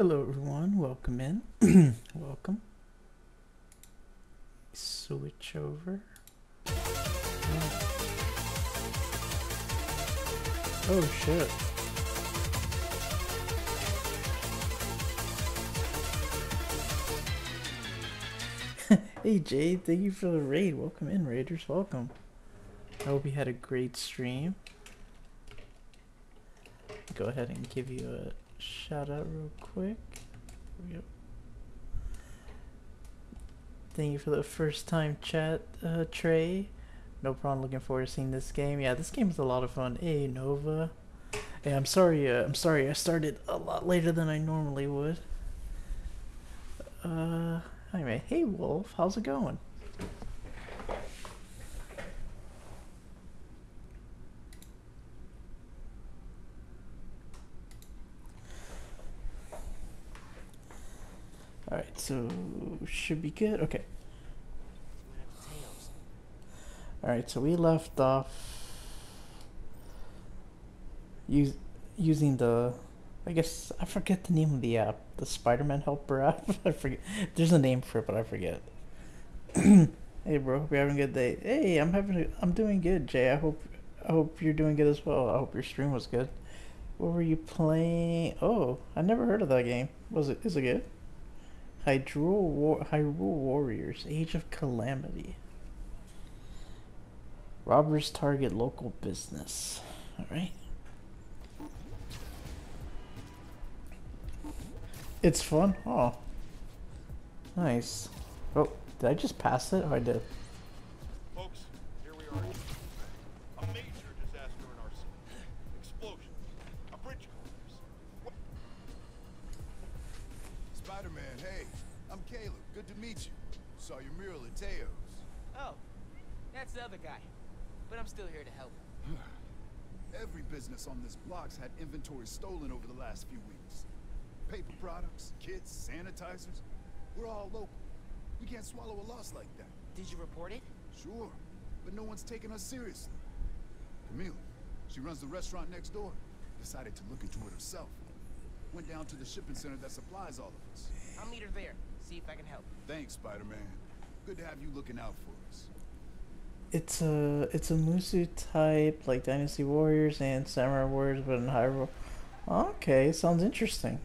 Hello, everyone. Welcome in. Welcome. Switch over. Oh, oh shit. hey, Jay. Thank you for the raid. Welcome in, Raiders. Welcome. I hope you had a great stream. Go ahead and give you a shout out real quick. Yep. Thank you for the first time chat, uh, Trey. No problem. Looking forward to seeing this game. Yeah, this game is a lot of fun. Hey, Nova. Hey, I'm sorry. Uh, I'm sorry. I started a lot later than I normally would. Uh, anyway, hey Wolf, how's it going? Alright, so should be good. Okay. Alright, so we left off use, using the I guess I forget the name of the app, the Spider-Man Helper app. I forget. There's a name for it, but I forget. hey, bro, hope you're having a good day. Hey, I'm having. A, I'm doing good, Jay. I hope. I hope you're doing good as well. I hope your stream was good. What were you playing? Oh, I never heard of that game. Was it? Is it good? Hyrule War Hyrule Warriors: Age of Calamity. Robbers target local business. All right. It's fun? Oh. Nice. Oh, did I just pass it? Oh, I did. Folks, here we are. I'm still here to help. Every business on this block's had inventory stolen over the last few weeks. Paper products, kits, sanitizers. We're all local. We can't swallow a loss like that. Did you report it? Sure, but no one's taking us seriously. Camila, she runs the restaurant next door. Decided to look into it herself. Went down to the shipping center that supplies all of us. I'll meet her there. See if I can help. Thanks, Spider-Man. Good to have you looking out for us. It's a it's a Musou type like Dynasty Warriors and Samurai Warriors, but in Hyrule. Okay, sounds interesting.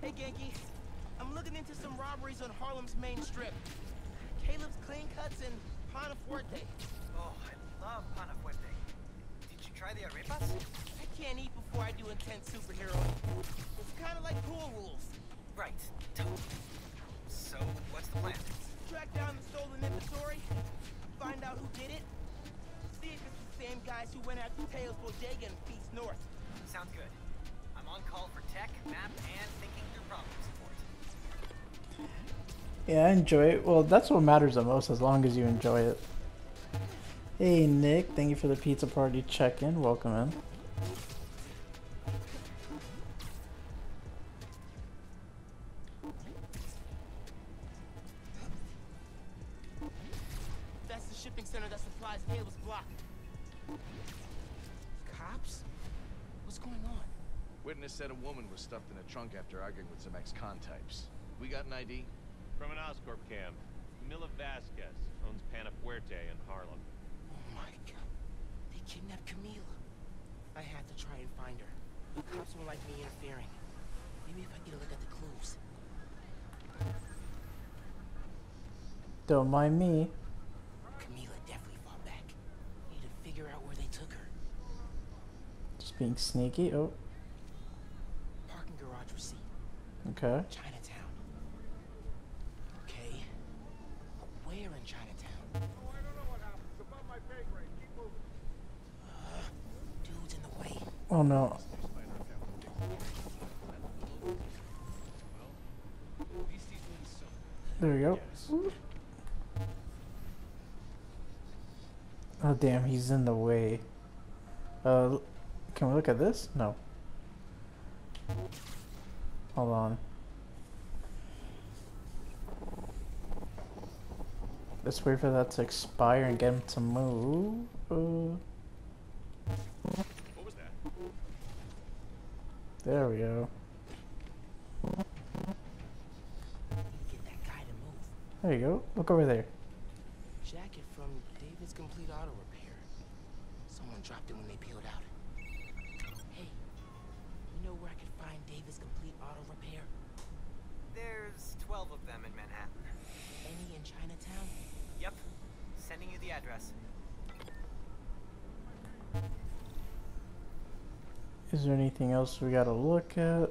Hey, Ganke. I'm looking into some robberies on Harlem's main strip. Caleb's Clean Cuts and Panafuerte. Oh, I love Panafuerte. Did you try the arepas? I can't eat before I do intense superhero. It's kind of like pool rules. Right. Totally. So, what's the plan? Track down the stolen inventory, find out who did it, see if it's the same guys who went after Teo's Bodega and Feast North. Sounds good. I'm on call for tech, map, and thinking through problem support. Yeah, enjoy it. Well, that's what matters the most, as long as you enjoy it. Hey, Nick. Thank you for the pizza party check-in. Welcome in. Witness said a woman was stuffed in a trunk after arguing with some ex-con types. We got an ID? From an Oscorp cam, Camila Vasquez owns Panafuerte in Harlem. Oh my god. They kidnapped Camila. I had to try and find her. The cops won't like me interfering. Maybe if I get a look at the clues. Don't mind me. Camila definitely fought back. Need to figure out where they took her. Just being sneaky. Oh, okay. Chinatown. Okay. But where in Chinatown? Uh, dude's in the way. Oh no. There we go. Oh damn, he's in the way. Uh, can we look at this? No. Hold on. Let's wait for that to expire and get him to move. Uh, there we go. There you go. Look over there. Jacket from David's Complete Auto Repair. Someone dropped it when they peeled out. Hey, you know where I could find David's Complete Auto Repair? There's 12 of them in Manhattan. Any in Chinatown? Yep. Sending you the address. Is there anything else we gotta look at?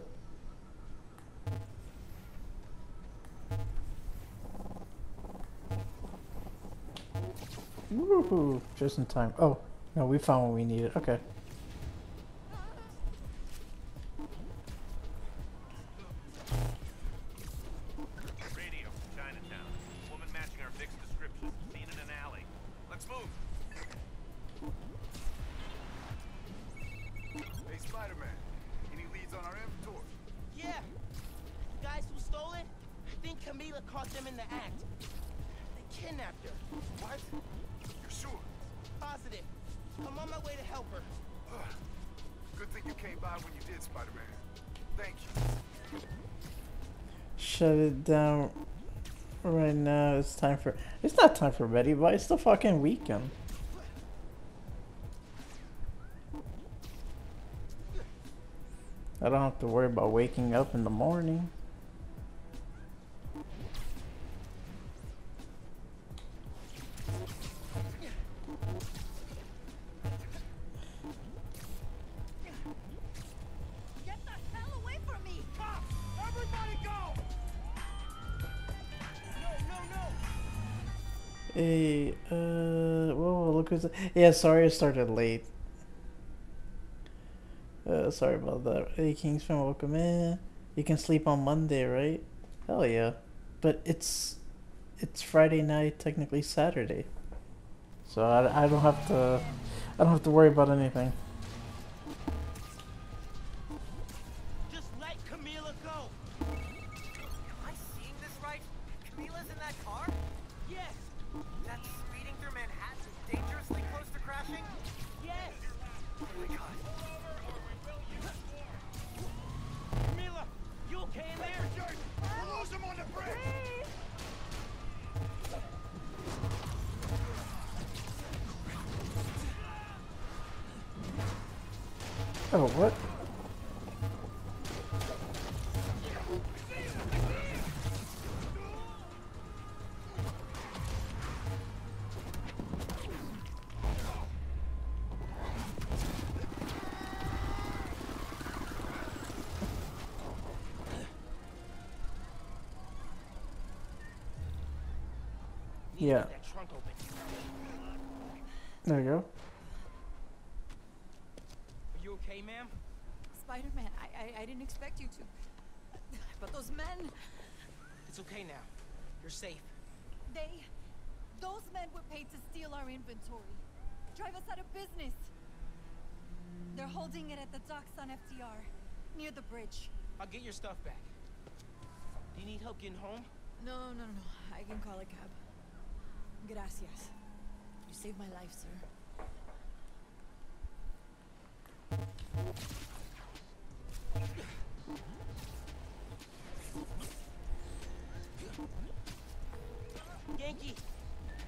Woohoo! Just in time. Oh, no, we found what we needed. Okay. I'm on my way to help her. Good thing you came by when you did, Spider-Man. Thank you. Shut it down right now. It's time for. It's not time for Betty, but it's the fucking weekend. I don't have to worry about waking up in the morning. Yeah, sorry I started late. Uh, sorry about that. Hey, Kingsman, welcome in. You can sleep on Monday, right? Hell yeah. But it's it's Friday night, technically Saturday. So I, I don't have to I don't have to worry about anything. Yeah. trunk open. There you go. Are you okay, ma'am? Spider-Man, I, I, I didn't expect you to. But those men, It's okay now. You're safe. they... Those men were paid to steal our inventory. Drive us out of business. They're holding it at the docks on FDR, near the bridge. I'll get your stuff back. Do you need help getting home? No, no, no. I can call a cab. Gracias. You saved my life, sir. Ganke,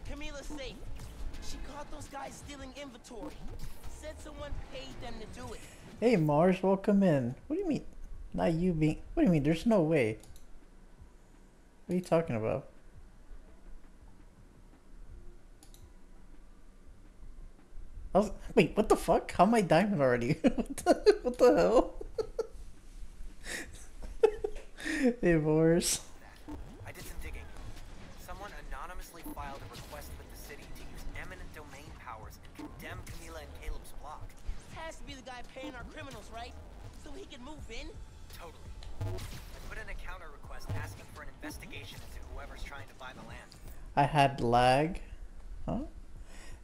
Camila's safe. She caught those guys stealing inventory. Said someone paid them to do it. Hey Mars, welcome in. What do you mean? Not you being what do you mean? There's no way. What are you talking about? I was, wait, what the fuck? How am I diamond already? what, the, what the hell? hey Mars. I did some digging. Someone anonymously filed a request with the city to use eminent domain powers and condemn Camila and Caleb's block. Has to be the guy paying our criminals, right? So he can move in? Totally. I put in a counter request asking for an investigation into whoever's trying to buy the land. I had lag.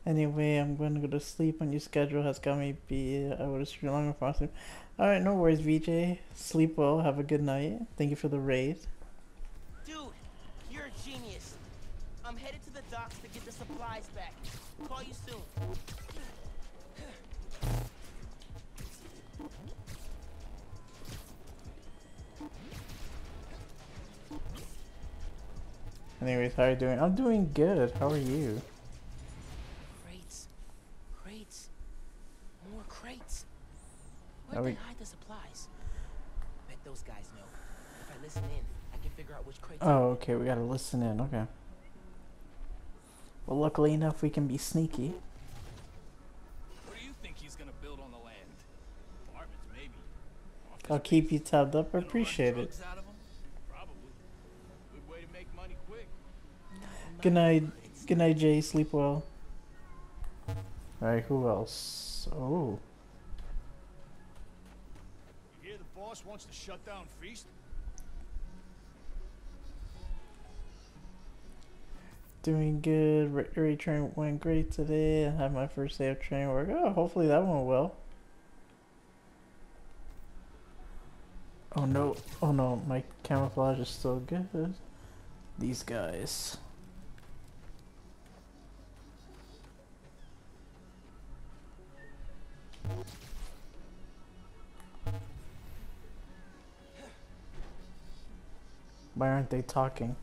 Anyway, I'm going to go to sleep. My new schedule has got me be. I would have longer sleep. Alright, no worries, VJ. Sleep well. Have a good night. Thank you for the raid. Dude, you're a genius. I'm headed to the docks to get the supplies back. Call you soon. Anyways, how are you doing? I'm doing good. How are you? Crates. Crates. More crates. Are Where'd we- they hide the supplies? Bet those guys know. If I listen in, I can figure out which crates. Oh, okay. We gotta listen in. Okay. Well, luckily enough, we can be sneaky. What do you think he's gonna build on the land? Apartments, maybe. Office I'll keep you space? tabbed up. I appreciate it. drugs out of 'em? Probably. Good way to make money quick. Good night. Good night, Jay. Sleep well. Alright, who else? Oh. Boss wants to shut down Feast? Doing good. Re- Retrain went great today. I had my first day of training work. Oh, hopefully that went well. Oh no. Oh no. My camouflage is still good. These guys. Why aren't they talking?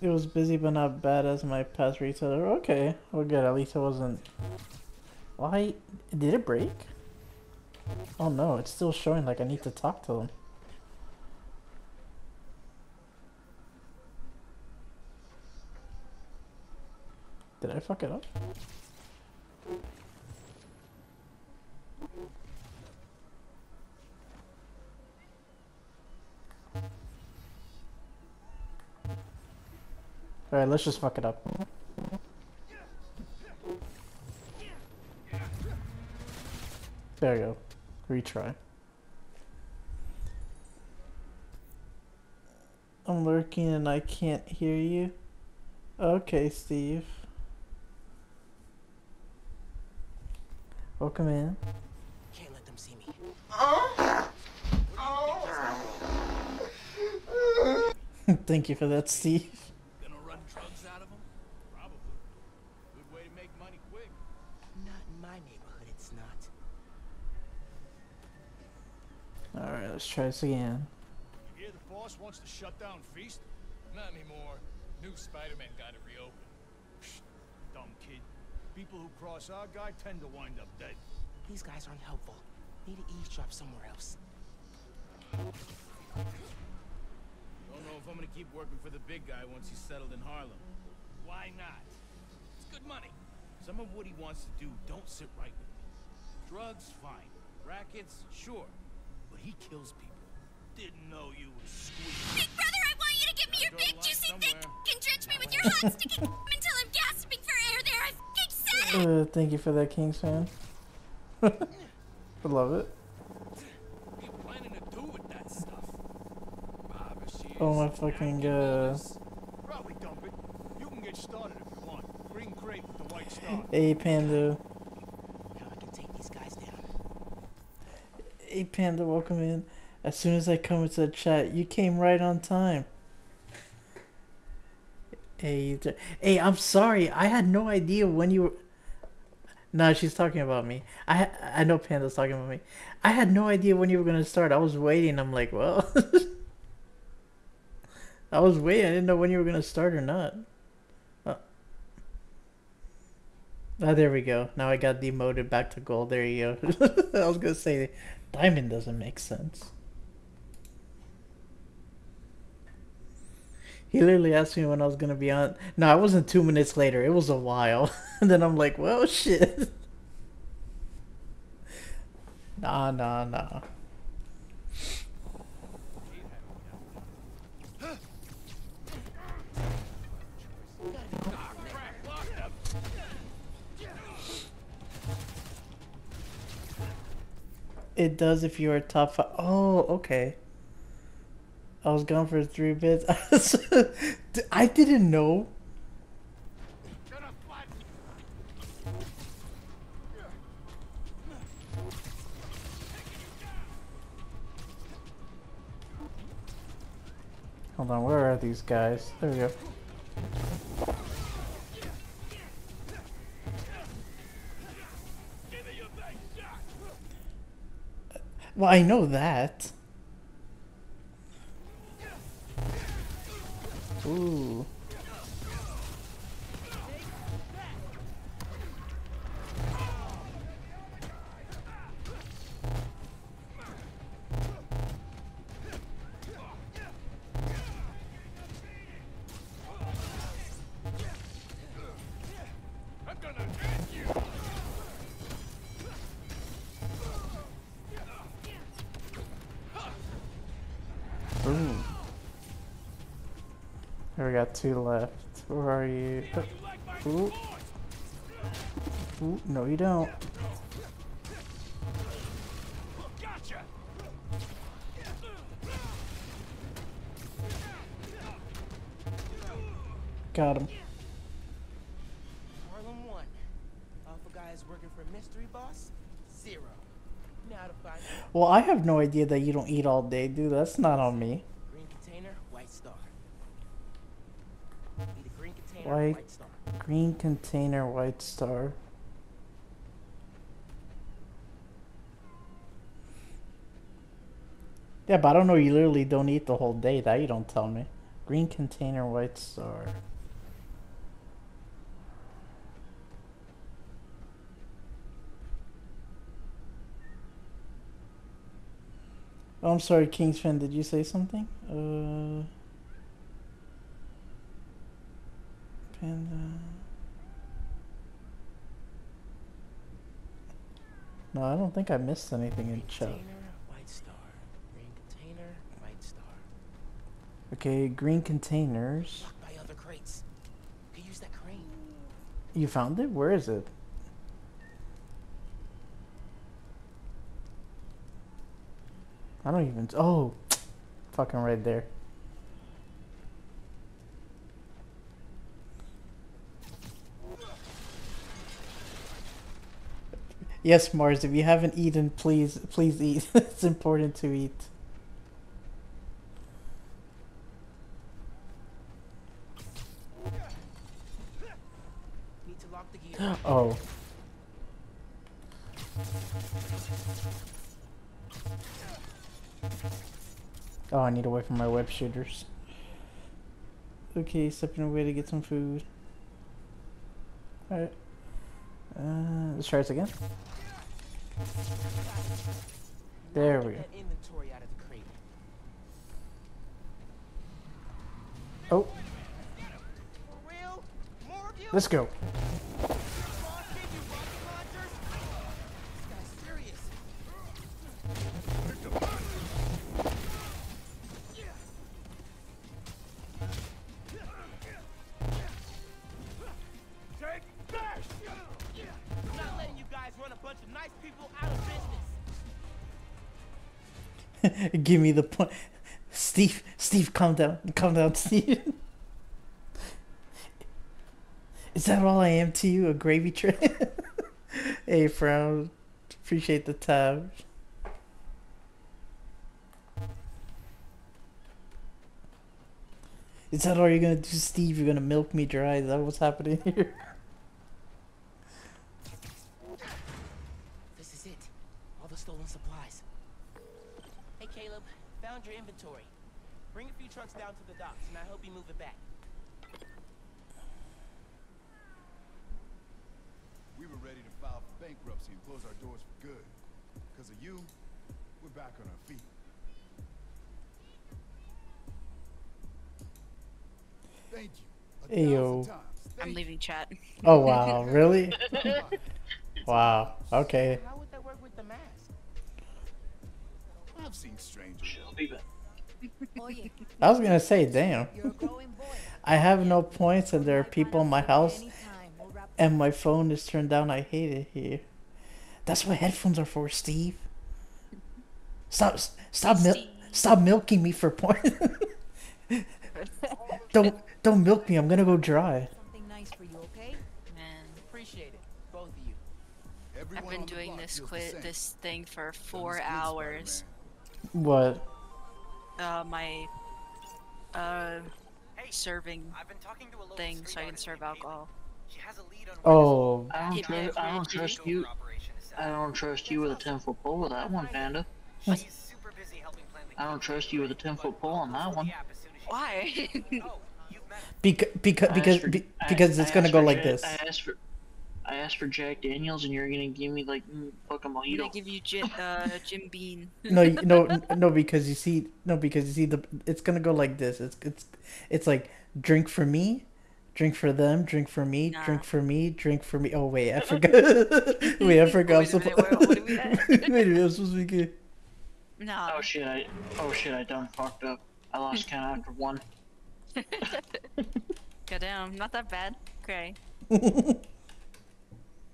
It was busy but not bad as my past retailer. Okay, well good. At least it wasn't. Why did it break? Oh no, it's still showing like I need to talk to them. Did I fuck it up? Alright, let's just fuck it up. There you go. Retry. I'm lurking and I can't hear you. Okay, Steve. Welcome in. Can't let them see me. Oh. Oh. Thank you for that, Steve. Gonna run drugs out of 'em? Probably. Good way to make money quick. Not in my neighborhood, it's not. Alright, let's try this again. You hear the boss wants to shut down Feast? Not anymore. New Spider-Man got it reopened. Dumb kid. People who cross our guy tend to wind up dead. These guys aren't helpful. Need to eavesdrop somewhere else. Don't know if I'm gonna keep working for the big guy once he's settled in Harlem. Why not? It's good money. Some of what he wants to do don't sit right with me. Drugs, fine. Rackets, sure. But he kills people. Didn't know you was squeaky. Big brother, I want you to give me Gotta your big the line juicy thick somewhere. and drench me with your hot sticky until I'm gasping for air there. I fucking said it! Uh, thank you for that, Kings fan. I love it. What are you planning to do with that stuff? Rob her, she Oh is. my fucking Yanking god. others. Probably dump it. You can get started if you want. Green crate with the white star. Hey, Panda. Now I can take these guys down. Hey, Panda, welcome in. As soon as I come into the chat, you came right on time. Hey, hey, I'm sorry. I had no idea when you were. No, she's talking about me. I I know Panda's talking about me. I had no idea when you were gonna start. I was waiting. I'm like, well, I was waiting. I didn't know when you were gonna start or not. Oh. Ah, there we go. Now I got demoted back to gold. There you go. I was gonna say, diamond doesn't make sense. He literally asked me when I was gonna be on. No, I wasn't two minutes later. It was a while. and then I'm like, well, shit. Nah, nah, nah. It does if you are top five. Oh, okay. I was gone for three bits. I didn't know. Hold on, where are these guys? There we go. Well, I know that. Ooh. Two left. Where are you? Ooh. Ooh, no you don't. Got him. Harlem 1. Alpha guy is working for mystery boss? Zero. Now to find Well, I have no idea that you don't eat all day, dude. That's not on me. White. Green container, white star. Yeah, but I don't know. You literally don't eat the whole day. That you don't tell me. Green container, white star. Oh, I'm sorry, Kingsfan. Did you say something? Uh, panda. Uh, no, I don't think I missed anything in chat. Okay, green containers. You found it? Where is it? I don't even. Oh, fucking right there. Yes, Mars. If you haven't eaten, please, please eat. it's important to eat. Need to lock the gear. Oh. Oh, I need to wait for my web shooters. Okay, stepping away to get some food. Alright. Uh, let's try this again. There we go. Get that inventory out of the crate. Oh, For real? More of you? let's go. Nice people out of business. Give me the point. Steve, Steve, calm down. Calm down, Steve. Is that all I am to you? A gravy train? hey, Frown. Appreciate the time. Is that all you're gonna do, Steve? You're gonna milk me dry? Is that what's happening here? This is it. All the stolen supplies. Hey, Caleb. Found your inventory. Bring a few trucks down to the docks, and I hope you move it back. We were ready to file for bankruptcy and close our doors for good. Because of you, we're back on our feet. Thank you. A Ayo. thousand times. I'm Thank leaving chat. Oh wow, really? Wow. Okay. How would that work with the mask? I've seen strangers. Oye, I was gonna say, damn. you're a growing boy. I have no points, and there are people in my house, anytime. We'll wrap and my phone is turned down. I hate it here. That's what headphones are for, Steve. Stop! Stop! Mil- stop milking me for points. don't don't milk me. I'm gonna go dry. something nice for you, okay? Man, Appreciate it, both of you. I've been doing this quit this thing for four hours. What? Uh, my uh Hey, serving I've been talking to a thing so I can serve alcohol. She has a lead on Oh, I don't, Yeah, trust, I don't trust you. I don't trust you with a 10 foot pole with that one, Panda. She's super busy helping plan I don't trust you with a 10 foot pole on that one. app as soon as she Why? Oh, you've met her. because because because asked for- be- I- because it's gonna asked go for like Ja- this. I asked for, I asked for Jack Daniels, and you're gonna give me like mm, fucking I'm gonna give you Jim, uh, Jim Beam. No, no, no, because you see, no, because you see the, it's gonna go like this. It's it's it's like drink for me, drink for them, drink for me, Nah. drink for me, drink for me. Oh wait, I forgot. wait, I forgot. I'm Wait a minute, suppo- what- what did we wait a minute, I'm supposed to be good. No. Oh shit! I oh shit! I done fucked up. I lost count after one. Go down. Not that bad. Okay.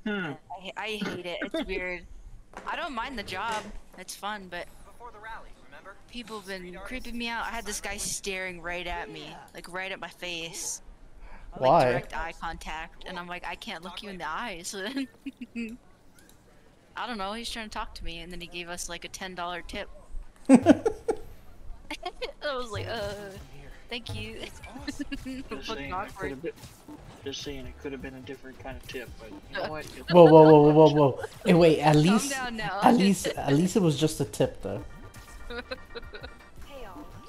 Hmm. I, I hate it. It's weird. I don't mind the job. It's fun, but Before the rally, remember? people have been creeping me out. I had this guy staring right at me, like right at my face. Like Why? direct eye contact, and I'm like, I can't look you in the eyes. I don't know. He's trying to talk to me, and then he gave us like a ten dollar tip. I was like, uh, thank you. Just Fucking saying, it could have been. Just saying, it could have been a different kind of tip, but you know what? Whoa, whoa, whoa, whoa, whoa, whoa! Hey, wait, at least, at least, at least it was just a tip, though. Hey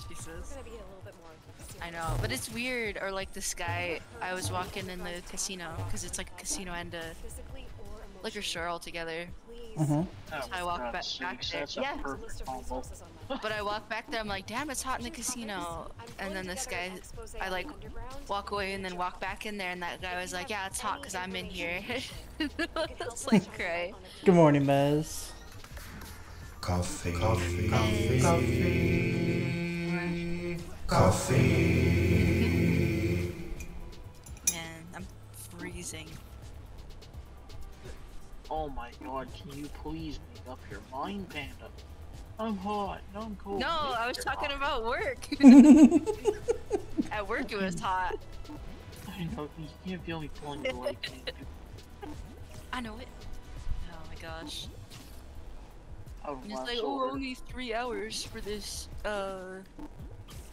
Jesus. gonna be a little bit more serious. I know, but it's weird. Or like this guy, I was walking in the casino because it's like a casino and a Physically or liquor store all together. Please. Mm-hmm. Oh, I walked back, God's back there. That's a Yeah, There's a perfect list of combo. resources on my but I walk back there. I'm like, damn, it's hot in the casino. And then this guy, I like walk away and then walk back in there, and that guy was like, yeah, it's hot because I'm in here. it's like cray. Good morning, Mez. Coffee. Coffee. Coffee. Coffee. Man, I'm freezing. Oh my god, can you please make up your mind, Panda? I'm hot, No, I'm cold. No, I was talking hot. about work. At work, it was hot. I know, you can't feel me pulling your leg. I know it. Oh my gosh. I would And it's like, oh, only three hours for this, uh,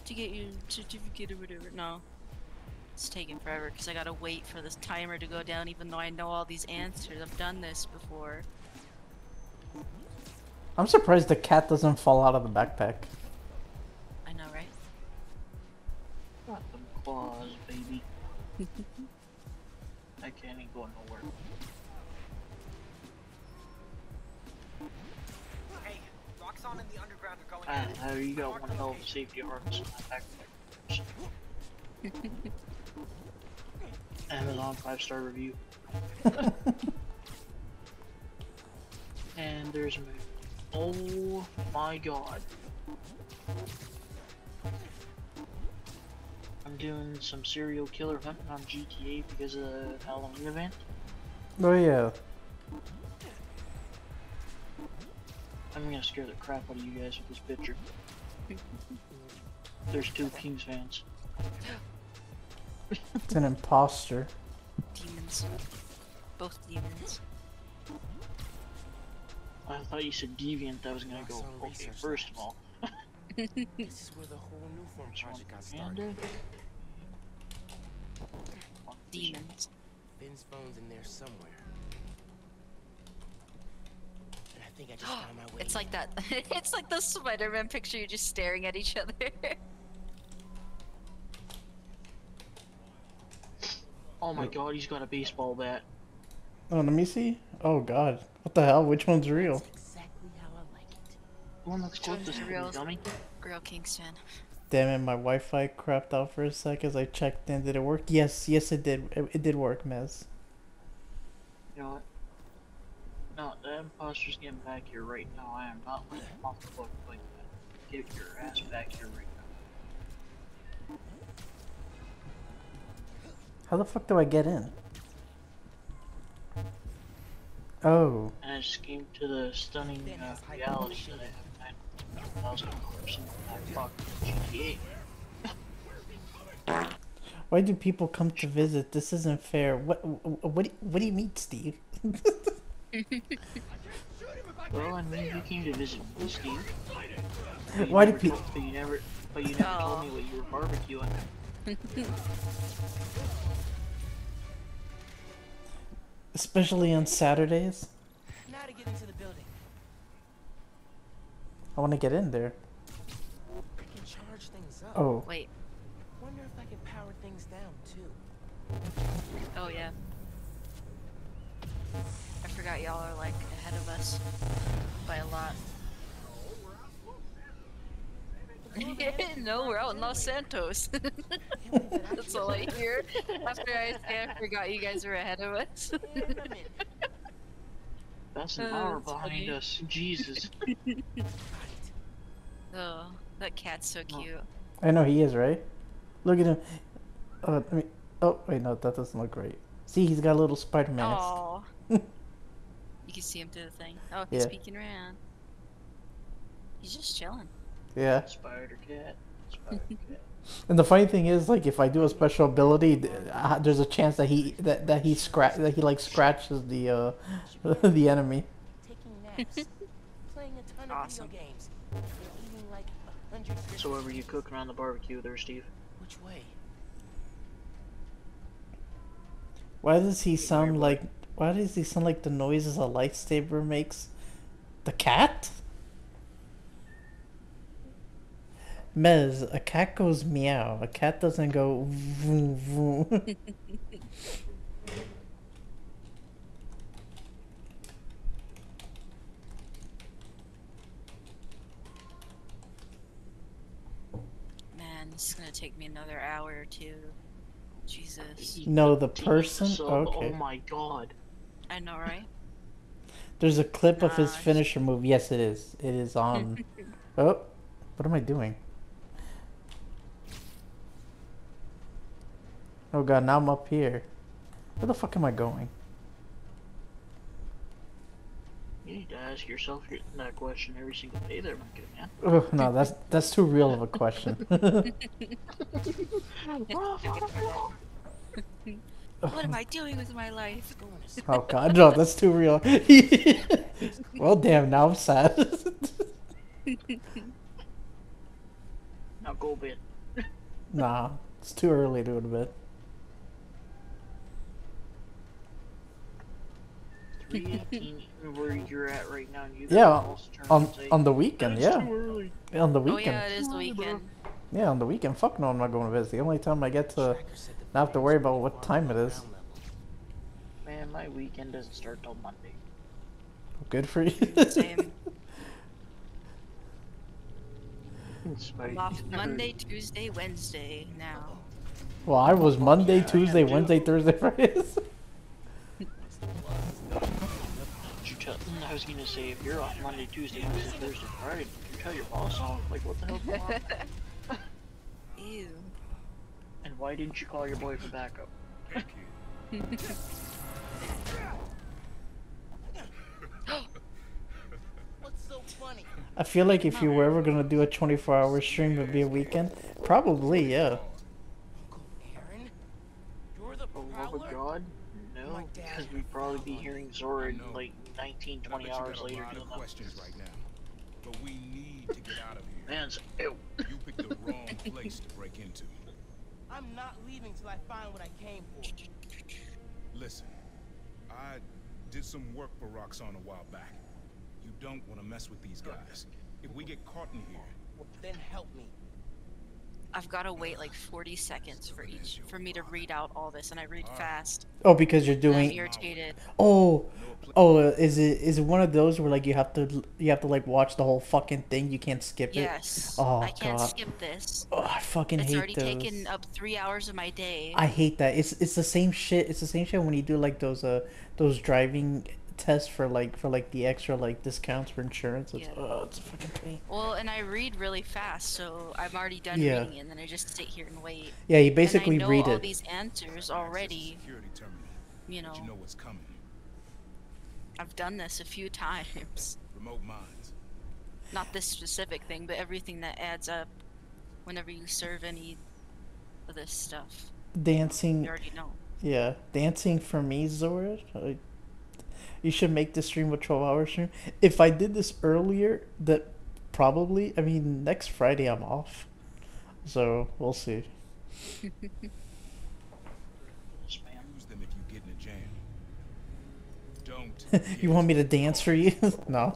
to get your certificate or whatever. No. It's taking forever because I gotta wait for this timer to go down even though I know all these answers. I've done this before. I'm surprised the cat doesn't fall out of the backpack. I know, right? Got them claws, baby. I can't ain't going nowhere. Hey, Roxxon and the underground are going Ah, at it. now you got one the hell of a safety harness in that backpack. Amazon five star review. and there's a movie. Oh my god. I'm doing some serial killer hunting on GTA because of the Halloween event. Oh yeah. I'm gonna scare the crap out of you guys with this picture. There's two Kings fans. It's an imposter. Demons. Both demons. I thought you said deviant. I was gonna go. Okay, first of all, This is where the whole new form project got started. Demons. Finn's phone's in there somewhere. And I think I just found my way. It's like that. it's like the Spider-Man picture. You're just staring at each other. Oh my god, he's got a baseball bat. Oh, let me see. Oh god, what the hell? Which one's real? exactly how I like it. One that's closest real? dummy. Real Kingston. Damn it, my Wi-Fi crapped out for a sec as I checked in. Did it work? Yes, yes, it did. It, it did work, Mez. You know what? No, the imposter's getting back here right now. I am not letting him off the hook like that. Get your ass back here right now. How the fuck do I get in? Oh, And I just came to the stunning uh, reality that I have 9,000 dollars in my fucking GTA. why do people come to visit? This isn't fair. What? What? What do, you mean, Steve? Well, I mean, you came to visit me, Steve. But Why do never pe- told- But you never, but you never told Oh. me what you were barbecuing. Especially on Saturdays. Now to get into the building. I want to get in there. I can charge things up. Oh. Wait. Wonder if I can power things down too. Oh yeah. I forgot y'all are like ahead of us by a lot. no, we're out in Los Santos. That's all I hear. After I say I forgot you guys were ahead of us. That's an Oh, hour that's behind funny. us. Jesus. oh, that cat's so oh. cute. I know he is, right? Look at him. Oh, let me. Oh, wait, no, that doesn't look right. See, he's got a little Spider Man. Oh. you can see him through the thing. Oh, he's Yeah. peeking around. He's just chilling. Yeah. Spider cat. Spider cat. And the funny thing is, like, if I do a special ability, uh, there's a chance that he that, that he scratch that he like scratches the uh the enemy. Taking naps. playing a ton of video games. eating like hundred So what were you cooking on the barbecue there, Steve? Which way? Why does he sound like? Why does he sound like the noises a lightsaber makes? The cat? Mez, a cat goes meow. A cat doesn't go vroom vroom. Man, this is gonna take me another hour or two. Jesus. no, the person. So, oh Okay. Oh my god. I know, right? There's a clip of his finisher move. Yes, it is. It is on. oh, what am I doing? Oh god, now I'm up here. Where the fuck am I going? You need to ask yourself that question every single day there, my good man. Oh, no, that's that's too real of a question. what am I doing with my life? oh god, no, that's too real. well, damn, now I'm sad. Now go bed. nah, it's too early to go to bed. 318 where you're at right now. You Yeah, on on the weekend, "That's yeah. On the oh, weekend. Oh weekend. yeah, it is the weekend. Yeah, on the weekend. Fuck no, I'm not going to bed. It's the only time I get to not have to worry about what time it is. Man, my weekend doesn't start till Monday. Good for you. Same. It's off Monday, Tuesday, Wednesday now. well, I was Monday, Tuesday, Wednesday, Thursday, Fridays. Did you tell, mm, I was gonna say, if you're off Monday, Tuesday, Wednesday, Thursday, Friday, did you tell your boss off? Like, what the hell's going on? Ew. And why didn't you call your boy for backup? What's so funny? I feel like if you were ever gonna do a 24-hour stream, it'd be a weekend. Probably, yeah. Aaron? You're the For the love God? No, because we'd probably be hearing Zora in like 19, 20 hours later lot doing that. questions right now, but we need to get out of here. Man's ew. You picked the wrong place to break into. I'm not leaving till I find what I came for. Listen, I did some work for Roxxon a while back. You don't want to mess with these guys. If we get caught in here, Then help me. I've got to wait like 40 seconds for each for me to read out all this, and I read fast. Oh, because you're and I'm doing. irritated. Oh, oh, is it is it one of those where like you have to you have to like watch the whole fucking thing? You can't skip it. Yes. Oh I can't god. skip this. Oh, I fucking it's hate already those. taken up three hours of my day. I hate that. It's it's the same shit. It's the same shit when you do like those uh those driving tests for like for like the extra like discounts for insurance. It's Yeah. oh, it's a fucking pain. Well, and I read really fast, so I'm already done Yeah. reading it, and then I just sit here and wait. Yeah, you basically And basically I know read all it. these answers already. You know, you know what's coming. I've done this a few times. Remote mines. Not this specific thing, but everything that adds up whenever you serve any of this stuff. Dancing. You already know. Yeah, dancing for me, Zora. I, you should make this stream a 12 hour stream. If I did this earlier, that probably, I mean, next Friday I'm off. So we'll see. Use them if you get in a jam. Don't. you want me to dance for you? no.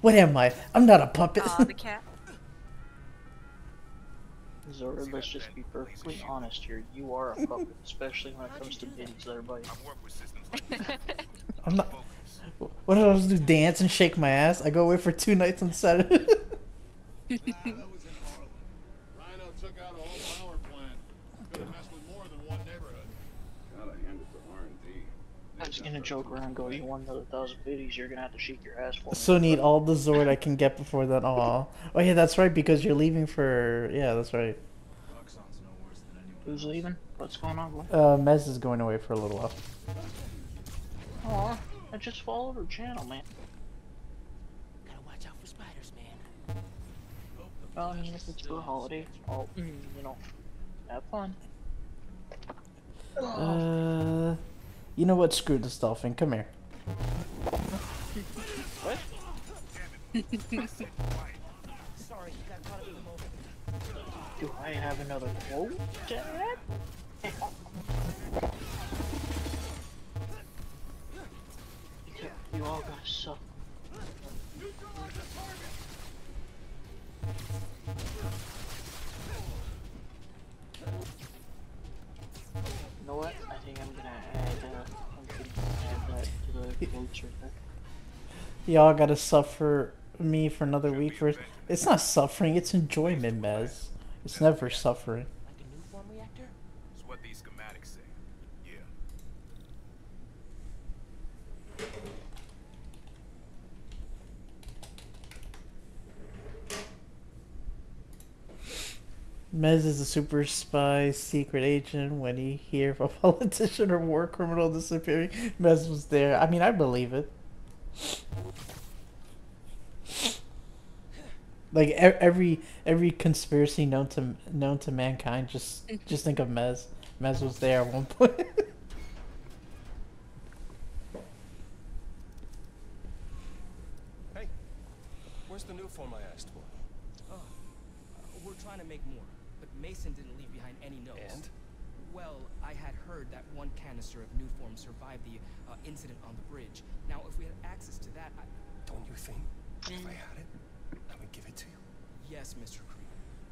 what am I? I'm not a puppet. Aw, the cat. Zora, let's just be perfectly honest here. You are a puppet, especially when it comes to biddies there, buddy. I'm not. What did I to do? Dance and shake my ass? I go away for two nights on Saturday. Rhino took out a whole power plant. Could have messed with more than one neighborhood. Gotta hand it to R&D. I was gonna joke around, go, you want another thousand biddies, you're gonna have to shake your ass for me. so need all the Zord I can get before that. Aw. Oh yeah, that's right. Because you're leaving for. Yeah, that's right. Who's leaving? What's going on, boy? Uh, Mez is going away for a little while. Aw, I just followed her channel, man. Gotta watch out for spiders, man. Well, I mean, if it's for a holiday, I'll, mm, you know, have fun. Uh, you know what? Screw this dolphin. Come here. What? Sorry, got caught up in the moment. Do I have another quote to add? You- You all gotta suck. You know what? I think I'm gonna add, uh, I'm gonna add that to the quotes. Y'all gotta suffer me for another week. For it's not suffering. It's enjoyment, Mez. It's never suffering. Like a Nuform reactor? It's what these schematics say. Yeah. Mez is a super spy, secret agent. When he hear of a politician or war criminal disappearing, Mez was there. I mean, I believe it. Like every every conspiracy known to known to mankind, just mm-hmm. just think of Mez. Mez was there at one point. Hey, where's the Nuform I asked for? Oh, uh, we're trying to make more, but Mason didn't leave behind any notes. And? Well, I had heard that one canister of new form survived the uh, incident on the bridge. Now, if we had access to that, I... Don't you think if I mm. had it, I would give it to you? Yes, Mr. Creed.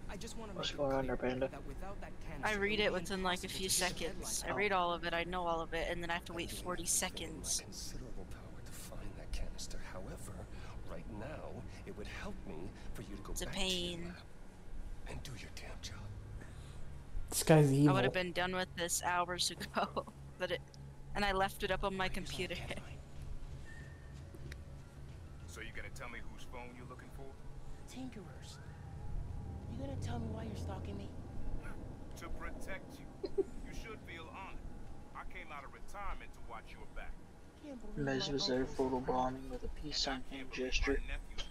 I just want to What's make going it on there, Panda? that without that I read it within like a few to keep the seconds. I read all of it, I know all of it, and then I have to wait 40 seconds. Considerable power to find that canister. However, right now, it would help me for you to go It's a back to your pain. lab and do your damn job. this guy's evil. I would have been done with this hours ago, but it, and I left it up on my computer. So you gonna tell me whose phone you're looking for? Tinkerers. You gonna tell me why you're stalking me? To protect you. you should feel honored. I came out of retirement to watch your back. Can't believe Mez was there uncle's- photobombing with a peace sign hand gesture.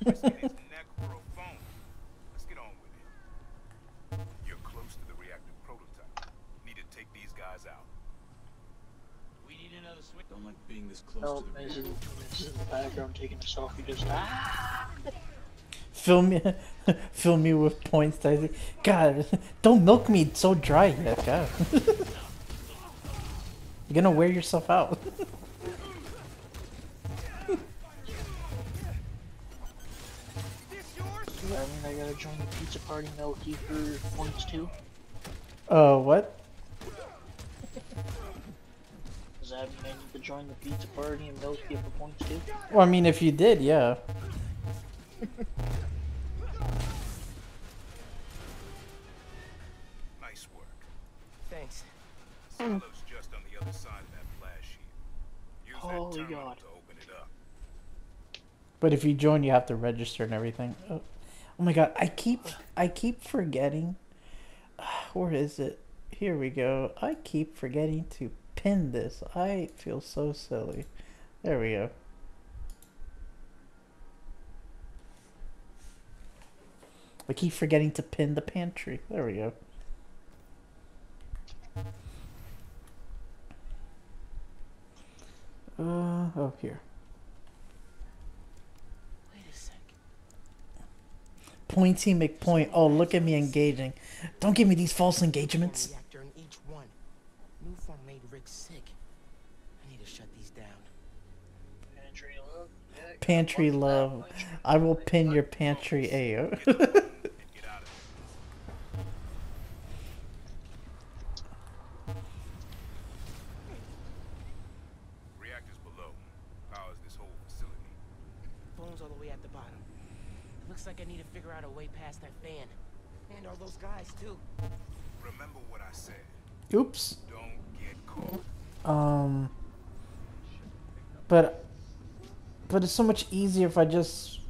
Risking his neck for a phone. Let's get on with it. You're close to the reactor prototype. Need to take these guys out. We need another switch. Don't like being this close Oh, to the Mez is, Mez in the background taking a selfie just ah! Film me, film me with points. That God, don't milk me so dry yet. God, you're gonna wear yourself out. Does that mean I gotta join the pizza party Melty for points too? Uh, what? Does that mean I need to join the pizza party and Melty for points too? Well, I mean, if you did, yeah. Nice work. Thanks. Silo's just on the other side of that flash sheet. Use Holy that God. to open it up. But if you join, you have to register and everything. Oh, oh my god, I keep I keep forgetting. Where is it? Here we go. I keep forgetting to pin this. I feel so silly. There we go. I keep forgetting to pin the pantry. There we go. Uh, oh, here. Wait a sec. Pointy McPoint. Oh, look at me engaging. Don't give me these false engagements. Reactor in each one. Nuform made Rick sick. I need to shut these down. Pantry love. Yeah, Pantry love. I will pin your pantry AO. Reactors below. Powers this whole facility. Phone's all the way at the bottom. Looks like I need to figure out a way past that fan. And all those guys, too. Remember what I said. Oops. Don't get caught. Um. But. But it's so much easier if I just.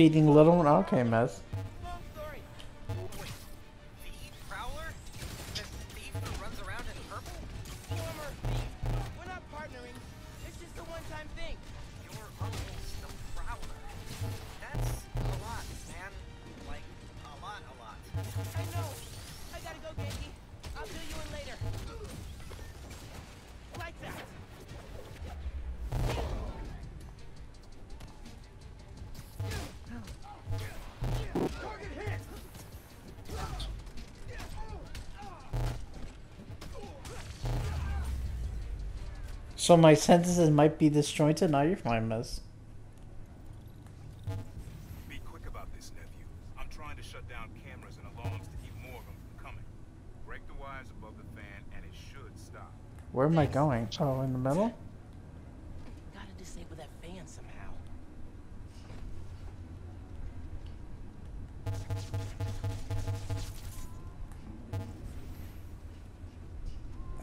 Feeding little one? Okay, mess. So my sentences might be disjointed. Now you're fine, miss. Be quick about this, nephew. I'm trying to shut down cameras and alarms to keep more of them from coming. Break the wires above the fan and it should stop. Where am I going? Oh, in the middle?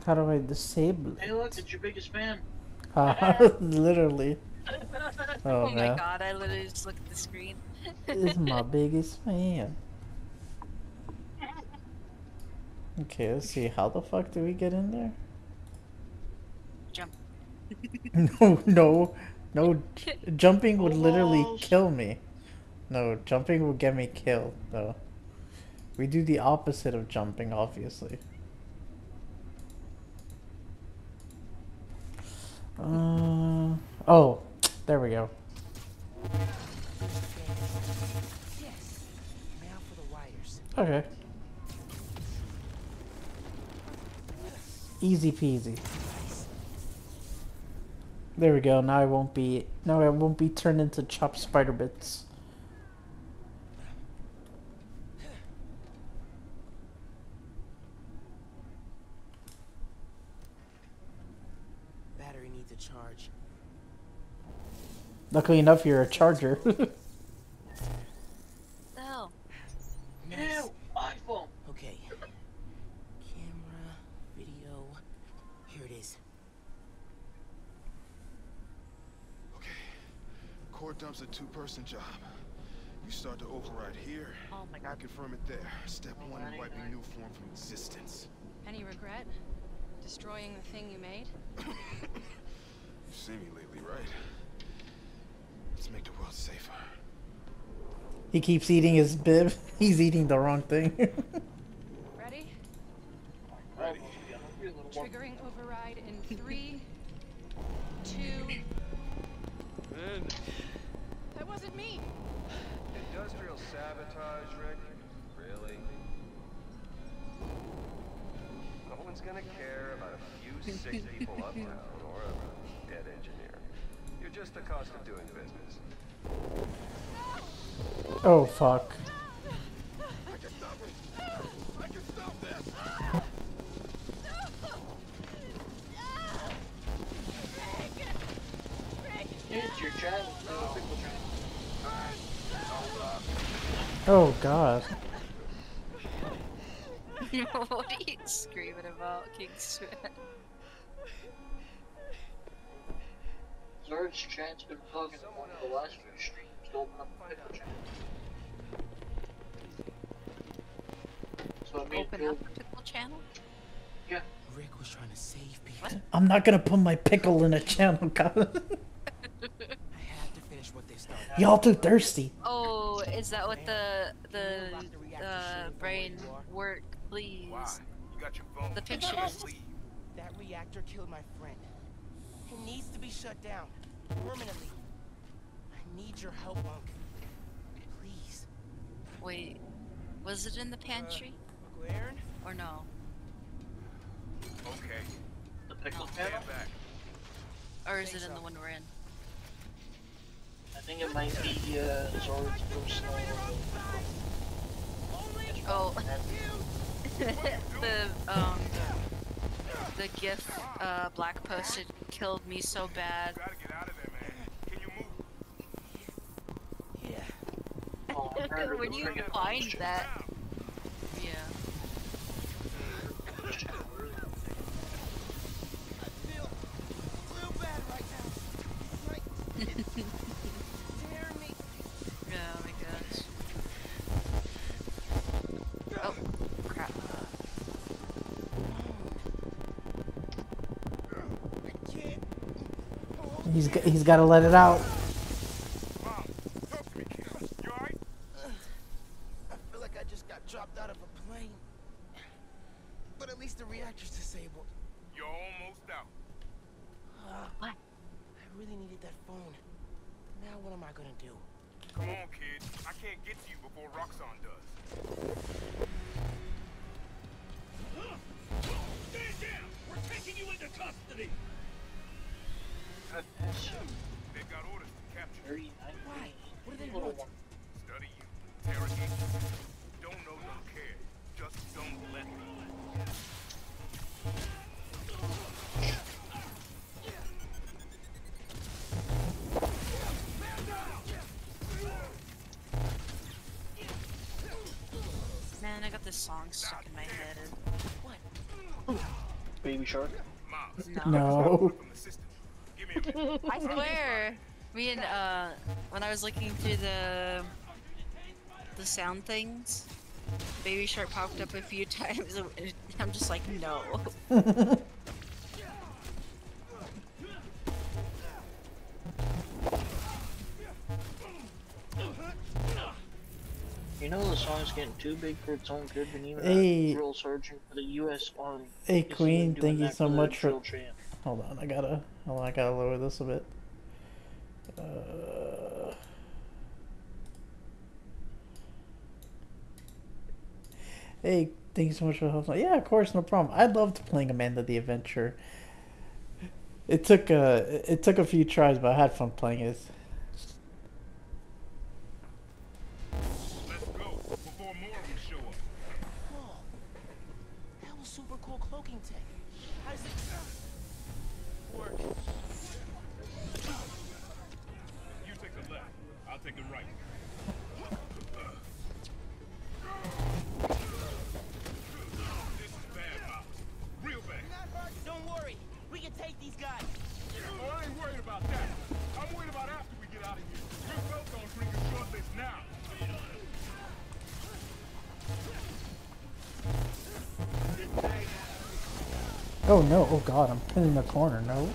How do I disable Hey, it? look, it's your biggest fan. Haha, Literally. Oh, Oh, my god, I literally just looked at the screen. This is my biggest fan. Okay, let's see. How the fuck do we get in there? Jump. No, no, no. j- Jumping would literally kill me. No, jumping would get me killed. though. We do the opposite of jumping, obviously. Uh, oh, there we go. Okay. Easy peasy. There we go. Now I won't be. Now I won't be turned into chopped spider bits. Battery needs a charge. Luckily enough, you're a charger. Oh. Nice. iPhone. Okay. Camera, video. Here it is. Okay. Core dump's a two-person job. You start to override here. Oh my I confirm it there. Step oh one, wiping new form from existence. Any regret? Destroying the thing you made? You've seen me lately, right? Let's make the world safer. he keeps eating his bib. He's eating the wrong thing. Ready? Ready. Triggering override in three, two. That wasn't me. Industrial sabotage, Rick? Really? No one's gonna care about a few sick people uptown or a dead engineer. You're just the cost of doing business. Oh fuck. Oh god. what are you screaming about, King heard Chad's been talking to one of the last few streams to open up a pickle channel. So I made Open Bill- up a pickle channel? Yeah. Rick was trying to save people. I'm not gonna put my pickle in a channel, God. I had to finish what they started. Y'all too thirsty. Oh, is that what the the uh, brain work, please? You got your phone. The pictures. That reactor killed my friend. It needs to be shut down. Permanently. I need your help, Unc. Please. Wait, was it in the pantry? Uncle Aaron? Or no? Okay. The pickle Stand channel? back. Or is it in the one we're in? I think it might be uh, Zord's personal. Oh, the um, the GIF uh, Black posted killed me so bad. Oh, I heard of when the you friggin' find pickle that, yeah. channel. Oh He's he's got to let it out. I was looking through the the sound things, Baby Shark popped up a few times. and I'm just like, no. You know the song's getting too big for its own good, and even Hey. a drill sergeant for the U.S. Army. Hey Queen, thank you so much for. drill champ. Hold on, I gotta. Hold on, I gotta lower this a bit. Uh... Hey, thank you so much for helping. Yeah, of course, no problem. I loved playing Amanda the Adventurer. It took uh, it took a few tries, but I had fun playing it. Oh no! Oh god! I'm in the corner. No.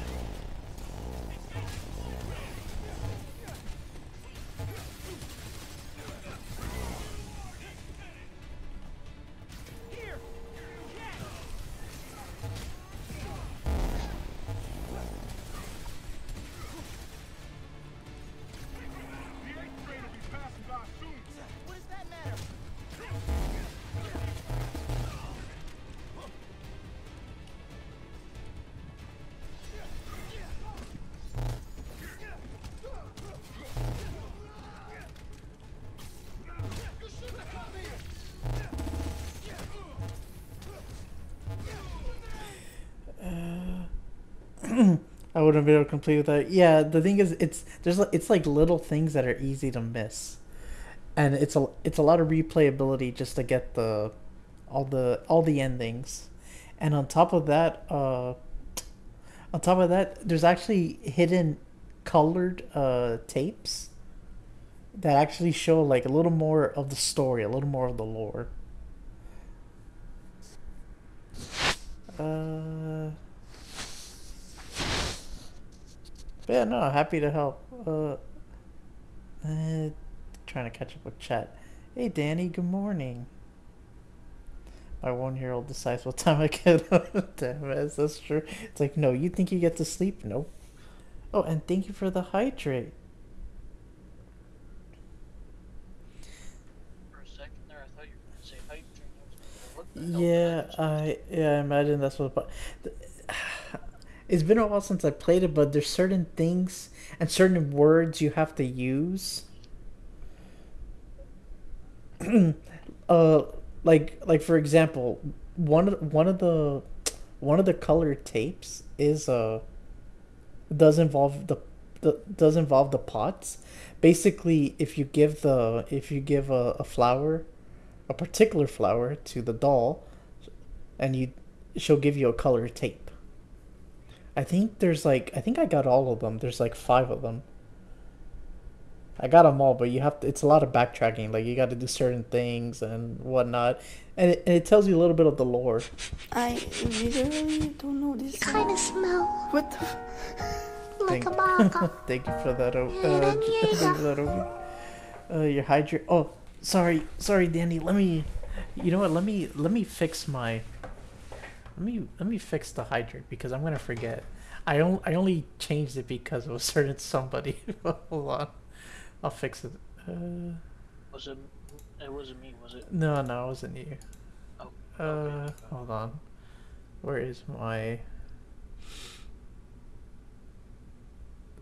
Wouldn't be able to complete without. Yeah, the thing is, it's there's it's like little things that are easy to miss, and it's a it's a lot of replayability just to get the all the all the endings, and on top of that, uh, on top of that, there's actually hidden colored uh tapes that actually show like a little more of the story, a little more of the lore. Uh, but yeah, no, happy to help. Uh, uh, trying to catch up with chat. Hey, Danny. Good morning. My one-year-old decides what time I get up. Damn it, that's true. It's like, no, you think you get to sleep? Nope. Oh, and thank you for the hydrate. For a second there, I thought you were gonna say hype train. I was like, what the hell Yeah, I yeah, I imagine that's what. But it's been a while since I played it, but there's certain things and certain words you have to use. uh, like like for example, one of one of the one of the colored tapes is uh does involve the, the does involve the pots. Basically, if you give the if you give a, a flower, a particular flower to the doll, and you she'll give you a colored tape. I think there's like I think I got all of them. There's like five of them. I got them all, but you have to. It's a lot of backtracking. Like you got to do certain things and whatnot, and it, and it tells you a little bit of the lore. I literally don't know this. Kind of smell. What the? F- Thank, thank you for that. o- Uh, thank you for that. Obi. Uh, your hydrate. Oh, sorry, sorry, Danny. Let me. You know what? Let me let me fix my. Let me let me fix the hydrate because I'm gonna forget. I on, I only changed it because of a certain somebody. Hold on, I'll fix it. Uh, Was it? It wasn't me, was it? no, no, it wasn't you. Oh, Uh, hold on. Where is my?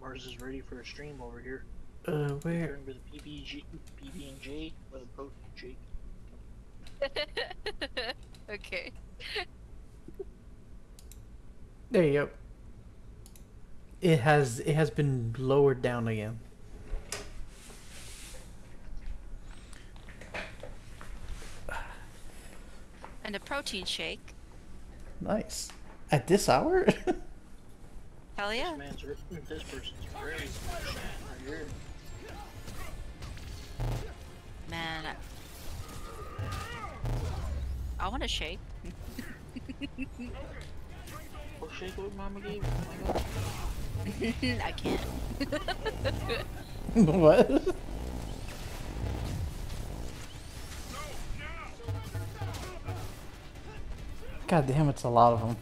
Mars is ready for a stream over here. Uh, where? Return with a PBG, PB and J with a protein shake. okay. There you go. It has it has been lowered down again. And a protein shake. Nice. At this hour? Hell yeah. This man's this person's ready for a stream right. Man. I, I want to shake. Well, shake what mama gave you. My god. I can't. what? God damn, it's a lot of them.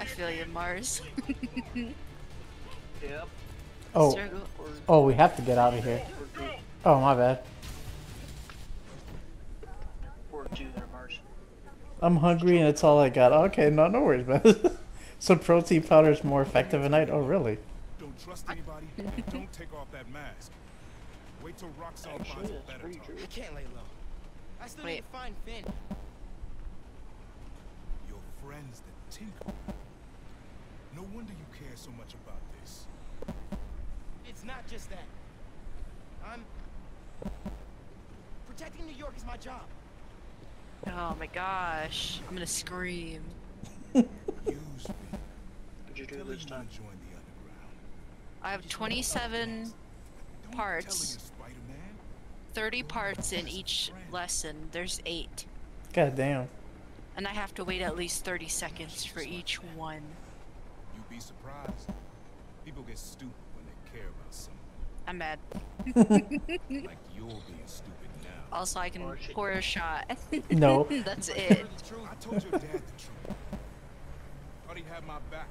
I feel you, Mars. Yep. Oh, Struggle. oh, we have to get out of here. Oh, my bad. Or two there, Mars. I'm hungry and it's all I got. Okay, no, no worries, man. so protein powder is more effective at night. Oh, really? Don't trust anybody don't take off that mask. Wait till Roxxon finds a better target. I can't lay low. I still need to find Phin. Your friends, the Tinker. No wonder you care so much about this. It's not just that. I'm protecting New York is my job. Oh my gosh. I'm gonna scream. What'd you do this time? I have 27 parts. 30 parts in each lesson. There's 8. God damn. And I have to wait at least 30 seconds for each one. You'd be surprised. People get stupid when they care about something. I'm mad. Like you're being stupid now. Also, I can pour a shot. No. That's it. I told your dad the truth. Thought he had my back.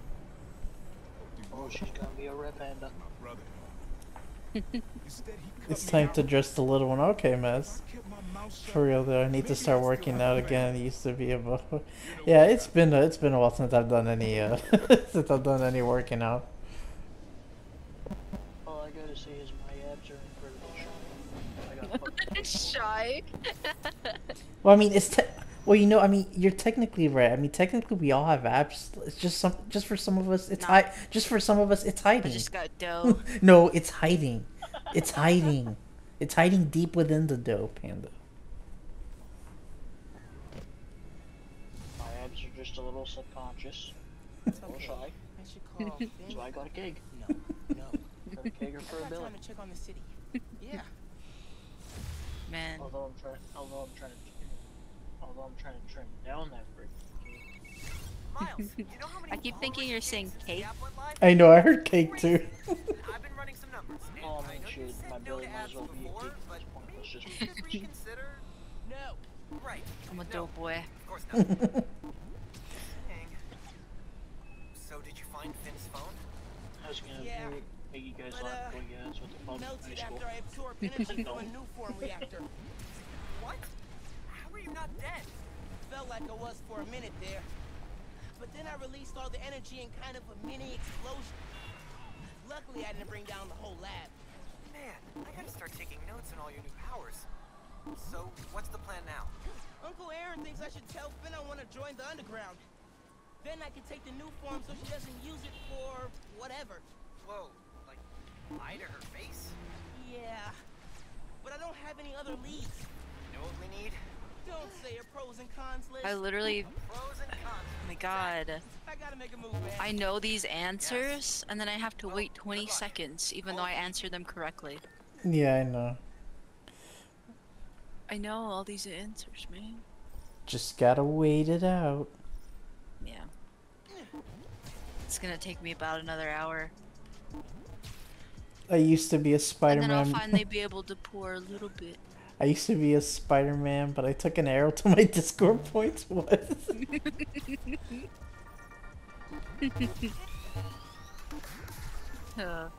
Oh, she's gonna be a red panda. My brother. It's time to dress the little one. Okay, Mez. For real though, I need to start working out again. It used to be about. Yeah, it's been it's been a while since I've done any uh since I've done any working out. Shy. Well, I mean, it's te- well, you know, I mean, you're technically right. I mean, technically, we all have apps. It's just some, just for some of us, it's hi- Just for some of us, it's hiding. just got dough. no, it's hiding. It's hiding. It's hiding deep within the dough, panda. My abs are just a little subconscious. A little shy. I should call Phin. So I got a gig. No. Kager for a got bill. time to check on the city. Yeah. Man. Although I'm trying, although I'm trying to, although I'm trying to trim down that brick. Miles, you know how many I keep thinking you're saying cake. I know, I heard cake too. I've been running some numbers. and Oh, I I mean, know you shit, said my no belly to might ads as well be a before, cake but at this point. Let's just. maybe you should reconsider. No. Right. I'm a dope boy. Of course not. So did you find Phin's phone? I was gonna Yeah. make make you guys But, laugh uh, for you guys with the phone in Melted after I absorbed energy a new form reactor. What? How are you not dead? Felt like I was for a minute there. But then I released all the energy in kind of a mini explosion. Luckily, I didn't bring down the whole lab. Man, I gotta start taking notes on all your new powers. So, what's the plan now? Uncle Aaron thinks I should tell Phin I want to join the underground. Then I can take the Nuform so she doesn't use it for whatever. Whoa, like lie to her face? Yeah. But I don't have any other leads. You know what we need? Don't say your pros and cons list. I literally. Pros and cons. Oh my god. I gotta make a move, man. I know these answers, and then I have to wait 20 seconds, even though I answer them correctly. Yeah, I know. I know all these answers, man. Just gotta wait it out. Yeah. It's gonna take me about another hour. I used to be a Spider-Man. And then. I'll finally be able to pour a little bit. I used to be a Spider-Man, but I took an arrow to my Discord points. What? uh,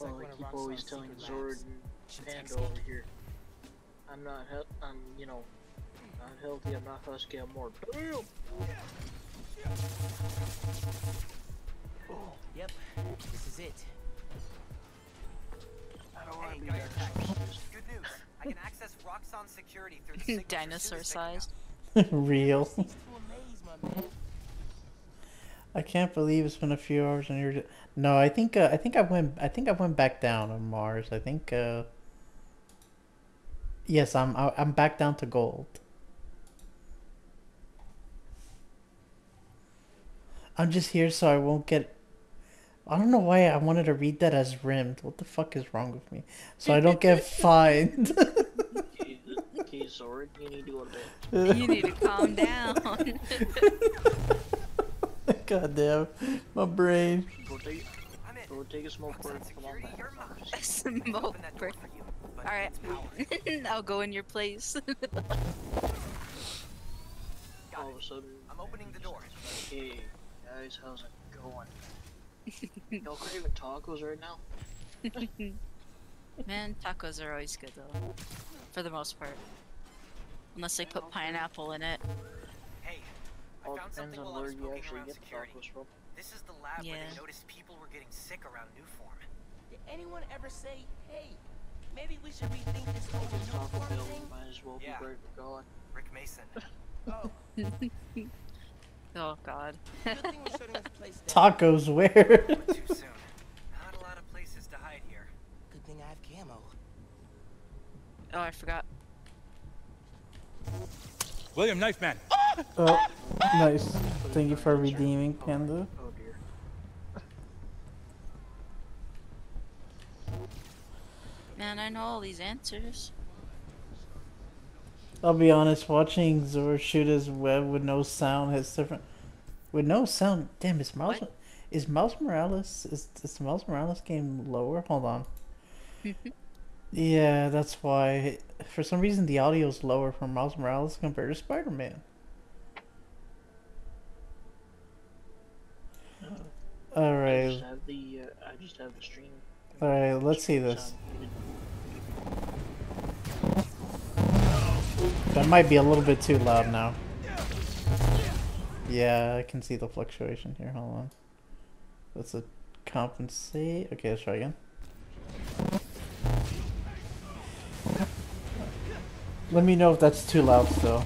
looks Well, like like keep always telling Zord and Panda over here. I'm not he- I'm, you know, not healthy, I'm not husky, I'm more damn! Oh, yep, this is it. I don't wanna Hey, be got your that package. suspicious. Good news. I can access Roxxon security through the dinosaur Sue's sized. Real. To amaze, my man. I can't believe it's been a few hours and you're. ju- No, I think uh, I think I went I think I went back down on Mars. I think. Uh, yes, I'm I- I'm back down to gold. I'm just here so I won't get. I don't know why I wanted to read that as rimmed. What the fuck is wrong with me? So I don't get fined. Okay, okay, Zord, you need to go to bed. you need to calm down. God damn, my brain. Go take, go take a smoke break. Come on. Smoke break. Alright. I'll go in your place. All of a sudden, I'm opening the door. hey guys, how's it going? Y'all craving tacos right now? Man, tacos are always good though. For the most part. Unless they put pineapple in it. Hey, I All found depends something on where you actually around get the security. tacos from. This is the lab where Yeah. they noticed people were getting sick around new form. Did anyone ever say, hey, maybe we should rethink this whole It's new Taco form Bell, thing? might as well Yeah. be Burger God. Rick Mason. Oh, Oh god. good thing we're shutting this place. Tacos where? Too soon. Not a lot of places to hide here. Good thing I have camo. Oh, I forgot. William, knife man. oh, nice. Thank you for redeeming, Panda. Oh dear. Man, I know all these answers. I'll be honest, watching Zor shoot his web with no sound has different. With no sound, damn, is Miles is Miles Morales is is Miles Morales game lower? Hold on. yeah, that's why. For some reason, the audio is lower for Miles Morales compared to Spider Man. All I right, just have the, uh, I just have the stream. all right. Let's see this. That might be a little bit too loud now. Yeah, I can see the fluctuation here. Hold on. Let's uh, compensate. Okay, let's try again. Let me know if that's too loud still.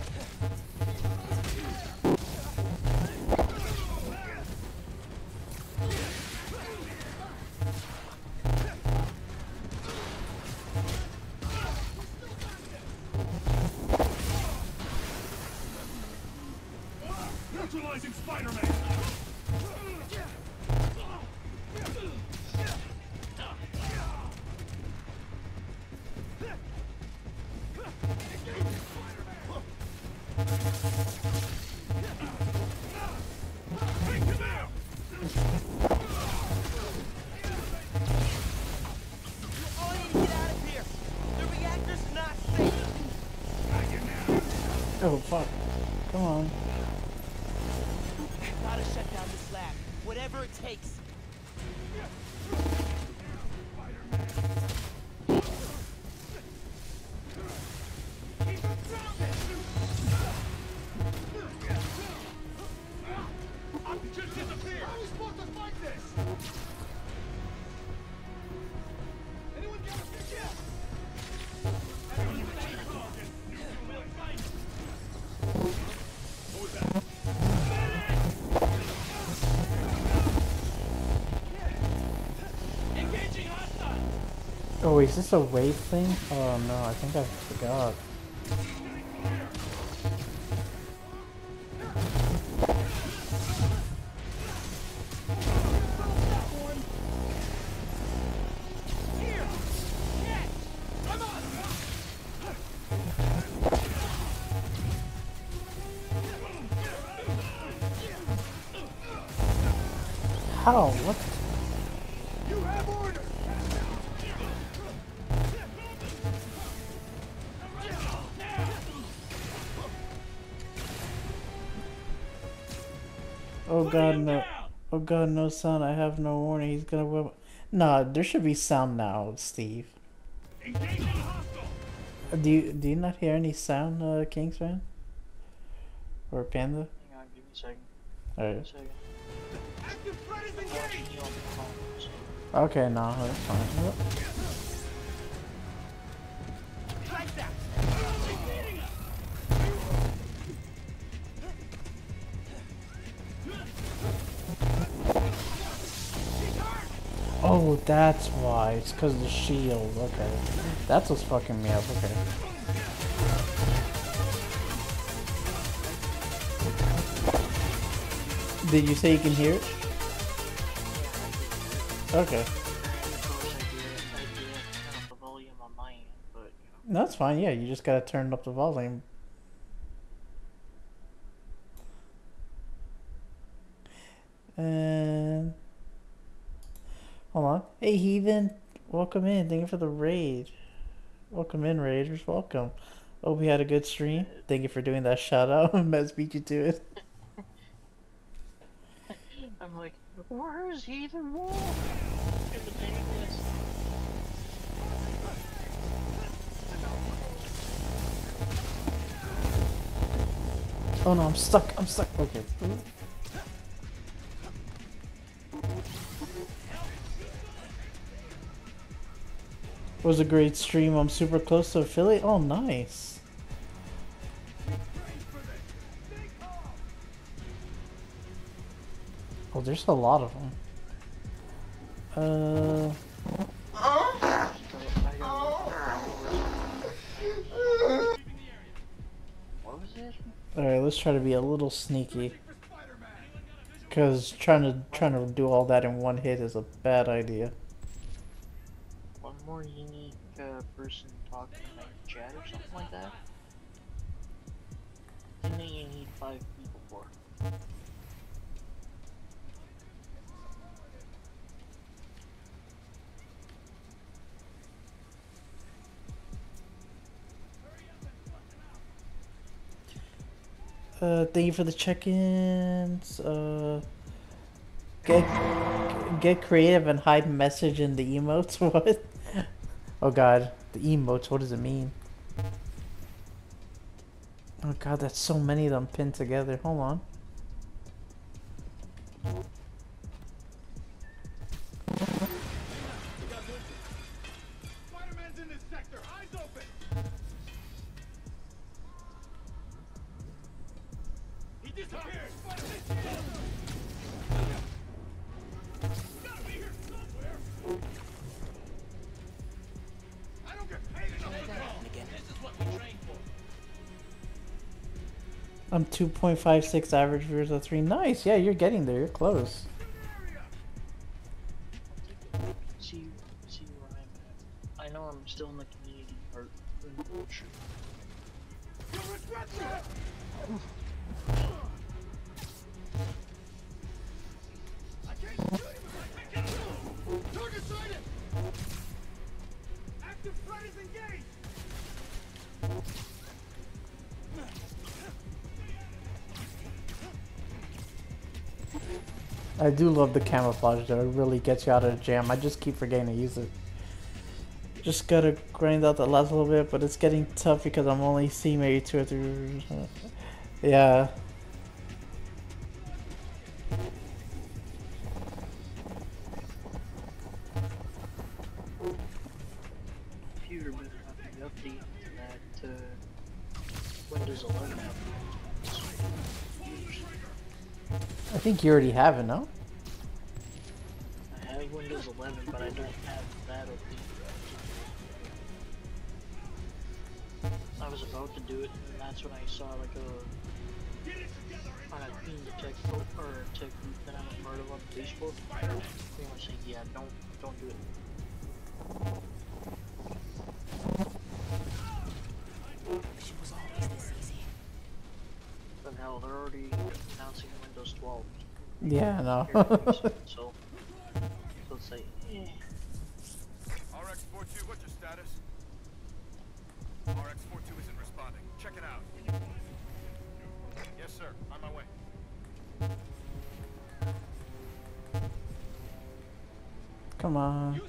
Is this a wave thing? Oh no, I think I forgot. How? What? Oh god, no. Oh god, no sound. I have no warning. He's gonna whip. Nah, there should be sound now, Steve. Do you do you not hear any sound, uh, Kingsman? Or Panda? Hang on, give me a second. Alright. Give me a second. Active threat is engaged! You on the phone, so- Okay, nah, that's fine. Oh, that's why. It's because the shield. Okay. That's what's fucking me up. Okay. Did you say you can hear it? Okay. the volume on my end, but you know. That's fine. Yeah, you just gotta turn up the volume. And hold on. Hey, heathen, welcome in. Thank you for the raid. Welcome in, raiders. Welcome. Hope we had a good stream. Thank you for doing that shout out. Mez beat you to it. I'm like, where is Heathen Wolf? In the name of this. Oh no, I'm stuck. I'm stuck. Okay. Was a great stream. I'm super close to affiliate. Oh, nice. Oh, there's a lot of them. Uh. What was? Alright, let's try to be a little sneaky. Cause trying to trying to do all that in one hit is a bad idea. More unique uh, person talking in my chat or something like that? And then you need five people for. Uh, thank you for the check-ins. Uh, get get creative and hide message in the emotes. What? Oh god, the emotes. What does it mean? Oh god, that's so many of them pinned together. Hold on. I'm 2.56 average viewers of 3. Nice. Yeah, you're getting there. You're close. I do love the camouflage though. It really gets you out of the jam. I just keep forgetting to use it. Just gotta grind out the last little bit, but it's getting tough because I'm only seeing maybe two or three. Yeah. Think you already have it, no? I have Windows 11, but I don't have update. I was about to do it, and that's when I saw like a on a or that I'm a part of on Facebook. Yeah, I know. so, so it's like, eh. RX-42, what's your status? RX-42 isn't responding. Check it out. Yes, sir. On my way. Come on.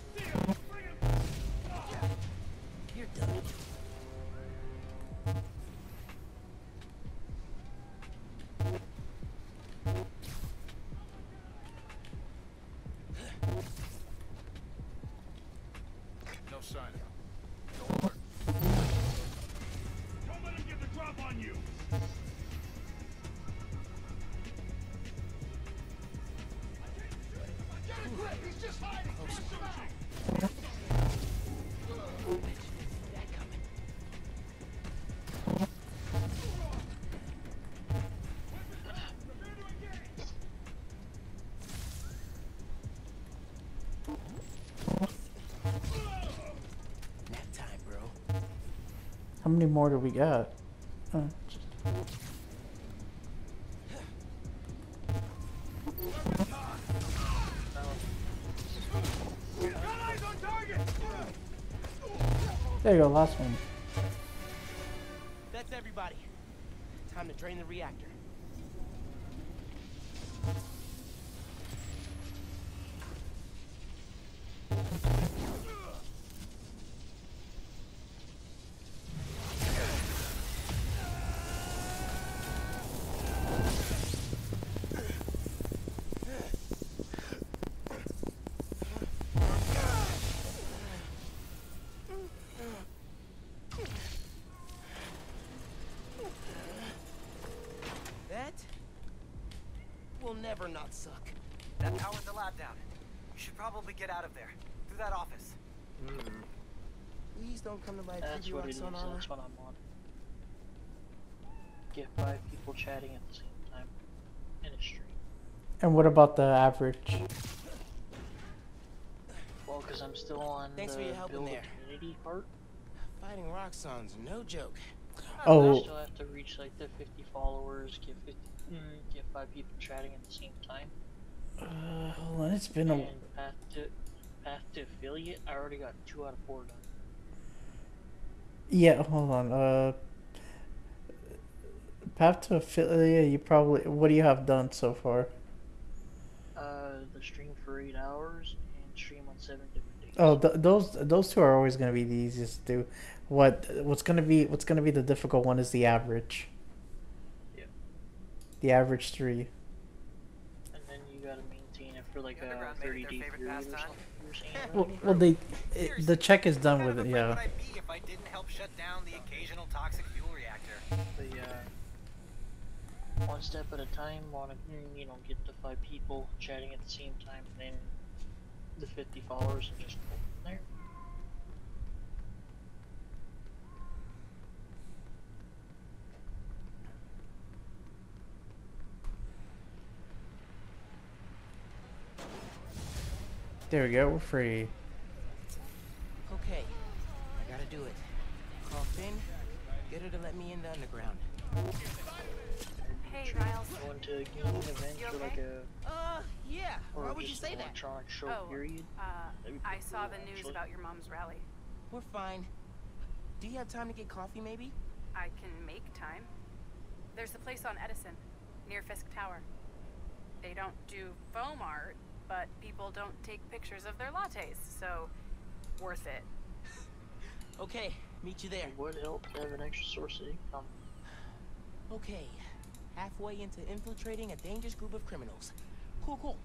Many more do we got? Oh, there you go, last one. That's everybody. Time to drain the reactor. That lab down. You should probably get out of there. Through that office. Please don't come to my That's preview what it is. Roxxon armor. That's what I'm on. Get five people chatting at the same time in a stream. And what about the average? Well, because I'm still on Thanks the for your help build a there. community part. Fighting Roxxon's no joke. Oh. I still have to reach like the 50 followers, get 50, mm, get five people chatting at the same time. Uh, hold on, it's been a. And path to path to affiliate, I already got two out of four done. Yeah, hold on. Uh, path to affiliate. You probably. What do you have done so far? Uh, the stream for eight hours and stream on seven different days. Oh, th- those those two are always gonna be the easiest to do. What what's gonna be what's gonna be the difficult one is the average. Yeah. The average three. And then you gotta maintain it for like a 30 day period or something. You're Well, well they it, the check is done with it. Where Yeah. would I be if I didn't help shut down the occasional toxic fuel reactor? the uh, one step at a time. Want to you know get the five people chatting at the same time, and then the 50 followers, and just go from there. There we go. We're free. Okay, I gotta do it. Call Phin, get her to let me in the underground. Hey, Riles. Going to a gaming event You or okay? like a Uh, yeah. or Why would you say that? electronic show Oh, period? uh, That'd I saw the news actually. about your mom's rally. We're fine. Do you have time to get coffee, maybe? I can make time. There's a place on Edison, near Fisk Tower. They don't do foam art, but people don't take pictures of their lattes, so worth it. Okay, meet you there. It would help to have an extra source of income. Okay, halfway into infiltrating a dangerous group of criminals. Cool, cool.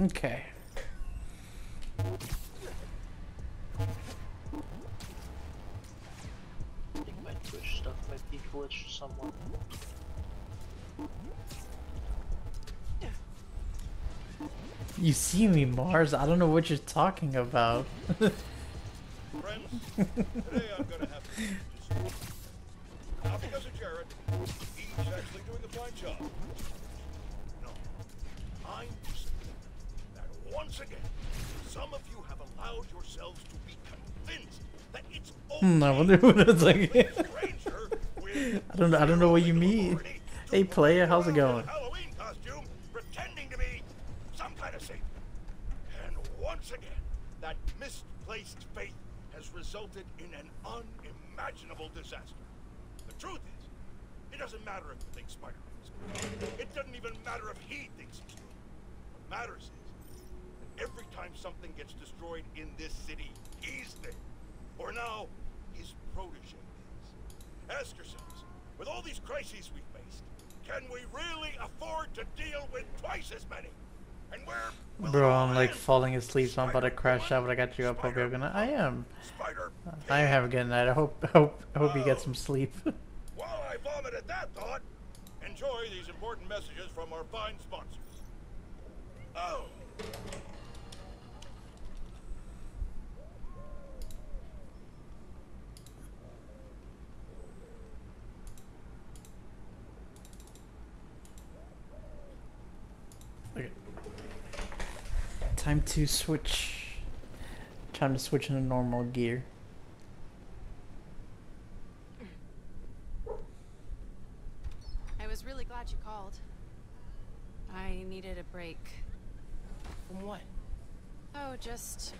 Okay. I think my Twitch stuff might be glitched somewhat. You see me, Mars. I don't know what you're talking about. Once again, some of you have allowed yourselves to be convinced that it's Hmm, I wonder what it's like. I don't. I don't know what you mean. Hey, player, how's it going? Halloween costume pretending to be some kind of saint. And once again, that misplaced faith has resulted in an unimaginable disaster. The truth is, it doesn't matter if you think Spider-Man is. It doesn't even matter if he thinks he's. What matters is that every time something gets destroyed in this city, he's there. Or now, his protege is. Ask yourselves, with all these crises we've faced, can we really afford to deal with twice as many? Bro, I'm like falling asleep, so I'm about to crash out, but I got you up. Hope you're gonna. I am. I have a good night. I hope, hope, hope you get some sleep. I vomited that thought, enjoy these important messages from our fine sponsors. Oh! Okay. Time to switch. Time to switch into normal gear. I was really glad you called. I needed a break. From what? Oh, just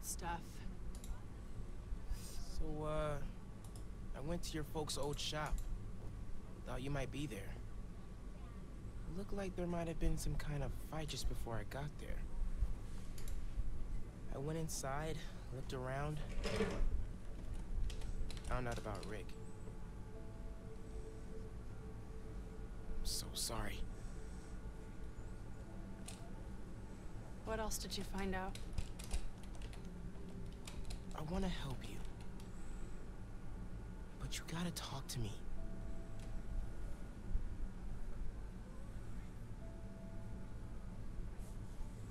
stuff. So, uh, I went to your folks' old shop. Thought you might be there. Looked like there might have been some kind of fight just before I got there. I went inside, looked around, found out about Rick. I'm so sorry. What else did you find out? I want to help you. But you gotta talk to me.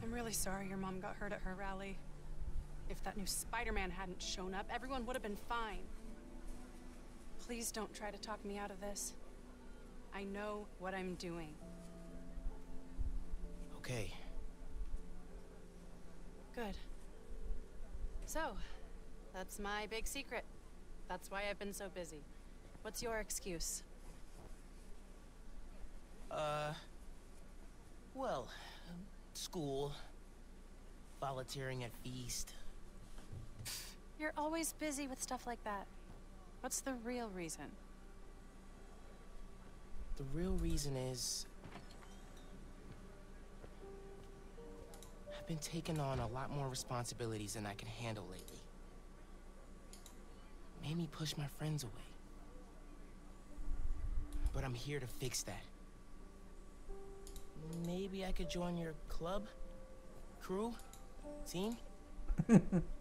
I'm really sorry your mom got hurt at her rally. If that new Spider-Man hadn't shown up, everyone would have been fine. Please don't try to talk me out of this. I know what I'm doing. Okay. Good. So, that's my big secret. That's why I've been so busy. What's your excuse? Uh. Well, school, volunteering at Feast. You're always busy with stuff like that. What's the real reason? The real reason is. I've been taking on a lot more responsibilities than I can handle lately. Made me push my friends away. But I'm here to fix that. Maybe I could join your club? Crew? Team?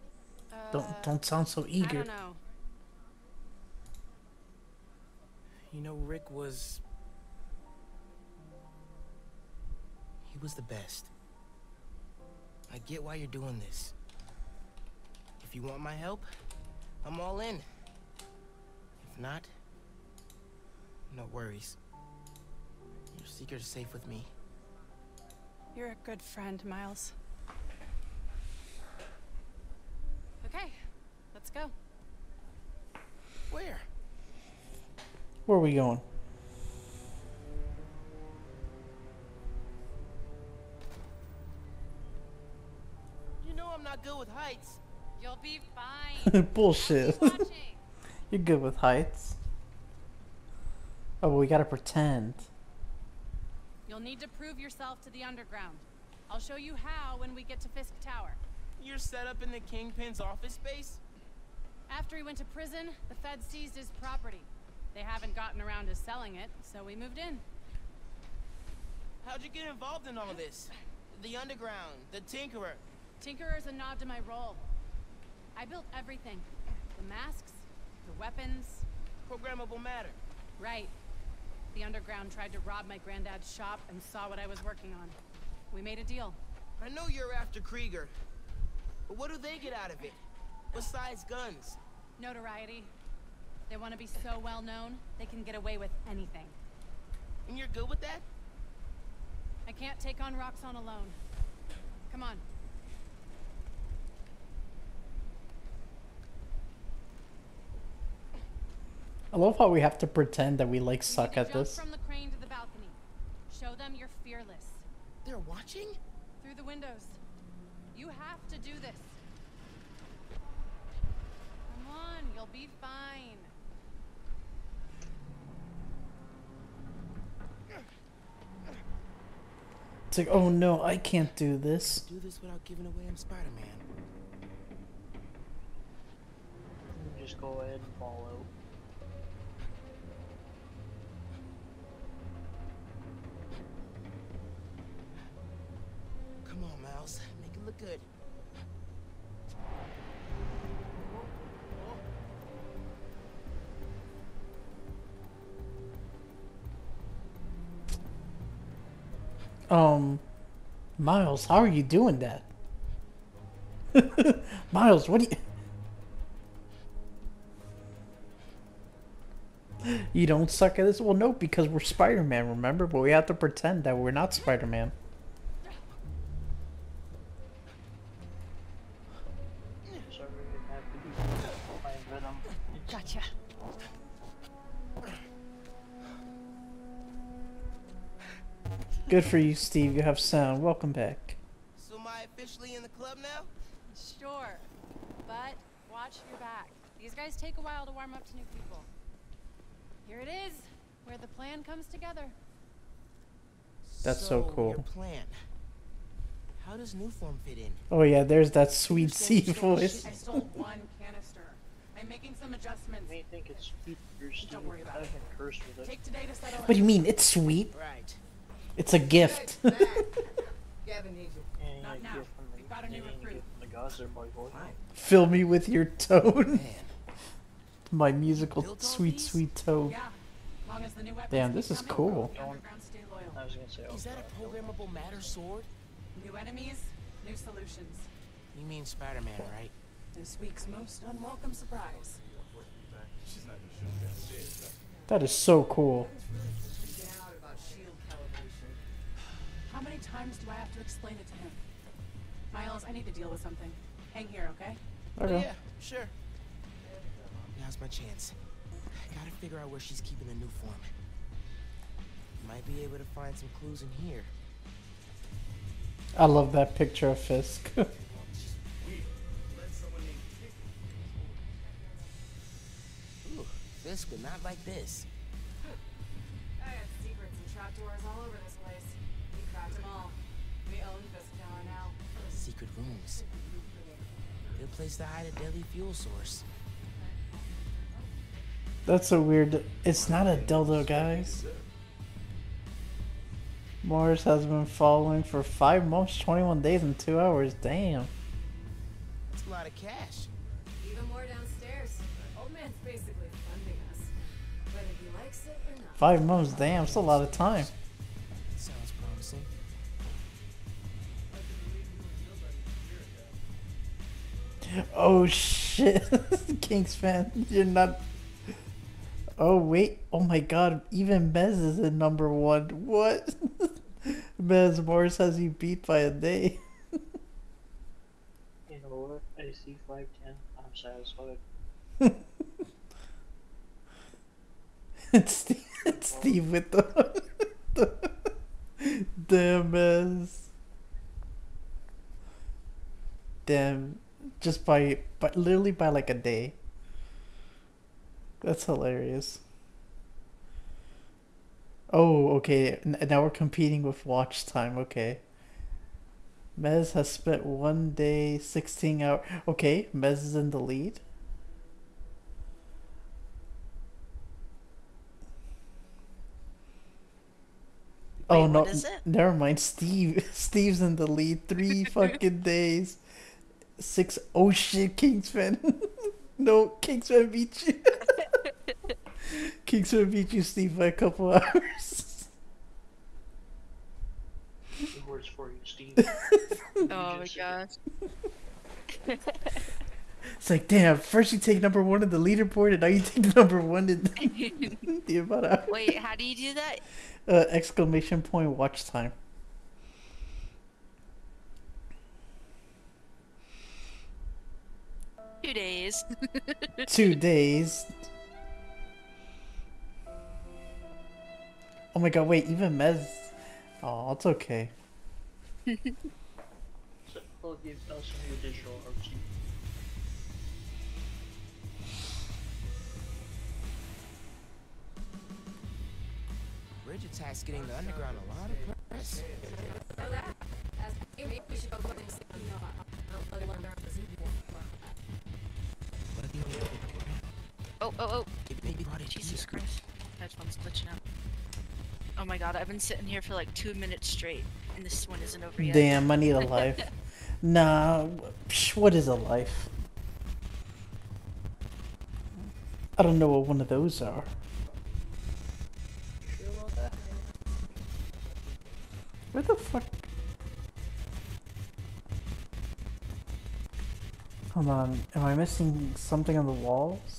Don't uh, don't sound so I eager. don't know. You know, Rick was. He was the best. I get why you're doing this. If you want my help, I'm all in. If not, no worries. Your secret is safe with me. You're a good friend, Miles. Okay, let's go. Where? Where are we going? You know I'm not good with heights. You'll be fine. Bullshit. You're good with heights. Oh, but we gotta pretend. You'll need to prove yourself to the underground. I'll show you how when we get to Fisk Tower. You're set up in the Kingpin's office space? After he went to prison, the Fed seized his property. They haven't gotten around to selling it, so we moved in. How'd you get involved in all this? The underground, the Tinkerer. Tinkerer's a nod to my role. I built everything. The masks, the weapons. Programmable matter. Right. The underground tried to rob my granddad's shop and saw what I was working on. We made a deal. I know you're after Krieger. But what do they get out of it? Besides guns? Notoriety. They want to be so well known, they can get away with anything. And you're good with that? I can't take on Roxxon alone. Come on. I love how we have to pretend that we like suck You at jump this. from the crane to the balcony. Show them you're fearless. They're watching? Through the windows. You have to do this. Come on, you'll be fine. It's like, oh no, I can't do this. Do this without giving away I'm Spider-Man. Just go ahead and fall out. Come on, Miles. Look good. Um, Miles, how are you doing that? Miles, what do you... You don't suck at this? Well, no, because we're Spider-Man, remember? But we have to pretend that we're not Spider-Man. Good for you, Steve. You have sound. Welcome back. So am I officially in the club now? Sure. But watch your back. These guys take a while to warm up to new people. Here it is, where the plan comes together. That's so cool. Your plan. How does Nuform fit in? Oh yeah, there's that sweet C voice. I stole one canister. I'm making some adjustments. I think it's sweet for Steve. Don't worry about I it. curse with it. Take today to settle What do you mean? It's sweet. Right. It's a gift. Gavin needs it. Yeah, Not yeah, now. gift from the, We've got a new yeah, yeah, recruit. gift from the gods there, boy, boy. Fill me with your tone. My musical sweet, sweet tone. Yeah. Long as the new Damn, this is cool. the underground stay loyal. I was gonna say, oh, Is that a programmable matter sword? New enemies, new solutions. You mean Spider-Man, right? This week's most unwelcome surprise. That is so cool. How many times do I have to explain it to him? Miles, I need to deal with something. Hang here, okay? Okay. Oh, yeah, sure. Now's my chance. Gotta figure out where she's keeping the new form. Might be able to find some clues in here. I love that picture of Fisk. Ooh, this but not like this. I had secrets and trapdoors all over this place. Secret rooms. Good place to hide a deadly fuel source. That's so weird. It's not a dildo, guys. Morris has been following for five months, 21 days, and two hours. Damn. That's a lot of cash. Even more downstairs. Old man's basically funding us. Whether he likes it or not. Five months, damn. That's a lot of time. Oh shit. Kings fan, you're not. Oh wait. Oh my god. Even Bez is in number one. What? Mez Morris has you beat by a day. You know what? I see 510. I'm satisfied. it's Steve, it's Steve with the, the damn Mez. Damn, just by but literally by like a day. That's hilarious. Oh, okay. n- Now we're competing with watch time. Okay. Mez has spent one day, 16 hours. Okay, Mez is in the lead. oh no, what is it? never mind. Steve, Steve's in the lead. Three fucking days. Six. Oh shit, Kingsman. no, Kingsman beat you. Kingsman beat you, Steve, by a couple hours. Two words for you, Steve. Oh my gosh. It's like, damn, first you take number one in the leaderboard, and now you take number one in the amount of hours. Wait, how do you do that? Uh, exclamation point watch time. Two days. Two days. Oh my god, wait, even Mez. Oh, it's okay. So I'll give us some additional RC. Bridge attack's getting the underground a lot of press. Oh, oh, oh. Jesus Christ. Headphones glitching out. Oh my god, I've been sitting here for like two minutes straight, and this one isn't over yet. Damn, I need a life. nah, psh, what is a life? I don't know what one of those are. Where the fuck? Hold on, am I missing something on the walls?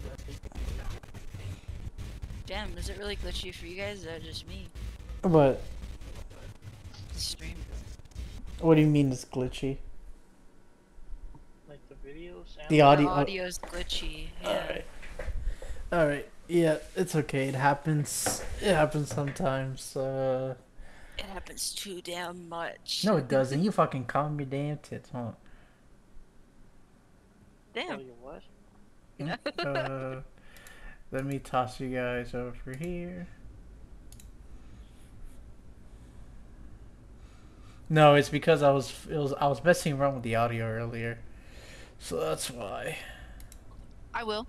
Damn, is it really glitchy for you guys or just me? But The stream. what do you mean it's glitchy? Like the video sound. The audio- The audio's glitchy. Yeah. Alright. Alright, yeah, it's okay. It happens. It happens sometimes. Uh, It happens too damn much. no, it doesn't. You fucking calm your damn tits, huh? Damn. what? uh, let me toss you guys over here. No, it's because I was it was I was messing around with the audio earlier, so that's why. I will.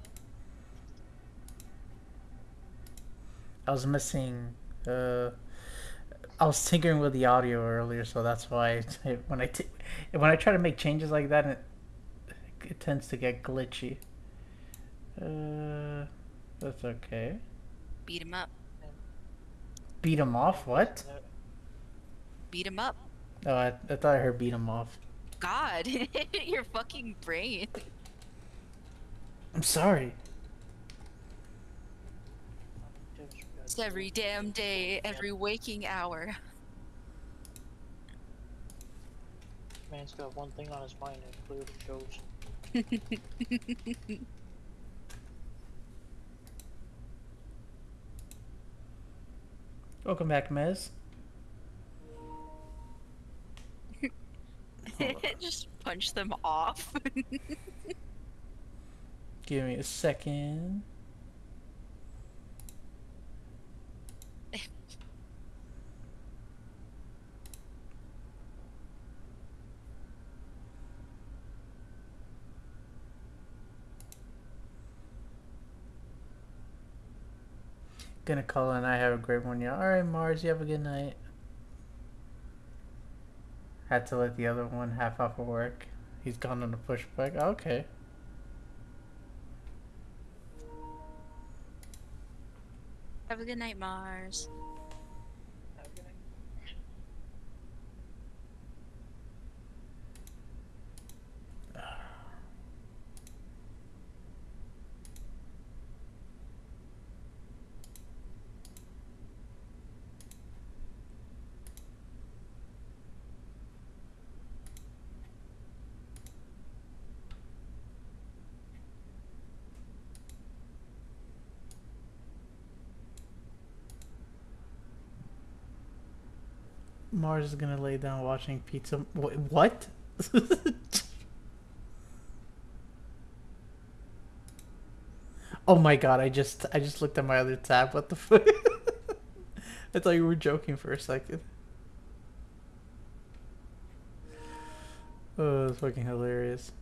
I was missing. Uh, I was tinkering with the audio earlier, so that's why it, when I t- when I try to make changes like that, it it tends to get glitchy. Uh, that's okay. Beat him up. Beat him off? What? Beat him up. Oh, I, I thought I heard beat him off. God, your fucking brain. I'm sorry. It's every damn day, every waking hour. Man's got one thing on his mind and it clearly shows. Welcome back, Mez. Just punch them off. Give me a second. gonna call and I have a great one. Yeah, all right, Mars, you have a good night. Had to let the other one half off of work. He's gone on a pushback. Okay. Have a good night, Mars. Mars is gonna lay down watching pizza. Wh- What? oh my god! I just I just looked at my other tab. What the fuck? I thought you were joking for a second. Oh, that's fucking hilarious.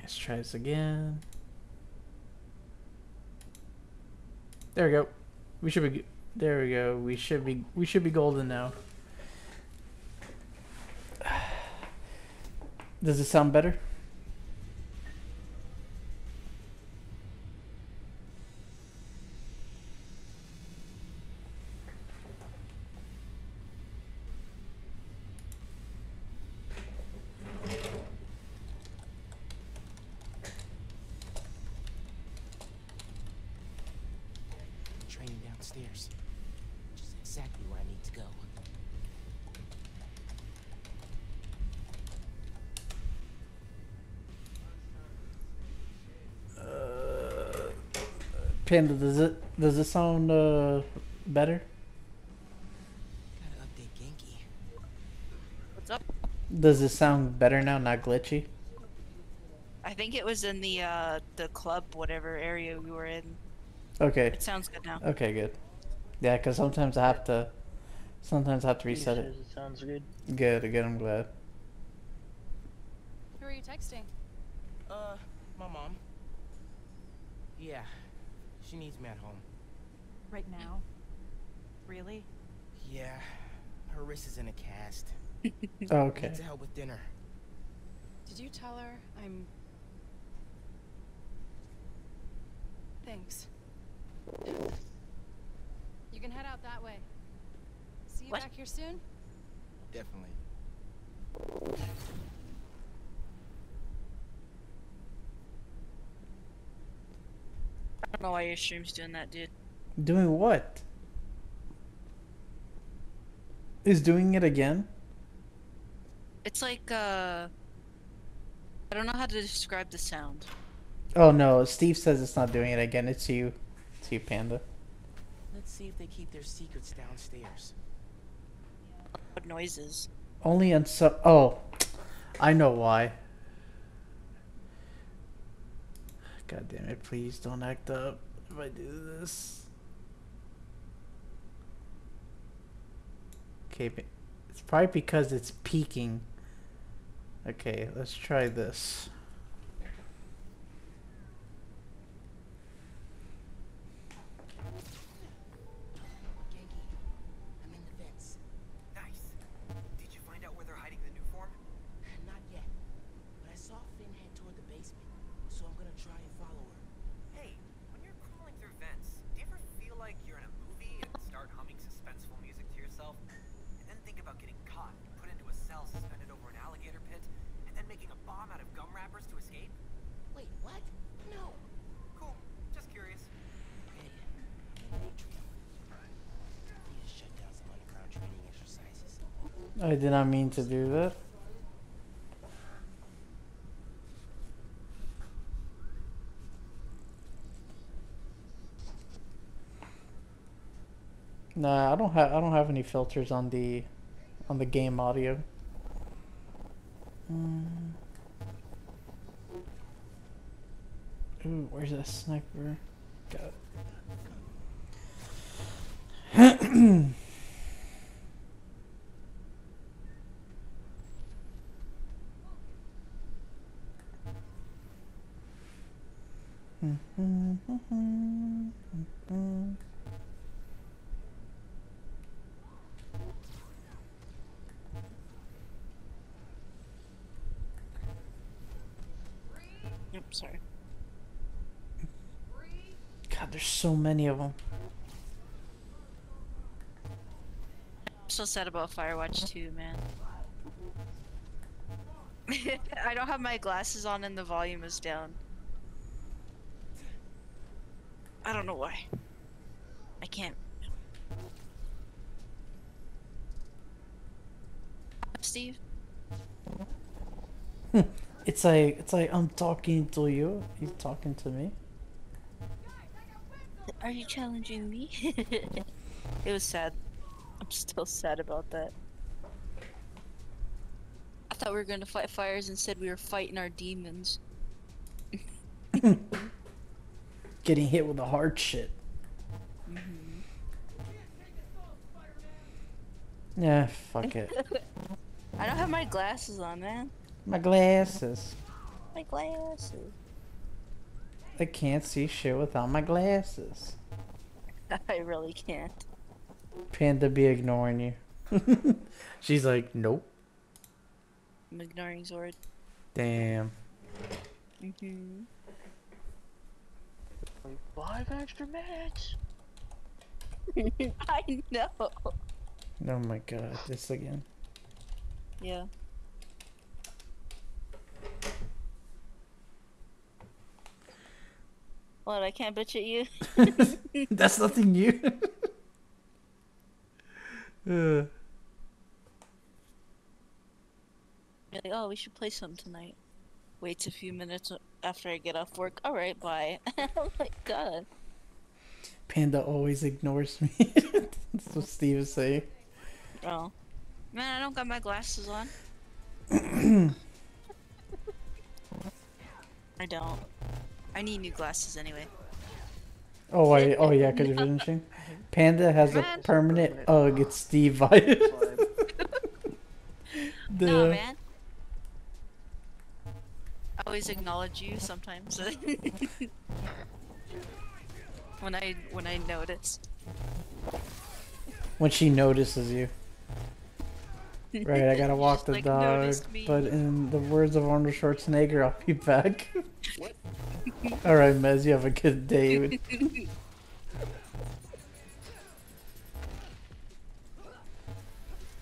Let's try this again. There we go. We should be. There we go. We should be. We should be golden now. Does it sound better? Panda, does it does it sound uh, better? Gotta Genki. What's up? Does it sound better now? Not glitchy? I think it was in the uh the club whatever area we were in. Okay. It sounds good now. Okay, good. Yeah, because sometimes I have to. Sometimes I have to reset says it. it sounds good. Good, good. I'm glad. Who are you texting? Uh, my mom. Yeah, she needs me at home. Right now? Really? Yeah, her wrist is in a cast. Oh, okay. Needs help with dinner. Did you tell her I'm. Thanks. You can head out that way. See you What? back here soon? Definitely. Don't know why your stream's doing that, dude. Doing what? Is doing it again? It's like uh I don't know how to describe the sound. Oh no, Steve says it's not doing it again. It's you. It's you, Panda. Let's see if they keep their secrets downstairs. What noises? Only on so. Oh, I know why. God damn it! Please don't act up if I do this. Okay, it's probably because it's peaking. Okay, let's try this. Did not mean to do that. Nah, I don't have I don't have any filters on the on the game audio. Mm. Ooh, where's that sniper? Got it. oh sorry. God, there's so many of them. I'm so sad about Firewatch 2, man. I don't have my glasses on and the volume is down. I don't know why. I can't. Steve? Hmm. It's like it's like I'm talking to you. You talking to me? Are you challenging me? it was sad. I'm still sad about that. I thought we were gonna fight fires instead we were fighting our demons. Getting hit with the hard shit. Yeah, fuck it. I don't have my glasses on, man. My glasses. My glasses. I can't see shit without my glasses. I really can't. Panda be ignoring you. She's like, nope. I'm ignoring Zord. Damn. Mm-hmm. Like five extra minutes. I know. Oh my god, this again. Yeah. What? I can't bitch at you. That's nothing new. Uh, like, oh, we should play some tonight. Waits a few minutes after I get off work. All right, bye. oh my god. Panda always ignores me. That's what Steve is saying. Oh. Man, I don't got my glasses on. I don't. I need new glasses anyway. Oh wait, oh yeah, because you're finishing. Panda has a permanent ugh. It's Steve vibe. the, No, man. I always acknowledge you sometimes. when I when I notice. when she notices you. Right, I gotta walk the like, dog, but in the words of Arnold Schwarzenegger, I'll be back. Alright, Mez, you have a good day.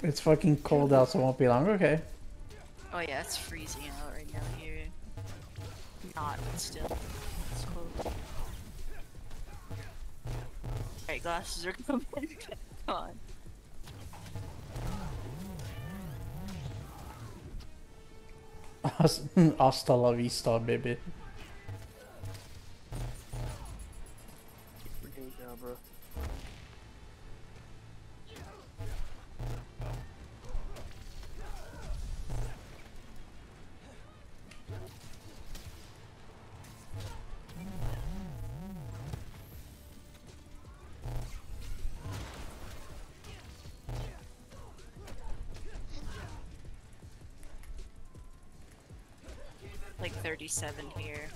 it's fucking cold out, so it won't be long. Okay. Oh yeah, it's freezing Not, but still. It's cold. Alright, glasses are coming back on. Hasta la vista, baby. 37 here.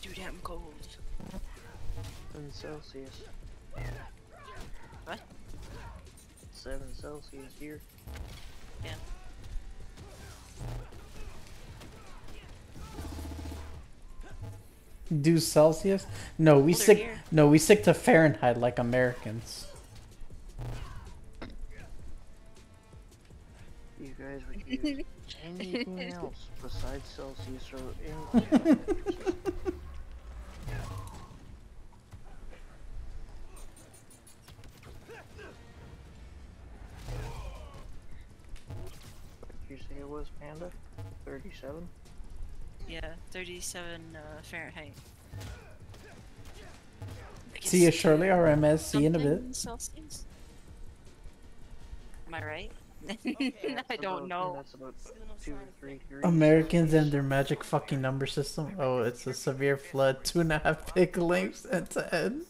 Dude, I'm cold. Seven Celsius. What? Seven Celsius here. Yeah. Do Celsius? No, we Colder stick. here. No, we stick to Fahrenheit like Americans. You guys would use anything else besides Celsius or anything. you say it was Panda? 37? Yeah, 37 uh, Fahrenheit. See you, guess shortly, RMS. See you in a bit. something Celsius? Am I right? I don't know. That's about two or three. Americans and their magic fucking number system. Oh, it's a severe flood, two and a half pick lengths end to end.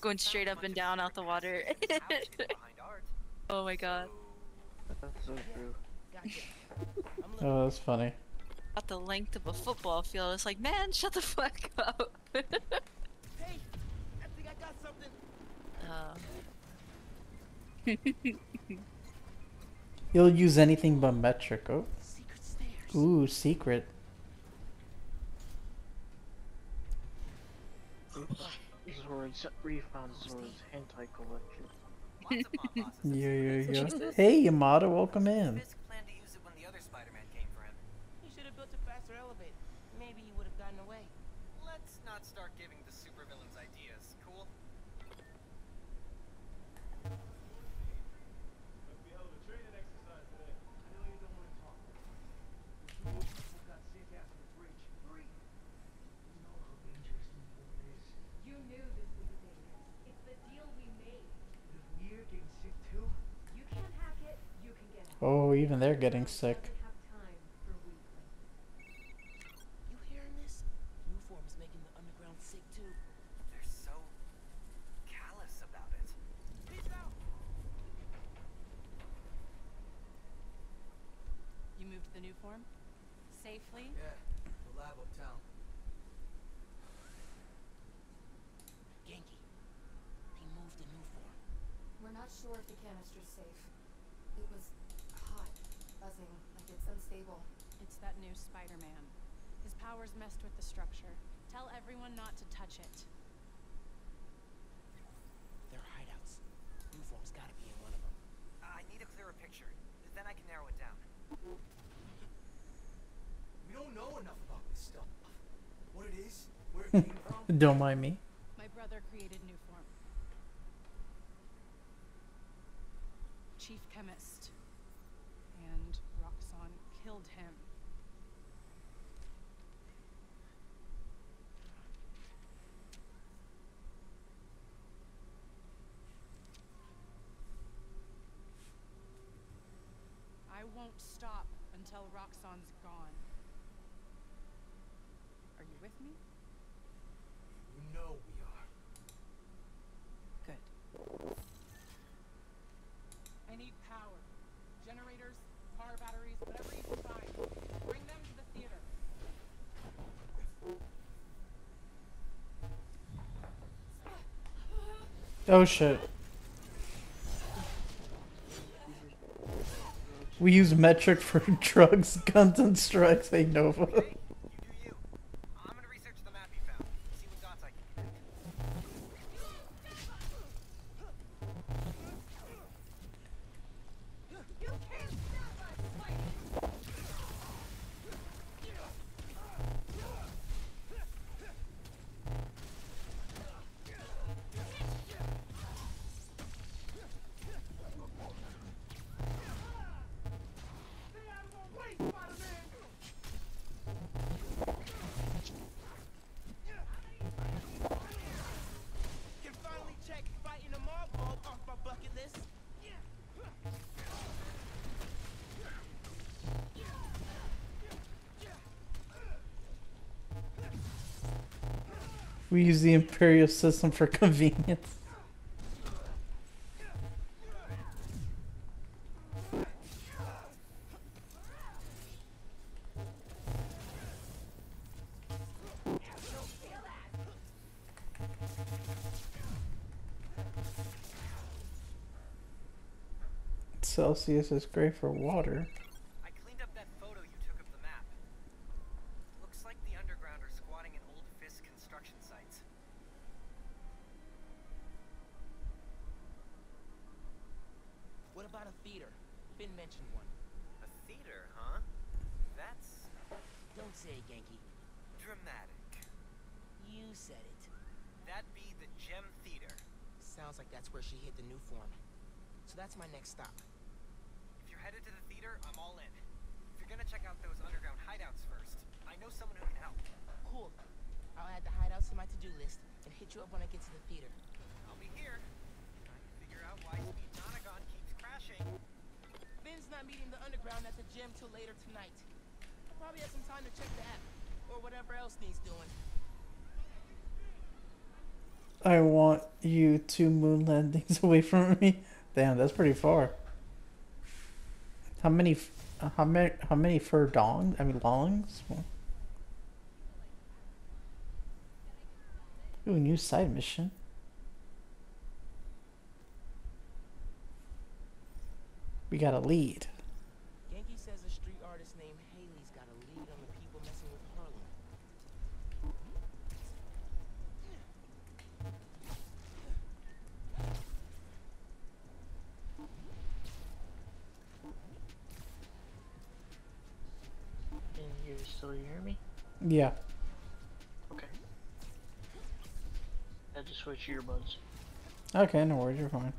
Going straight up and down out the water. oh my god. That's so true. Oh, that's funny. About the length of a football field. It's like, man, shut the fuck up. Oh. You'll use anything but metric. Oh. Ooh, secret. Zord's refound Zord's hentai collection. yeah, yeah, yeah. Hey, Yamada, welcome in. even they're getting sick. Don't mind me. Oh shit. We use metric for drugs, guns, and strikes, A Nova. We use the Imperial system for convenience. Celsius is great for water. from me? Damn, that's pretty far. How many, how many, how many fur dongs? I mean longs. Ooh, new side mission. We got a lead. still hear me? Yeah. Okay. I to switch earbuds. Okay, no worries, you're fine.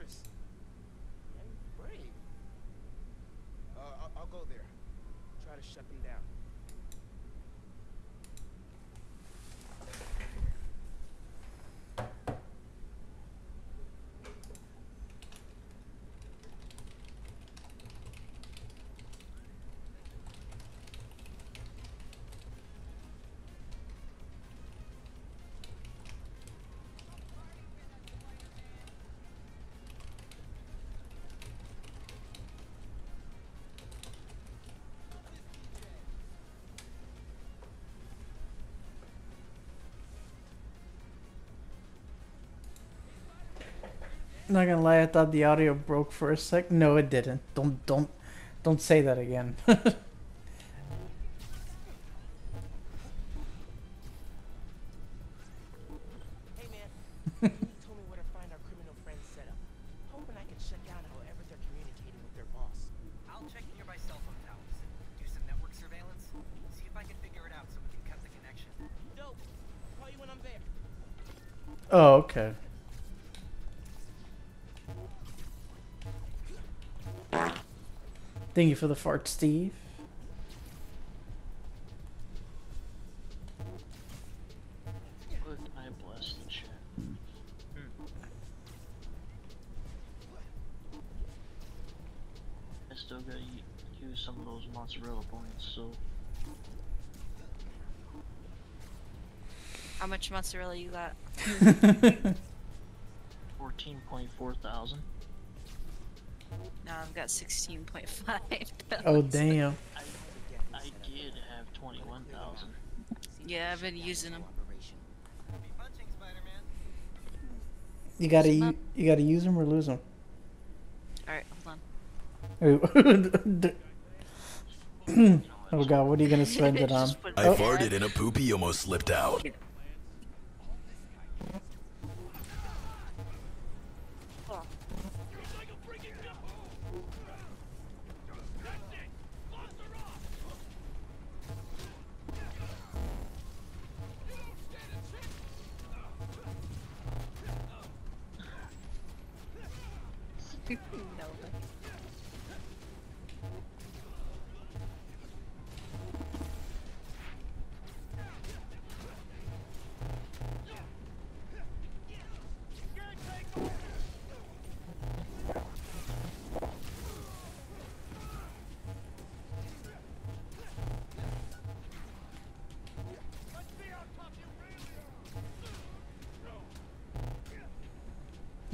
And brave. Uh, I'll, I'll go there. Try to shut them down. Not gonna lie, I thought the audio broke for a sec. No, it didn't. Don't don't don't say that again. Thank you for the fart, Steve. I bless the chat. I still gotta use some of those mozzarella points, so How much mozzarella you got? fourteen point four thousand. No, I've got 16.5. Oh damn. I did have twenty one thousand. Yeah, I've been using them. You gotta u- you gotta use them or lose them. Alright, hold on. oh god, what are you gonna spend it on? I Oh. farted and a poopy almost slipped out. no.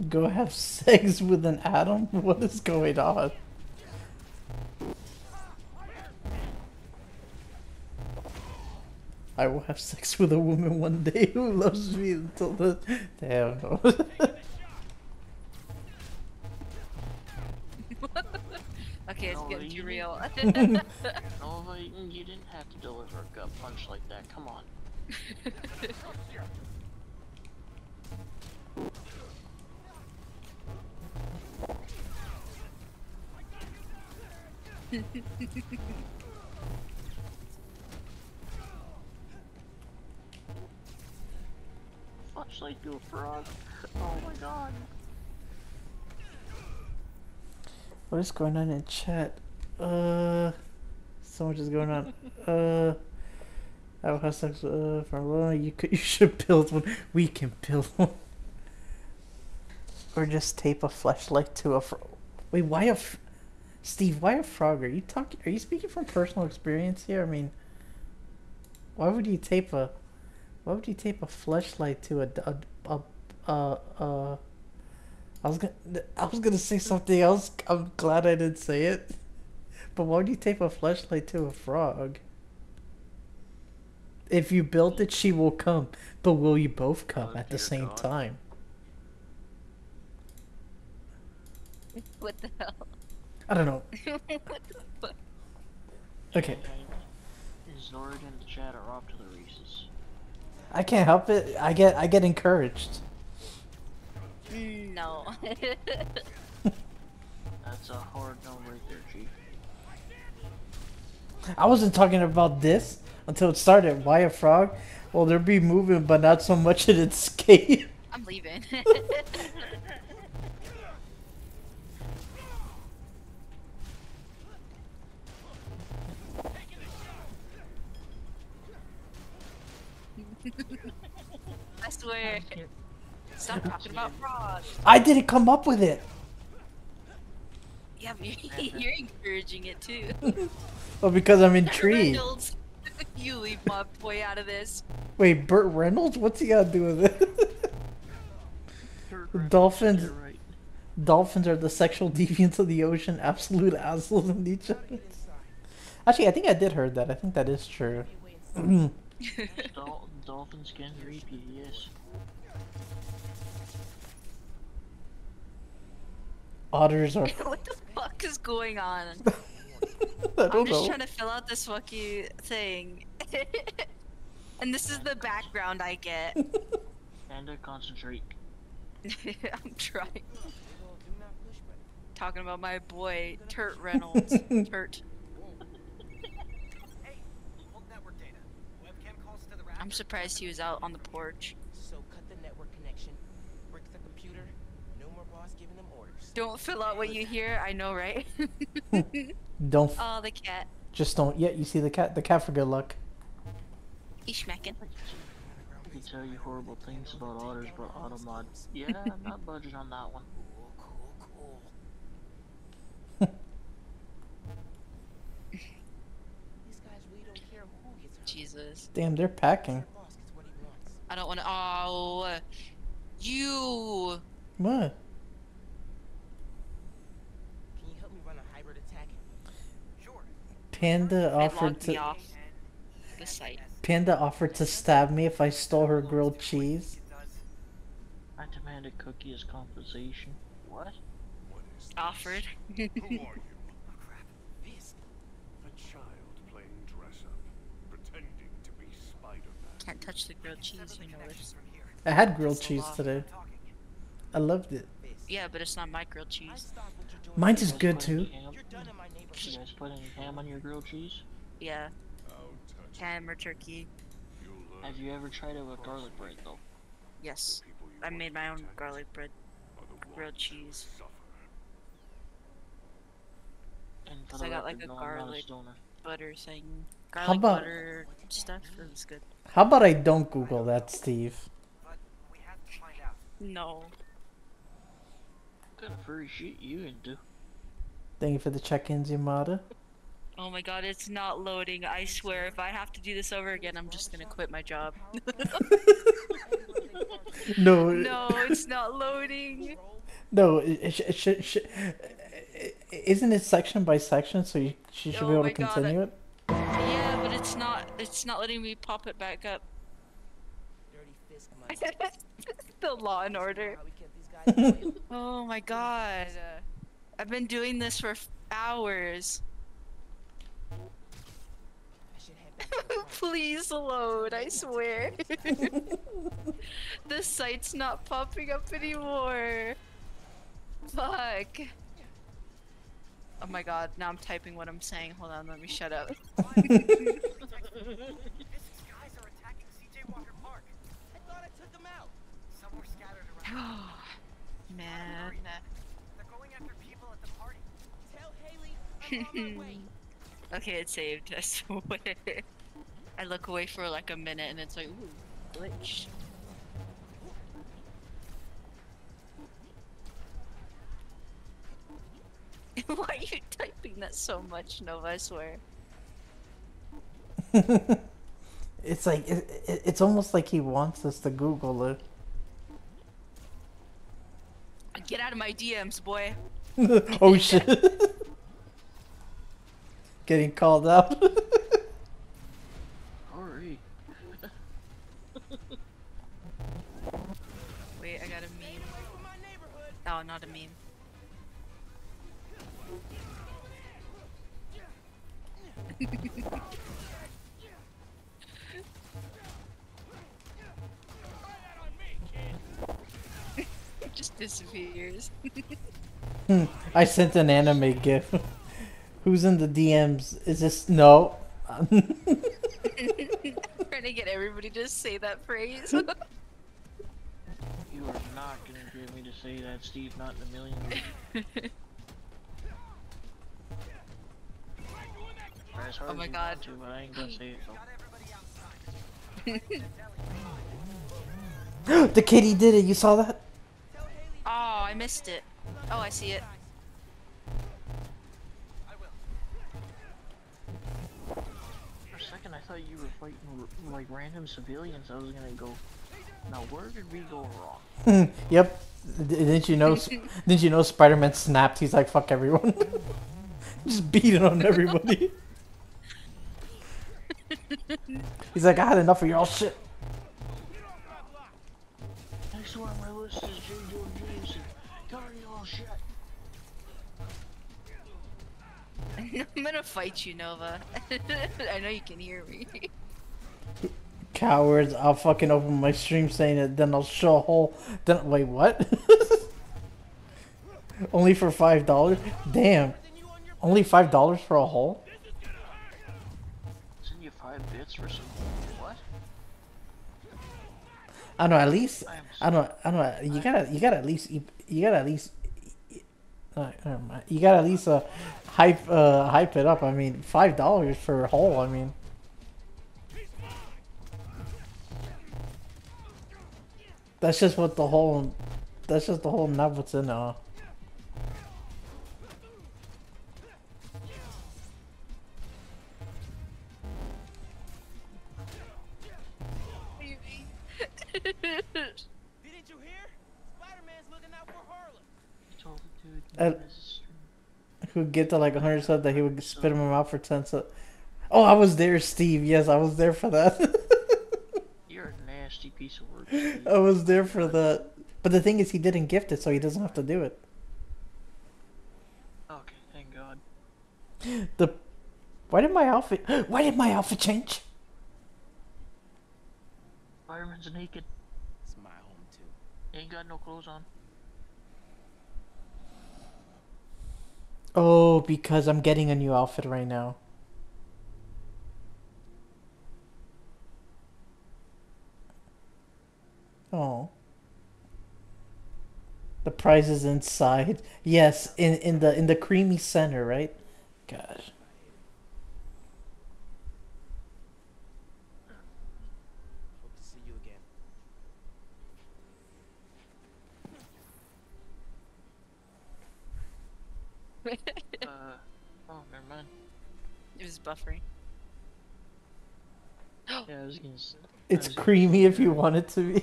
Go have sex with an atom? What is going on? I will have sex with a woman one day who loves me until the damn okay, it's No, getting you too real. didn't- Nova, you you didn't have to deliver a gut punch like that. Come on. Flashlight to a frog. Oh my god. What is going on in chat? Uh, so much is going on. Uh, I will have sex uh, for alone. You could, you should build one. We can build one. Or just tape a flashlight to a. Fr- Wait, why a? F- Steve, why a frog? Are you talking? Are you speaking from personal experience here? I mean, why would you tape a? Why would you tape a flashlight to a a a a? a I was gonna I was gonna say something else. I'm glad I didn't say it. But why would you tape a flashlight to a frog? If you build it, she will come. But will you both come at the same time? What the hell? I don't know. what the fuck? Okay. Zord and the chat are off to the races. I can't help it. I get I get encouraged. No. That's a hard no right there, Chief. I wasn't talking about this until it started. Why a frog? Well, there'd be moving, but not so much it'd escape. I'm leaving. I swear. Stop talking about frogs. I didn't come up with it. Yeah, but you're, you're encouraging it too. Well, because I'm intrigued. Reynolds, you leave my boy out of this. Wait, Burt Reynolds? What's he got to do with it? Dolphins. Dolphins are the sexual deviants of the ocean, absolute assholes in each other. Actually, I think I did heard that. I think that is true. Dol- dolphins can reap yes. Otters are. what the fuck is going on? I I'm don't just know. trying to fill out this fucking thing. and this is the background I get. Panda, concentrate. I'm trying. Talking about my boy, Turt Reynolds. Turt. I'm surprised he was out on the porch. So cut the network connection, brick the computer. No more boss giving them orders. Don't fill out what you hear. I know, right? Don't. f- oh, the cat. Just don't. Yeah, you see the cat. The cat for good luck. He's smacking. I can tell you horrible things about otters, but Automod. Yeah, I'm not budging on that one. These guys really don't care who gets hurt. Jesus. Damn, they're packing. Boss gets what he wants. I don't want to. Oh, you. What? Can you help me run a hybrid attack? Sure. Panda They offered logged me to. off the site. Panda offered to stab me if I stole her grilled cheese. I demand a cookie as compensation. What? Offered. Who are you? A child playing dress up, pretending to be Spider-Man. Can't touch the grilled cheese, you know this. I had grilled cheese today. I loved it. Yeah, but it's not my grilled cheese. Mine's is good too. any ham- You guys put any ham on your grilled cheese? Yeah. Ham or turkey. Have you ever tried it with garlic bread though? Yes. I made my own garlic bread. Grilled cheese. And for So I got like record, a no, I'm not garlic stoner. butter thing. How Garlic about- butter stuff. It was good. How about I don't Google that, Steve? No. What kind of furry shit you into? Thank you for the check-ins, Yamada. Oh my god, it's not loading. I swear, if I have to do this over again, I'm just gonna quit my job. No. no, it's not loading. No, it, it, sh- it should. sh- isn't it section by section, so you, she should be Oh able my to God, continue I- it? It's not. It's not letting me pop it back up. the Law and Order. oh my God. I've been doing this for hours. Please load, I swear. the site's not popping up anymore. Fuck. Oh my god, now I'm typing what I'm saying. Hold on, let me shut up. Man. They're going after people at the party. Tell Hailey I'm on my way. okay, it saved. I swear. I look away for like a minute and it's like, ooh, glitch. Why are you typing that so much, Nova? I swear. It's like it, it, it's almost like he wants us to Google it. Get out of my DMs, boy. oh shit! Getting called out. Alright. Wait, I got a meme. Oh, not a meme. Just disappears. Hmm, I sent an anime gif. Who's in the DMs? Is this no? Trying to get everybody to say that phrase. You are not gonna get me to say that, Steve. Not in a million years. Oh my God. To, but I ain't gonna say it though. the kitty did it. You saw that? Oh, I missed it. Oh, I see it. For a second, I thought you were fighting like random civilians. I was gonna go. Now, where did we go wrong? yep. D- Didn't you know? Didn't you know Spider-Man snapped? He's like, "Fuck everyone." Just beating on everybody. He's like, "I had enough of your all shit." Next one on my list is J. Joe James and cover your little shit. I'm gonna fight you, Nova. I know you can hear me. Cowards! I'll fucking open my stream saying it, then I'll show a whole. Then wait, what? Only for five dollars? Damn! Only five dollars for a hole? Five bits for some. What? I don't know. At least I don't. I don't. know, You gotta. You gotta at least. You you gotta at least. Uh. You gotta at least uh, hype uh, hype it up. I mean, five dollars for a hole. I mean, that's just what the whole. That's just the whole nut what's in it. The dude. Uh, who get to like 100 subs that he would spit him out for 10 subs. Oh, I was there, Steve. Yes, I was there for that. You're a nasty piece of work. Steve. I was there for that. But the thing is, he didn't gift it, so he doesn't have to do it. Okay, thank God. The why did my outfit? Why did my outfit change? Fireman's naked. It's my home too. Ain't got no clothes on. Oh, because I'm getting a new outfit right now. Oh. The prize is inside. Yes, in in the in the creamy center, right? Gosh. Hope to see you again. Uh, oh, never mind. It was buffering. Yeah, I was gonna. s- I It's was- creamy if you want it to be.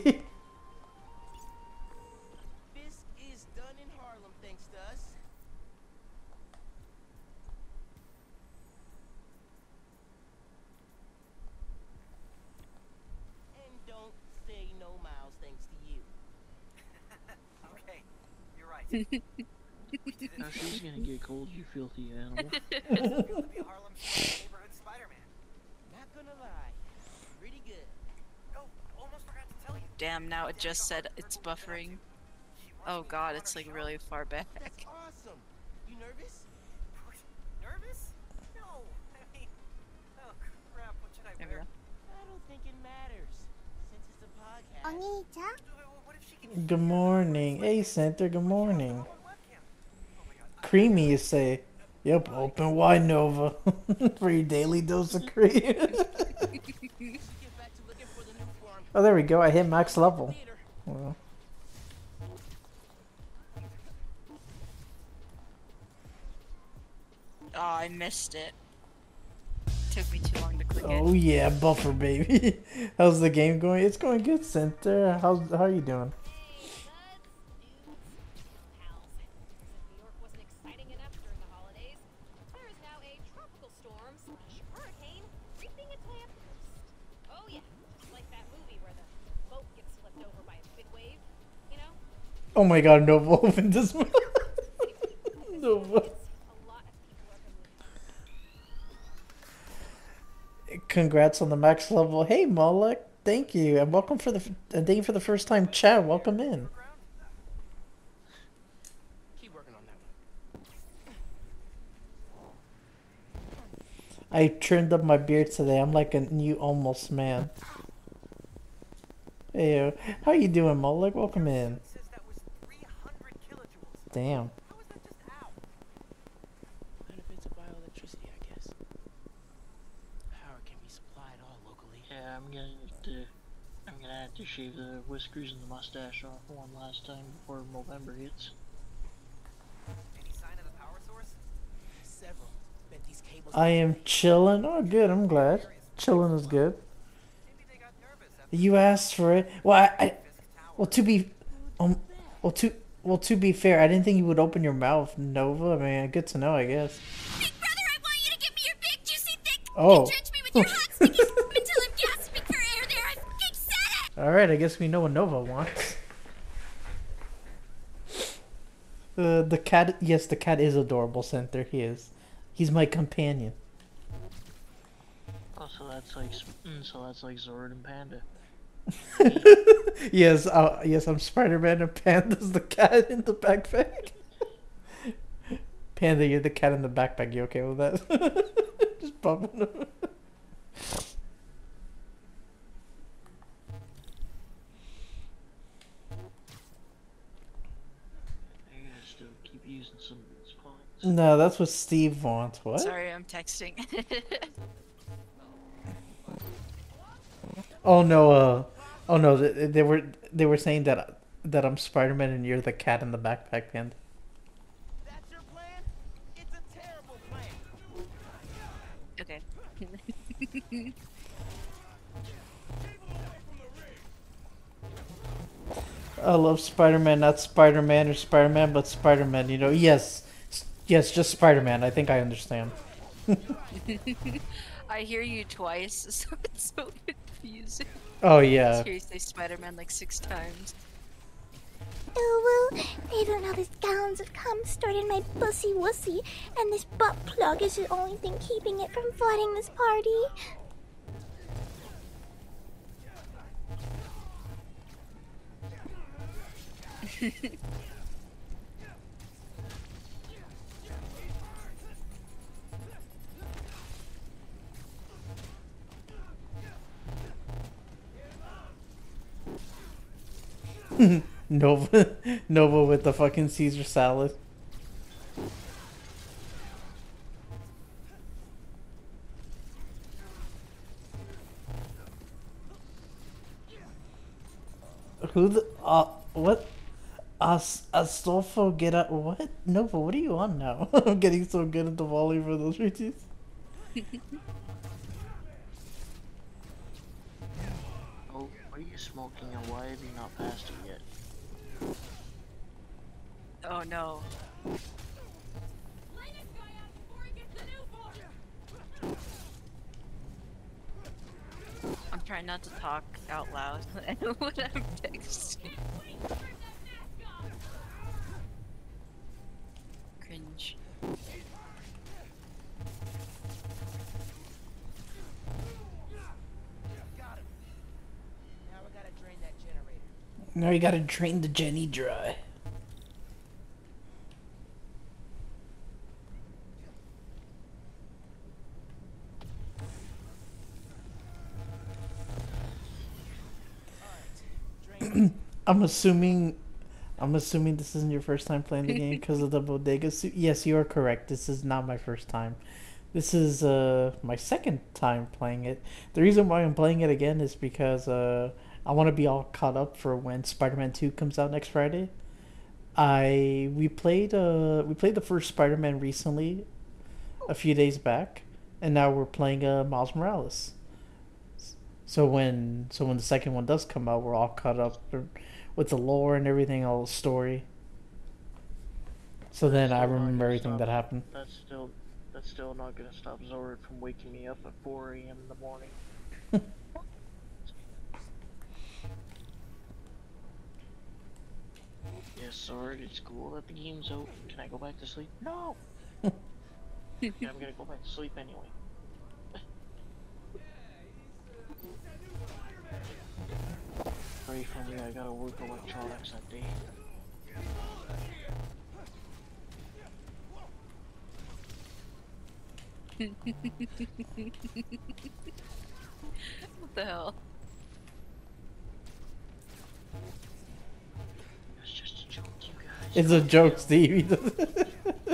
This is done in Harlem thanks to us. And don't say no miles thanks to you. okay, you're right. You're gonna get cold, you filthy animal. Damn, now it just said it's buffering. Oh god, it's like really far back. That's awesome. You nervous? Nervous? No. I mean, oh crap, what should I wear? Good morning. Hey, Center, good morning. Creamy, you say. Yep, open wide, Nova. For your daily dose of cream. oh, there we go. I hit max level. Well. Oh, I missed it. Took me too long to click Oh it. yeah, buffer baby. How's the game going? It's going good, Center. How's how are you doing? Oh my god, Nova opened this one. Nova. Congrats on the max level. Hey Moloch, thank you, and welcome for the and thank you for the first time chat. Welcome in. Keep working on that I trimmed up my beard today. I'm like a new almost man. Hey, how you doing, Moloch? Welcome in. Damn. I locally. Yeah, I'm gonna have to. Shave the whiskers and the mustache off one last time before November hits. Any sign of power source? Several. I am chilling. Oh, good. I'm glad. Chilling is good. You asked for it. Well, I, I well to be, um, well to well to be fair, I didn't think you would open your mouth, Nova. I mean, good to know, I guess. Big brother, I want you to give me your big, juicy, thick. Oh. All right, I guess we know what Nova wants. Uh, the cat, yes, the cat is adorable. Center, he is. He's my companion. Oh, so that's like, mm, so that's like Zord and Panda. yes, uh, yes, I'm Spider-Man and Panda's the cat in the backpack. Panda, you're the cat in the backpack. You okay with that? Just bumping him. I gotta still keep using some of these points. No, that's what Steve wants. What? Sorry, I'm texting. Oh no, uh, oh no, they, they were they were saying that that I'm Spider-Man and you're the cat in the backpack, Panda. okay. I love Spider-Man, not Spider-Man or Spider-Man, but Spider-Man. You know, yes, yes, just Spider-Man. I think I understand. I hear you twice, so it's so confusing. Oh, yeah. I hear you say Spider-Man like six times. Oh well, they don't know these gowns have come stored in my pussy wussy, and this butt plug is the only thing keeping it from flooding this party. Nova, Nova with the fucking Caesar salad. Who the uh what? As Astolfo get up what? Nova, what are you on now? I'm getting so good at the volley for those routines. Oh, what are you smoking and why have you not passed? Oh no. I'm trying not to talk out loud when I'm texting. Cringe. Now we gotta drain that generator. Now you gotta drain the Jenny dry. I'm assuming, I'm assuming this isn't your first time playing the game because of the bodega suit. Yes, you are correct. This is not my first time. This is uh my second time playing it. The reason why I'm playing it again is because uh I want to be all caught up for when Spider-Man 2 comes out next Friday. I we played uh we played the first Spider-Man recently, a few days back, and now we're playing uh Miles Morales. So when so when the second one does come out, we're all caught up er, with the lore and everything, all the story. So then I remember everything stop- that happened. That's still that's still not gonna stop Zord from waking me up at 4 a.m. in the morning. yes, Zord, it's cool that the game's over. Can I go back to sleep? No. yeah, I'm gonna go back to sleep anyway. Pray for me, I gotta work electronics that day. what the hell? It's just a joke, you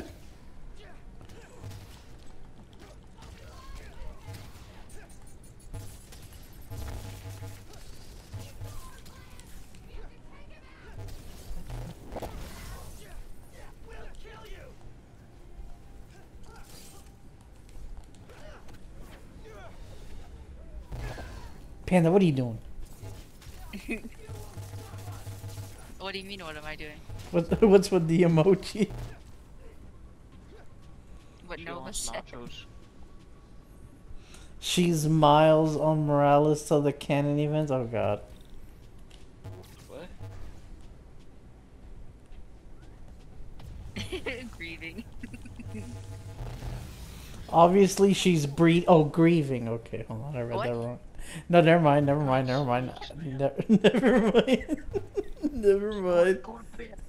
Panda, what are you doing? What do you mean? What am I doing? What, what's with the emoji? What She Nova wants said. nachos. She's Miles on Morales to the canon events. Oh god. What? Grieving. Obviously, she's breed. Oh, grieving. Okay, hold on. I read What? that wrong. No, never mind. Never mind. Never mind. Never, never mind. never mind.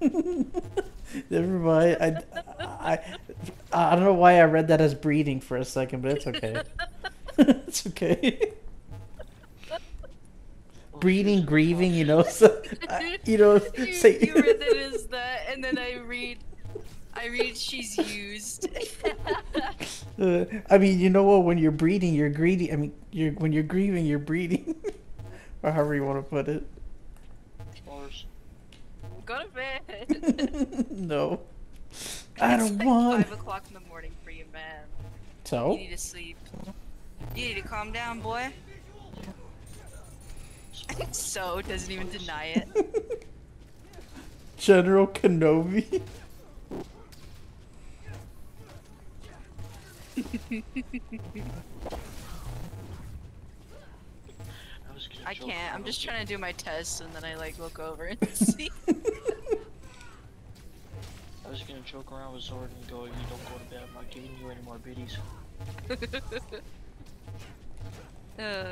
never mind. I, I, I don't know why I read that as breeding for a second, but it's okay. it's okay. Breeding, grieving. You know. So, I- you know. you, Say. you read it as that, and then I read, I mean, she's used. Uh, I mean, you know what? When you're breeding, you're greedy. I mean, you're when you're grieving, you're breeding, or however you want to put it. Bars. Go to bed. no, I It's don't like want. Five o'clock in the morning for you, man. So You need to sleep. You need to calm down, boy. so doesn't even deny it. General Kenobi. I I can't. I'm just trying to do my tests, and then I like look over and see. I was gonna joke around with Zord and go, you don't go to bed, I'm not giving you any more biddies. uh,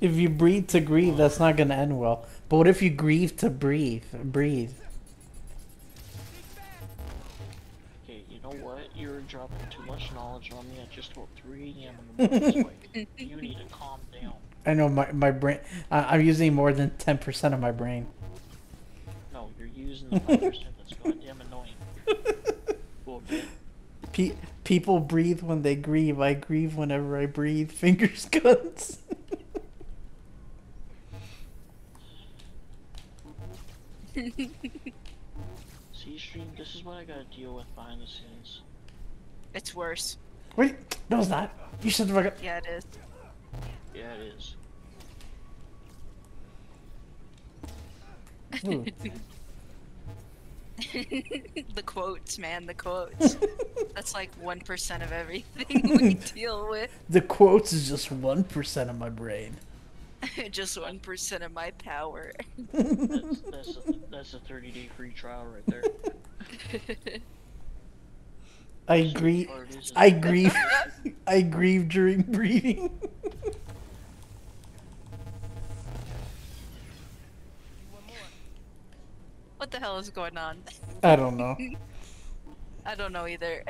If you breathe to grieve, that's not gonna end well. But what if you grieve to breathe? Breathe. Dropping too much knowledge on me at just about 3 a.m. in the morning. like, you need to calm down. I know my my brain. I, I'm using more than ten percent of my brain. No, you're using the 5% that's goddamn annoying. Little. Pe- people breathe when they grieve. I grieve whenever I breathe. Fingers guns. See, stream, this is what I gotta deal with behind the scenes. It's worse. Wait, no, it's not. You said the fuck. Up Yeah, it is. Yeah, it is. The quotes, man, the quotes. That's like 1% of everything we deal with. The quotes is just one percent of my brain. Just 1% of my power. That's, that's, a, that's a 30 day free trial right there. I grieve. I grieve. I grieve during breathing. what the hell is going on? I don't know. I don't know either.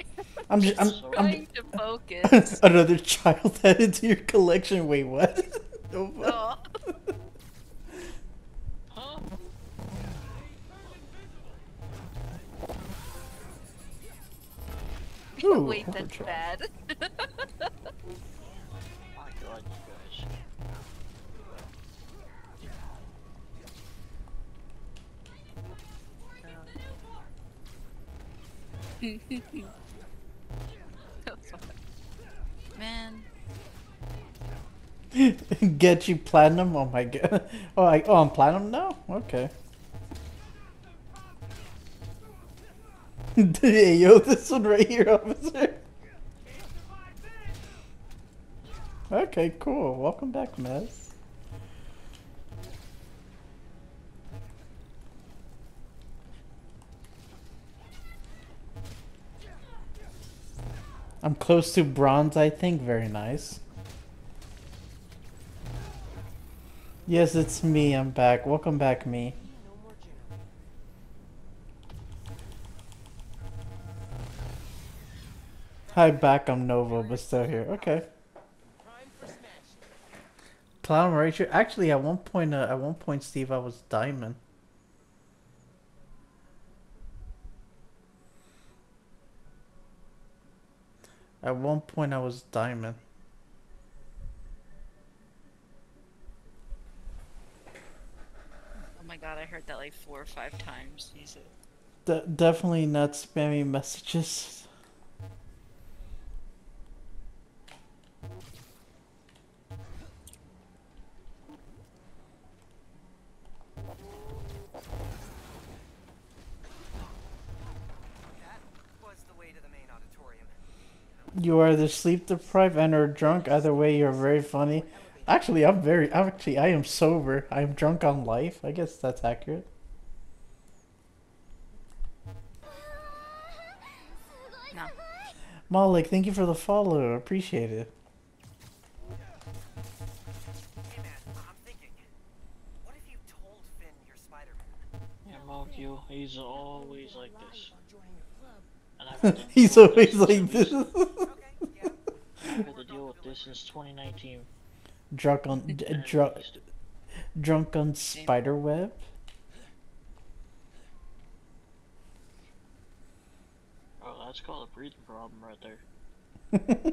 I'm just. I'm. trying I'm to focus. Another child added to your collection. Wait, what? No, Ooh, Wait, that's overdrive. bad. My god, you guys. Man. Get you platinum? Oh my god. Oh, I, oh, I'm platinum now? Okay. hey, yo, this one right here, officer. Okay, cool. Welcome back, Mez. I'm close to bronze, I think. Very nice. Yes, it's me. I'm back. Welcome back, me. Hi, back. I'm Nova, but still here. Okay. Platinum Rachel. Actually, at one point, uh, at one point, Steve, I was diamond. At one point, I was diamond. Oh my god, I heard that like four or five times. Jesus. De- definitely not spammy messages. Was the way to the main auditorium. You are either sleep deprived and or drunk. Either way, you're very funny. Actually, I'm very. Actually, I am sober. I'm drunk on life. I guess that's accurate. No. Malik, thank you for the follow. Appreciate it. Hey man, I'm thinking. What if you told Phin you're Spider-Man? Yeah, Mokyo, he's always like this. And I've had to He's always like this. I've had to deal with this since 2019. drunk on d- drunk, drunk on spider web. Oh, that's called a breathing problem right there.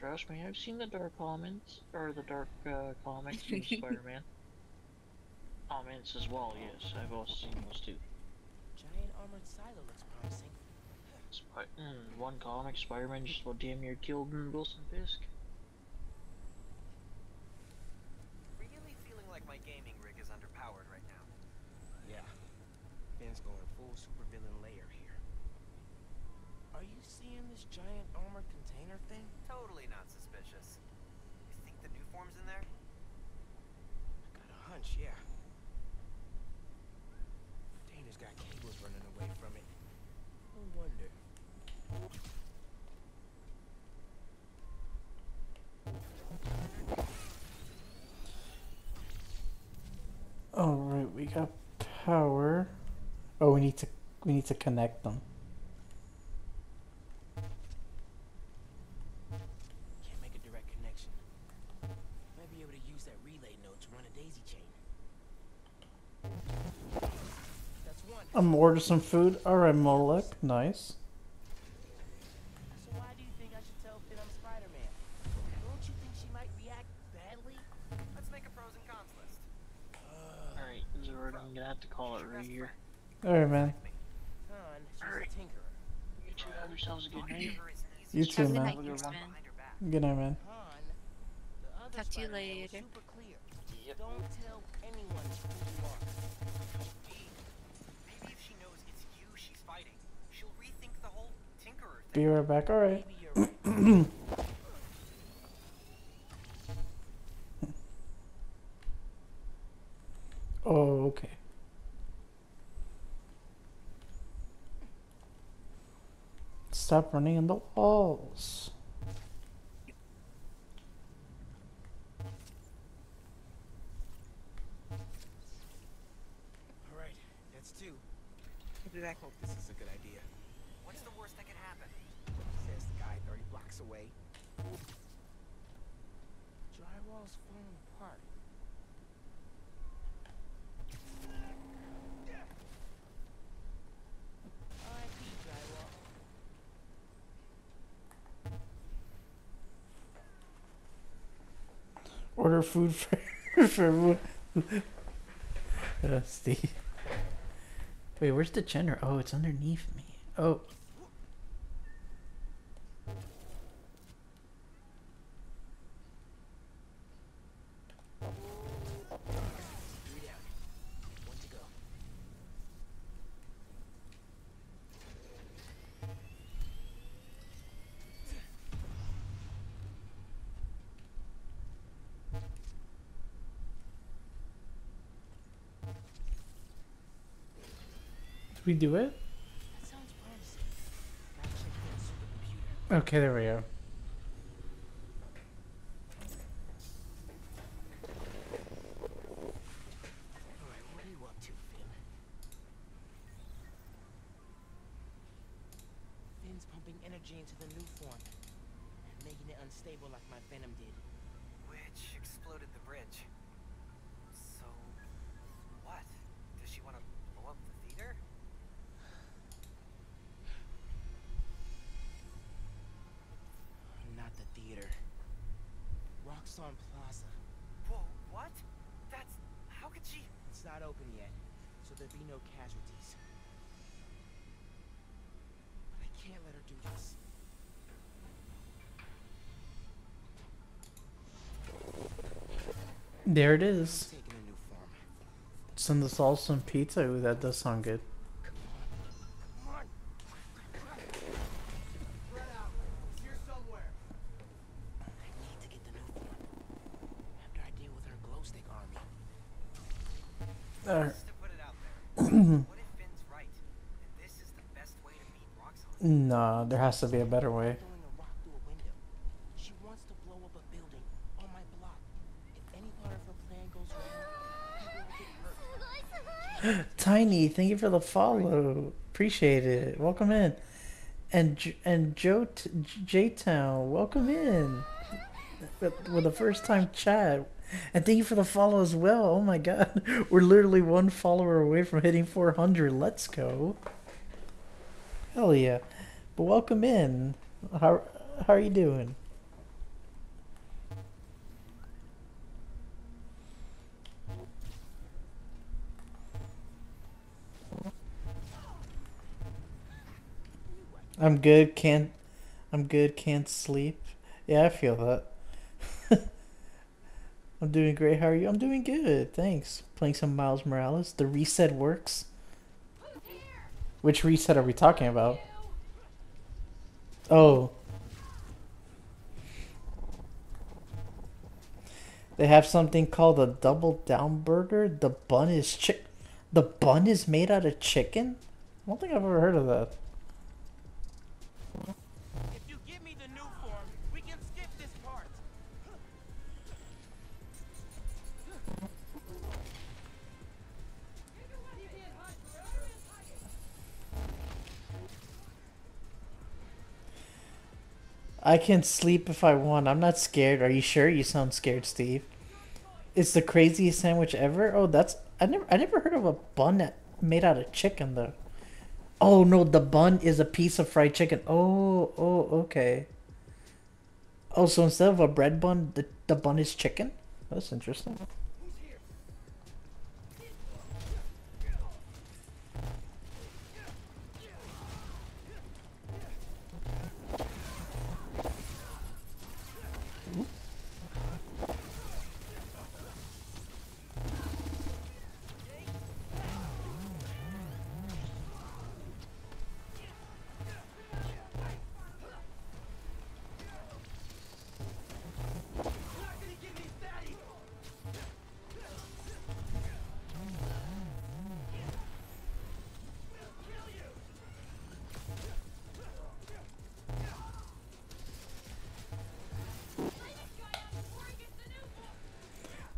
Trust me, I've seen the dark comments, or the dark uh, comics from Spider-Man. Comments as well, yes, I've also seen those too. Giant armored silo looks mm, one comic, Spider-Man just about damn near killed Wilson Fisk. Really feeling like my gaming rig is underpowered right now. Yeah. Phin's going full supervillain layer here. Are you seeing this giant armored container thing? Totally not suspicious. You think the Nuform's in there? I got a hunch, yeah. Container's got cables running away from it. No wonder. All right, we got power. Oh, we need to we need to connect them. Can't make a direct connection. Might be able to use that relay node to run a daisy chain. That's one. I'm order some food. All right, Molek, nice. Do you think I should tell Phin I'm Spider-Man? Don't you think she might react badly? Let's make a pros and cons list. Alright, Zord, I'm gonna have to call it right here. All right, man. Alright. You two have yourselves a good night. You too, Have a good man. Have a good one. Good night, man. Con, the other Talk to you later. super clear. Don't tell anyone who you are. Maybe if she knows it's you she's fighting, she'll rethink the whole Tinkerer Be right back. All right. Maybe you're right. oh, okay. Stop running in the walls. All right, that's two. Back. Hope this is a good Order food for for everyone. uh, Steve. Wait, where's the gender? Oh, it's underneath me. Oh. Three down. One to go. Did we do it? That sounds promising. Gotta check the supercomputer. Okay, there we go. Alright, what are you up to, Phin? Phin's pumping energy into the new form, making it unstable like my venom did. Which exploded the bridge. So, what? Does she want to blow up the theater? Not the theater. Roxxon Plaza. Whoa, what? That's. How could she. It's not open yet, so there'll be no casualties. But I can't let her do this. There it is. Send us all some pizza. Ooh, that does sound good. Here somewhere. I need to be a better form. After I deal with her glow stick army. Uh, Just to put it out there. what if Phin's right? And this is the best way to beat Roxxon? nah, there has to be a better way. Throwing a rock through a window. She wants to blow up a building on my block. If any part of her plan goes wrong, people will get hurt. Tiny, thank you for the follow. Appreciate it. Welcome in. And J- and Joe T- J Town, welcome in. With, with the first time chat. And thank you for the follow as well. Oh my god. We're literally one follower away from hitting 400. Let's go. Hell yeah. But welcome in. How how are you doing? I'm good. Can't. I'm good. Can't sleep. Yeah, I feel that. I'm doing great. How are you? I'm doing good. Thanks. Playing some Miles Morales. The reset works. Which reset are we talking about? Oh. They have something called a double down burger. The bun is chick. The bun is made out of chicken. I don't think I've ever heard of that. I can sleep if I want. I'm not scared. Are you sure? You sound scared, Steve. It's the craziest sandwich ever. Oh, that's I never I never heard of a bun that made out of chicken though. Oh no, the bun is a piece of fried chicken. Oh, oh, okay. Oh, so instead of a bread bun, the the bun is chicken. That's interesting.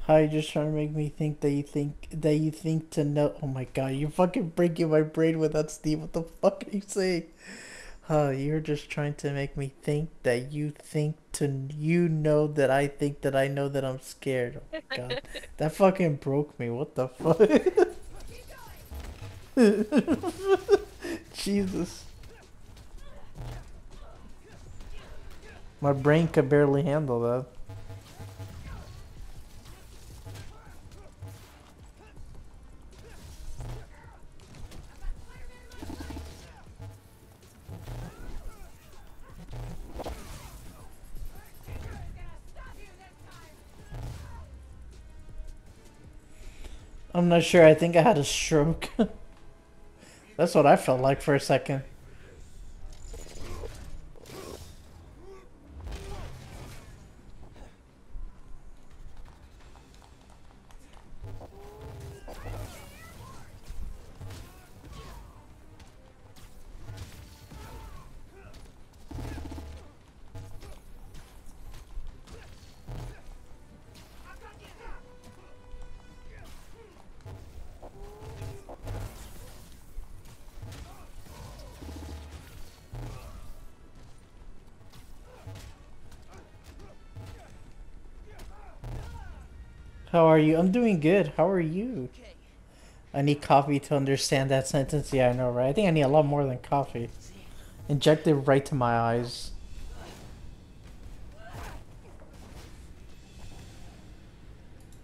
How you just trying to make me think that you think that you think to know? Oh my god, you're fucking breaking my brain with that, Steve. What the fuck are you saying? Uh, you're just trying to make me think that you think to you know that I think that I know that I'm scared. Oh my god, that fucking broke me. What the fuck? Jesus. My brain could barely handle that. I'm not sure. I think I had a stroke. That's what I felt like for a second. How are you? I'm doing good. How are you? I need coffee to understand that sentence. Yeah, I know, right? I think I need a lot more than coffee. Inject it right to my eyes.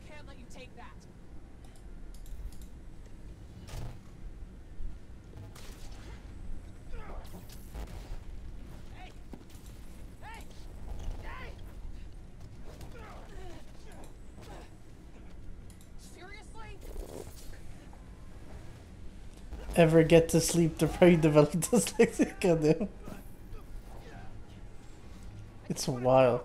Can't let you take that. Hey! Hey! Hey! Seriously? Ever get to sleep deprived, you develop dyslexia? It's a wild.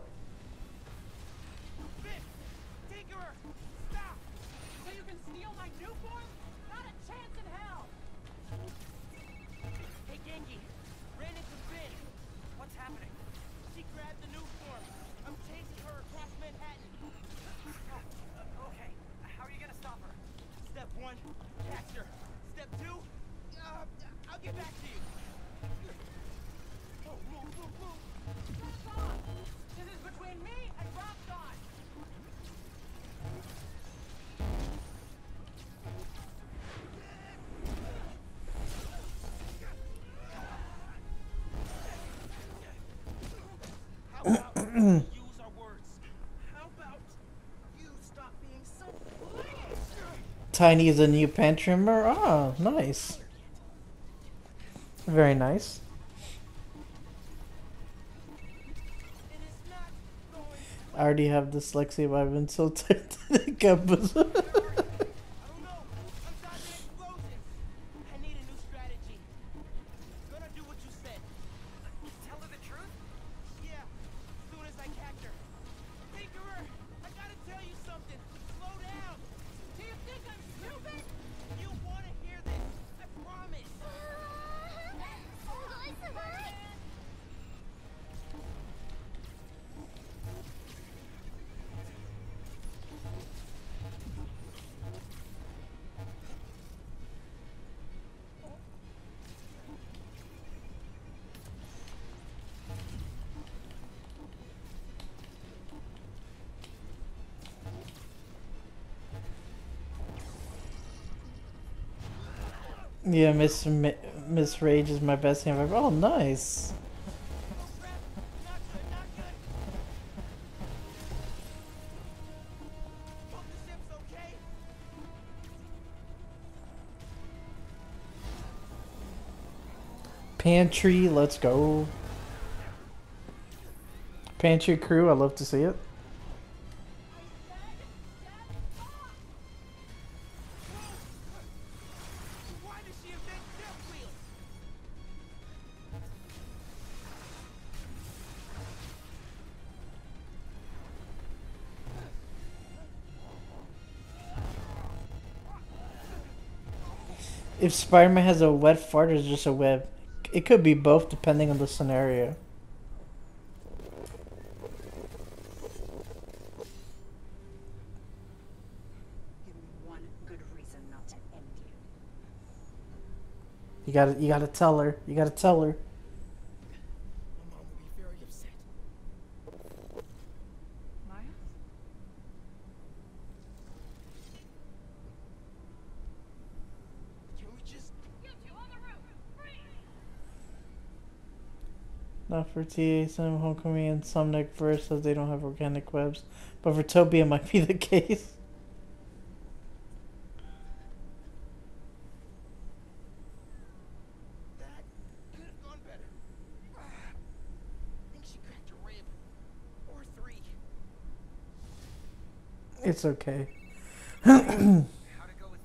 Tiny is a new pen trimmer. Ah, nice. Very nice. I already have dyslexia, but I've been so tired to think Yeah, Miss Miss Rage is my best hand ever. Oh, nice. Pantry, let's go. Pantry crew, I love to see it. If Spider-Man has a wet fart or just a web, it could be both depending on the scenario. You gotta, you gotta tell her. You gotta tell her. My mom will be very upset. Miles? Can we just... Not for TA, some Homecoming and some Nick Verse as they don't have organic webs. But for Tobey, it might be the case. It's could have gone better. I think she cracked a rib. Or three. It's okay. How'd it go with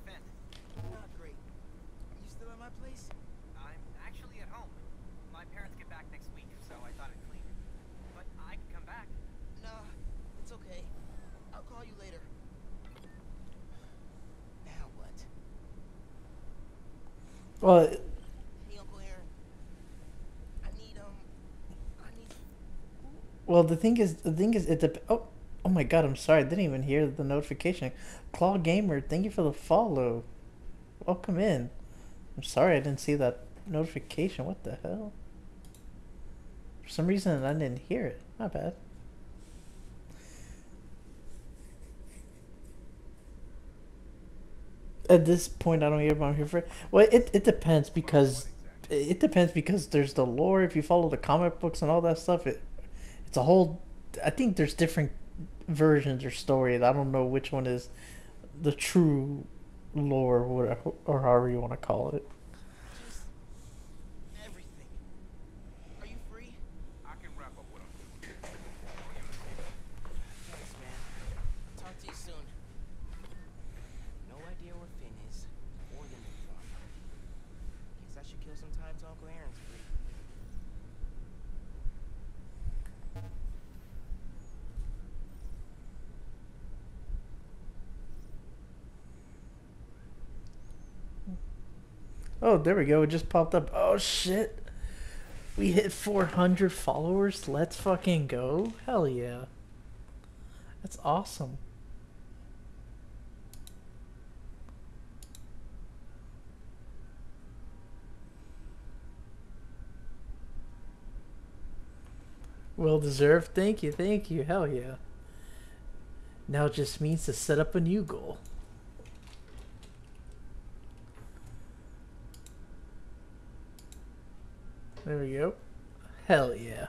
Well, Hey, Uncle Aaron. I need, um, I need. well, the thing is, the thing is, it dep- Oh, oh my God! I'm sorry. I didn't even hear the notification. Claw Gamer, thank you for the follow. Welcome in. I'm sorry I didn't see that notification. What the hell? For some reason, I didn't hear it. Not bad. At this point, I don't hear I'm here for. Well, it, it depends because it depends because there's the lore. If you follow the comic books and all that stuff, it it's a whole. I think there's different versions or stories. I don't know which one is the true lore, or whatever, or however you want to call it. Everything. Are you free? I can wrap up what I'm doing. Thanks, man. Talk to you soon. No idea where Phin is, or the new farm. Guess I should kill some time till Uncle Aaron's free. Oh, there we go. It just popped up. Oh shit. We hit 400 followers. Let's fucking go. Hell yeah. That's awesome. Well deserved. Thank you. Thank you. Hell yeah. Now it just means to set up a new goal. There we go. Hell yeah.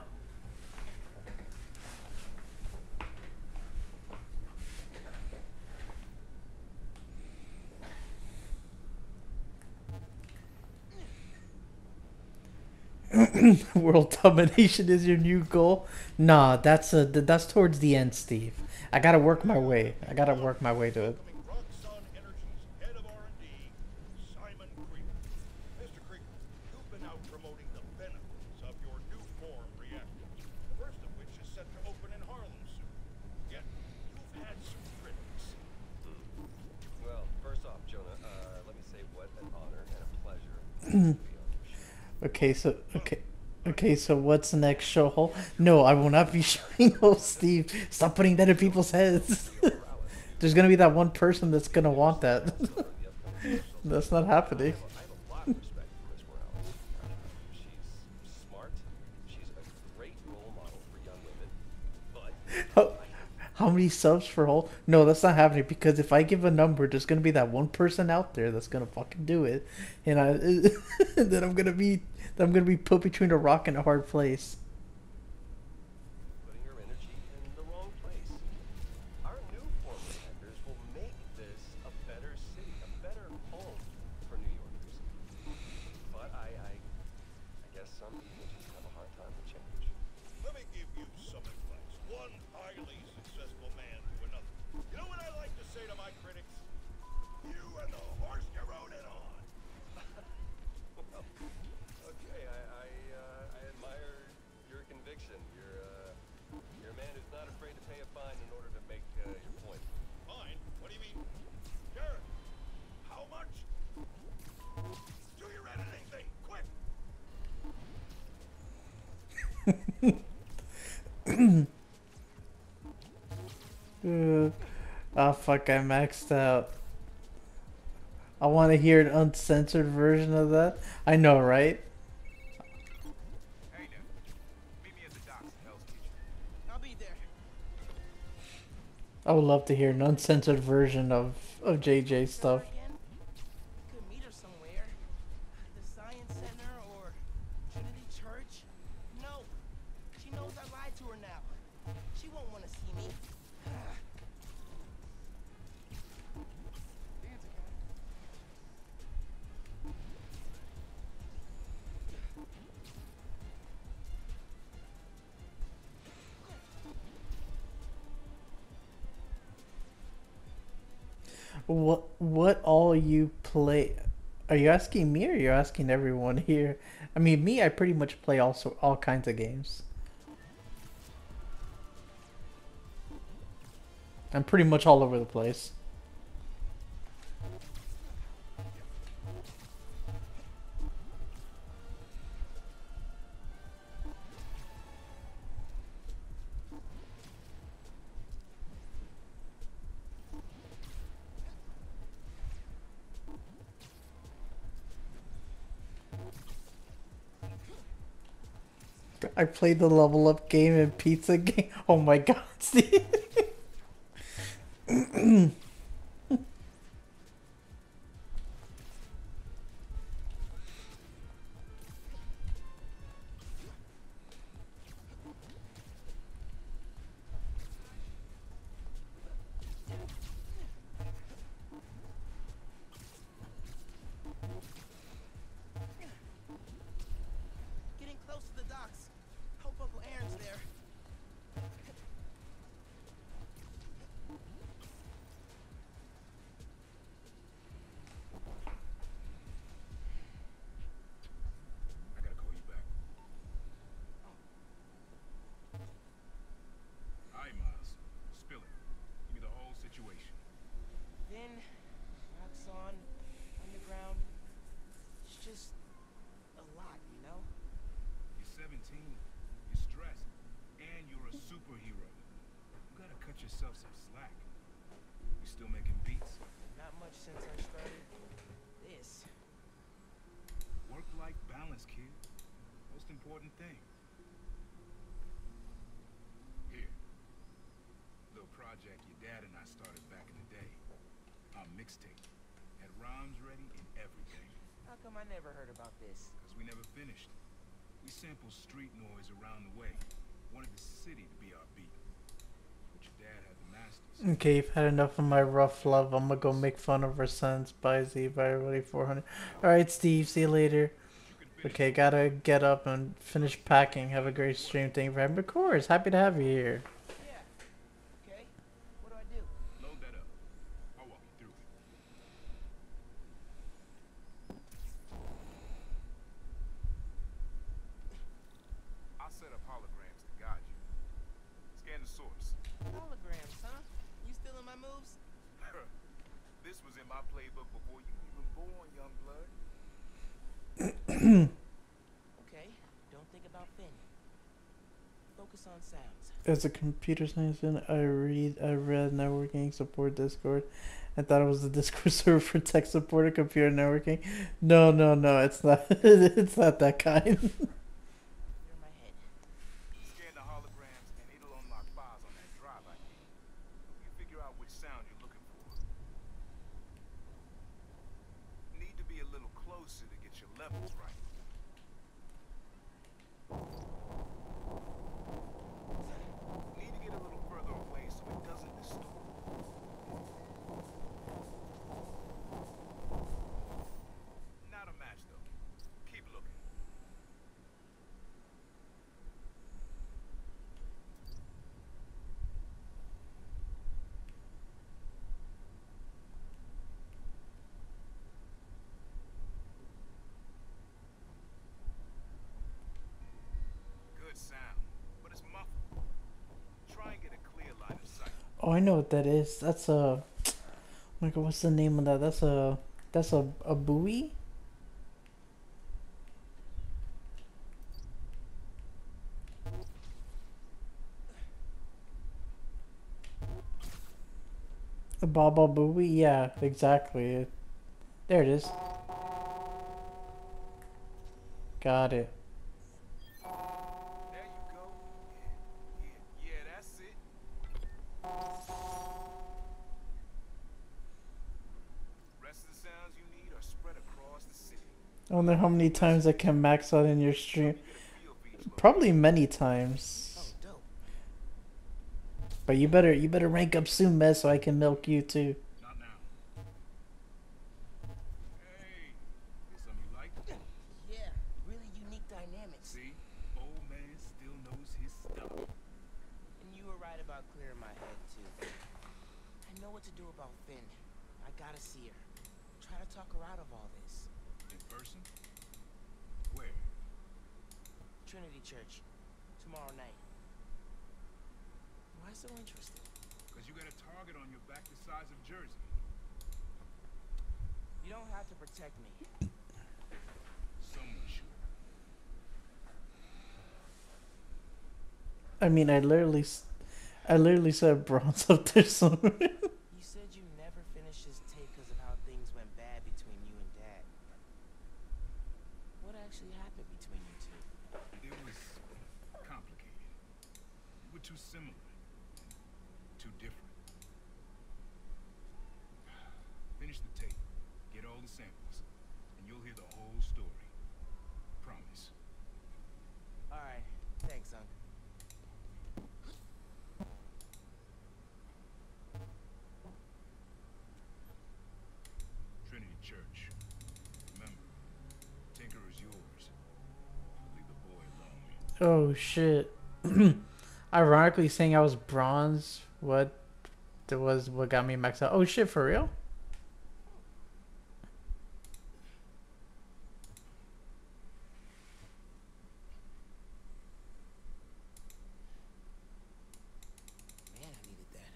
World domination is your new goal? Nah, that's a that's towards the end, Steve. I gotta work my way. I gotta work my way to it. Roxxon Energy's head of R&D, Simon Krieger. Mr. Krieger, you've been out promoting the benefits of your new form reactor, the first of which is set to open in Harlem soon. Yet, you've had some critics. Well, first off, Jonah, uh, let me say what an honor and a pleasure. Okay, so okay, okay. So what's the next show hole? No, I will not be showing hole, Steve. Stop putting that in people's heads. There's gonna be that one person that's gonna want that. that's not happening. Smart. How, many subs for hole? No, that's not happening because if I give a number, there's gonna be that one person out there that's gonna fucking do it, and I then I'm gonna be I'm gonna be put between a rock and a hard place. Oh fuck! I maxed out. I want to hear an uncensored version of that. I know, right? I'll be there. I would love to hear an uncensored version of of JJ stuff. What what all you play? Are you asking me or are you asking everyone here? I mean, me, I pretty much play also all kinds of games. I'm pretty much all over the place. I played the level up game and pizza game. Oh my god, Steve. I never heard about this? Because we never finished. We sampled street noise around the way. Wanted the city to be our beat. But your dad had the masters. Okay, you've had enough of my rough love. I'm gonna go make fun of her sons. Bye, Z. Bye, everybody. 400. Alright, Steve. See you later. Okay, gotta get up and finish packing. Have a great stream. Thank you for having me. Of course, happy to have you here. Okay, what do I do? Load that up. I'll walk you through it. I'll set up holograms to guide you. Scan the source. Holograms, huh? You stealing my moves? this was in my playbook before you even born, young blood. Okay, don't think about Phin. Focus on sounds. As a computer science student, I read, I read networking support Discord. I thought it was the Discord server for tech support and computer networking. No, no, no, it's not. it's not that kind. Scan the holograms and it'll unlock files on that drive I gave you. You figure out which sound you're looking for. Need to be a little closer to get your levels right. Need to get a little further away so it doesn't distort. Not a match though. Keep looking. Good sound, but it's muffled. Try and get a clear line of sight. oh, I know what that is. That's a. Oh my god, what's the name of that? That's a. That's a a buoy. A Baba Booey. Yeah, exactly. There it is. Got it. Yeah, that's it. Rest of the sounds you need are spread across the city. I wonder how many times I can max out in your stream. Probably many times. But you better you better rank up soon, Mez, so I can milk you too. Yeah, really unique dynamics. See, old man still knows his stuff. And you were right about clearing my head too. I know what to do about Phin. I gotta see her. Try to talk her out of all this. In person? Where? Trinity Church. Tomorrow night. Why so interested? Because you got a target on your back the size of Jersey. You don't have to protect me. Someone should. I mean, I literally, I literally said bronze up there somewhere. You said you never finished this tape because of how things went bad between you and Dad. What actually happened between you two? There was similar, too different. Finish the tape, get all the samples, and you'll hear the whole story. Promise. Alright, thanks, son. Trinity Church. Remember, Tinker is yours. But leave the boy alone. Oh shit. Ironically, saying I was bronze, what that was what got me maxed out. Oh shit, for real? Man, I needed that.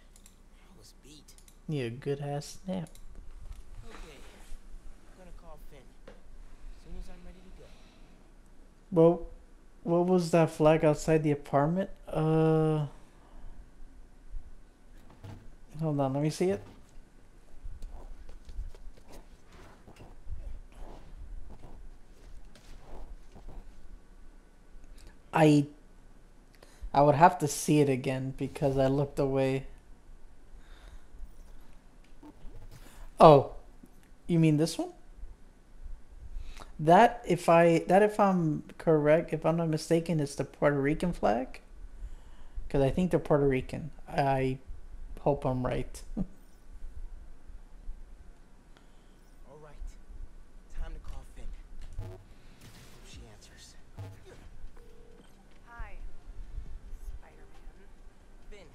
I was beat. Need a good ass snap. Okay. I'm gonna call Phin. As soon as I'm ready to go. Well, what was that flag outside the apartment? Uh, hold on, let me see it. I I would have to see it again because I looked away. Oh, you mean this one? That if I that if I'm correct, if I'm not mistaken, it's the Puerto Rican flag. Because I think they're Puerto Rican. I hope I'm right. Alright. Time to call Phin. Hope she answers. Hi, Spider-Man. Phin.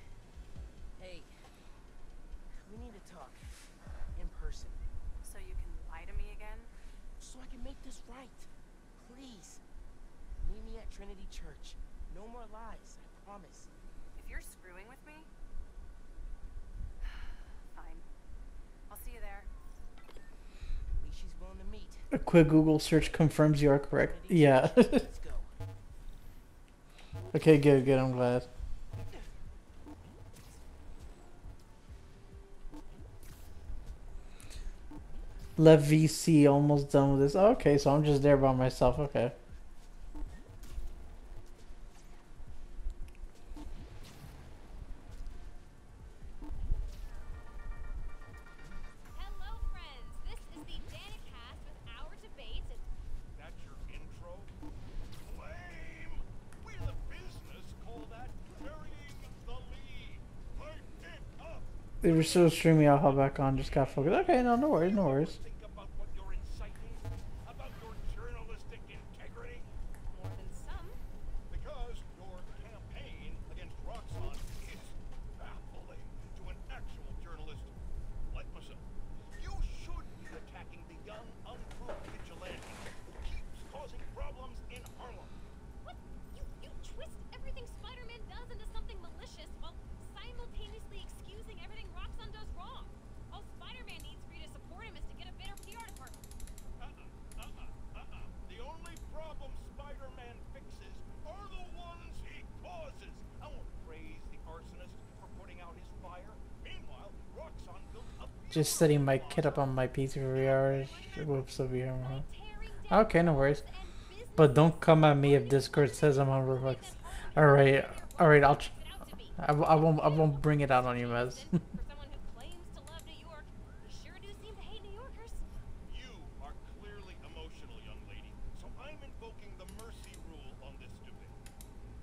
Hey. We need to talk. In person. So you can lie to me again? So I can make this right. Please. Meet me at Trinity Church. No more lies. I promise. If you're screwing with me, fine. I'll see you there. At least she's willing to meet. A quick Google search confirms you are correct. Yeah. Okay, good, good. I'm glad. Left VC almost done with this. Okay, so I'm just there by myself. Okay. They were still streaming. I'll hop back on. Just got focused. Okay, no, no worries, no worries. Think about what you're inciting? About your journalistic integrity? More than some. Because your campaign against Roxxon is baffling to an actual journalist like myself. You should be attacking the young, unproved vigilante who keeps causing problems in Harlem. What? You you twist everything Spider-Man does into something malicious while simultaneously excusing everything Roxxon does wrong. All Spider-Man needs for you to support him is to get a better PR department. Uh-uh, uh-uh, uh-uh. The only problem Spider-Man fixes are the ones he causes. I won't praise the arsonist for putting out his fire. Meanwhile, Roxxon built a Just setting my kit up on my PC for VR. Whoops, over here. huh? Okay, no worries. But don't come at me if Discord says I'm on Roblox. All right, all right. I'll. I, I won't. I won't bring it out on you, Mez. For someone who claims to love New York, you sure do seem to hate New Yorkers. You are clearly emotional, young lady, so I'm invoking the mercy rule on this debate.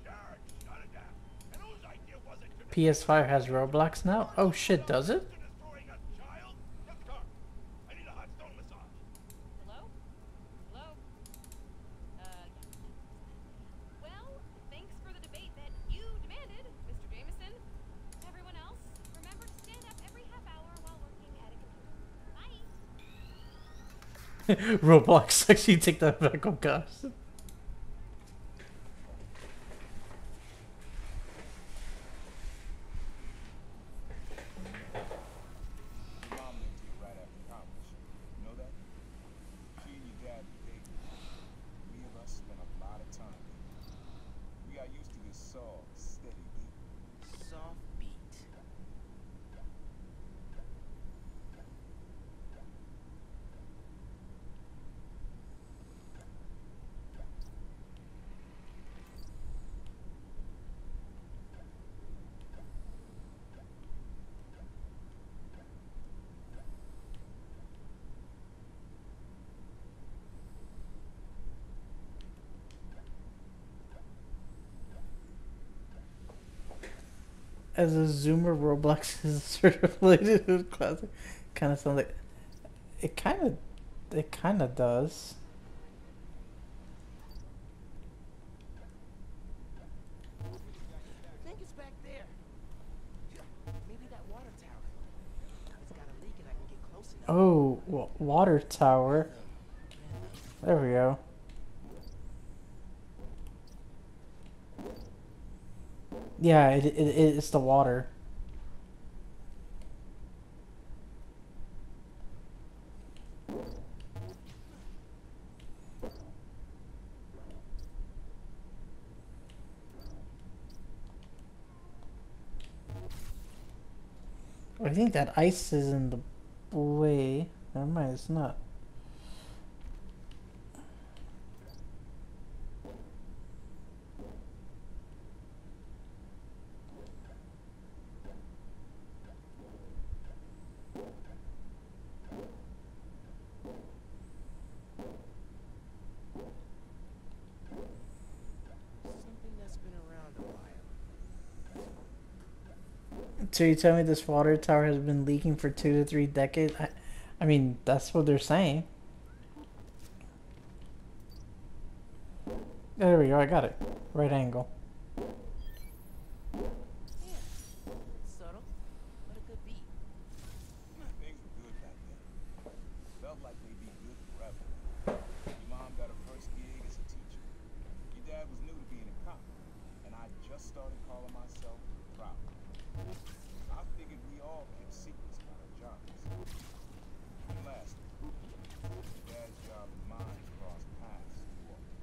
Jared, shut it down. And whose idea was it to PS5 has Roblox now. Oh shit, does it? destroying a child? Yes, Carl. I need a hot stone massage. Hello? Hello? Uh, well, thanks for the debate that you demanded, Mr. Jameson. To everyone else, remember to stand up every half hour while working at a computer. Bye! Roblox actually take that back. Oh gosh. Mom went to you right after college. You know that? She and your dad were dating. Three of us spent a lot of time together. We got used to this soft, steady beat. Soft beat. As a zoomer, Roblox is sort of related to classic. Kind of sounds like it. Kind of, it kind of does. Think it's back there. Maybe that water tower. It's got a leak and I can get close enough. Oh, wa- water tower. There we go. Yeah, it, it, it's the water. I think that ice is in the way. Never mind, it's not. Something that's been around a while. So you tell me this water tower has been leaking for two to three decades? I, I mean, that's what they're saying. There we go, I got it. Right angle. Subtle, but a good beat. Things were good back then. Felt like they'd be good forever. Your mom got her first gig as a teacher. Your dad was new to being a cop, and I just started calling myself proud. I figured we all kept secrets about our jobs. And last, your dad's job and mine crossed paths too often.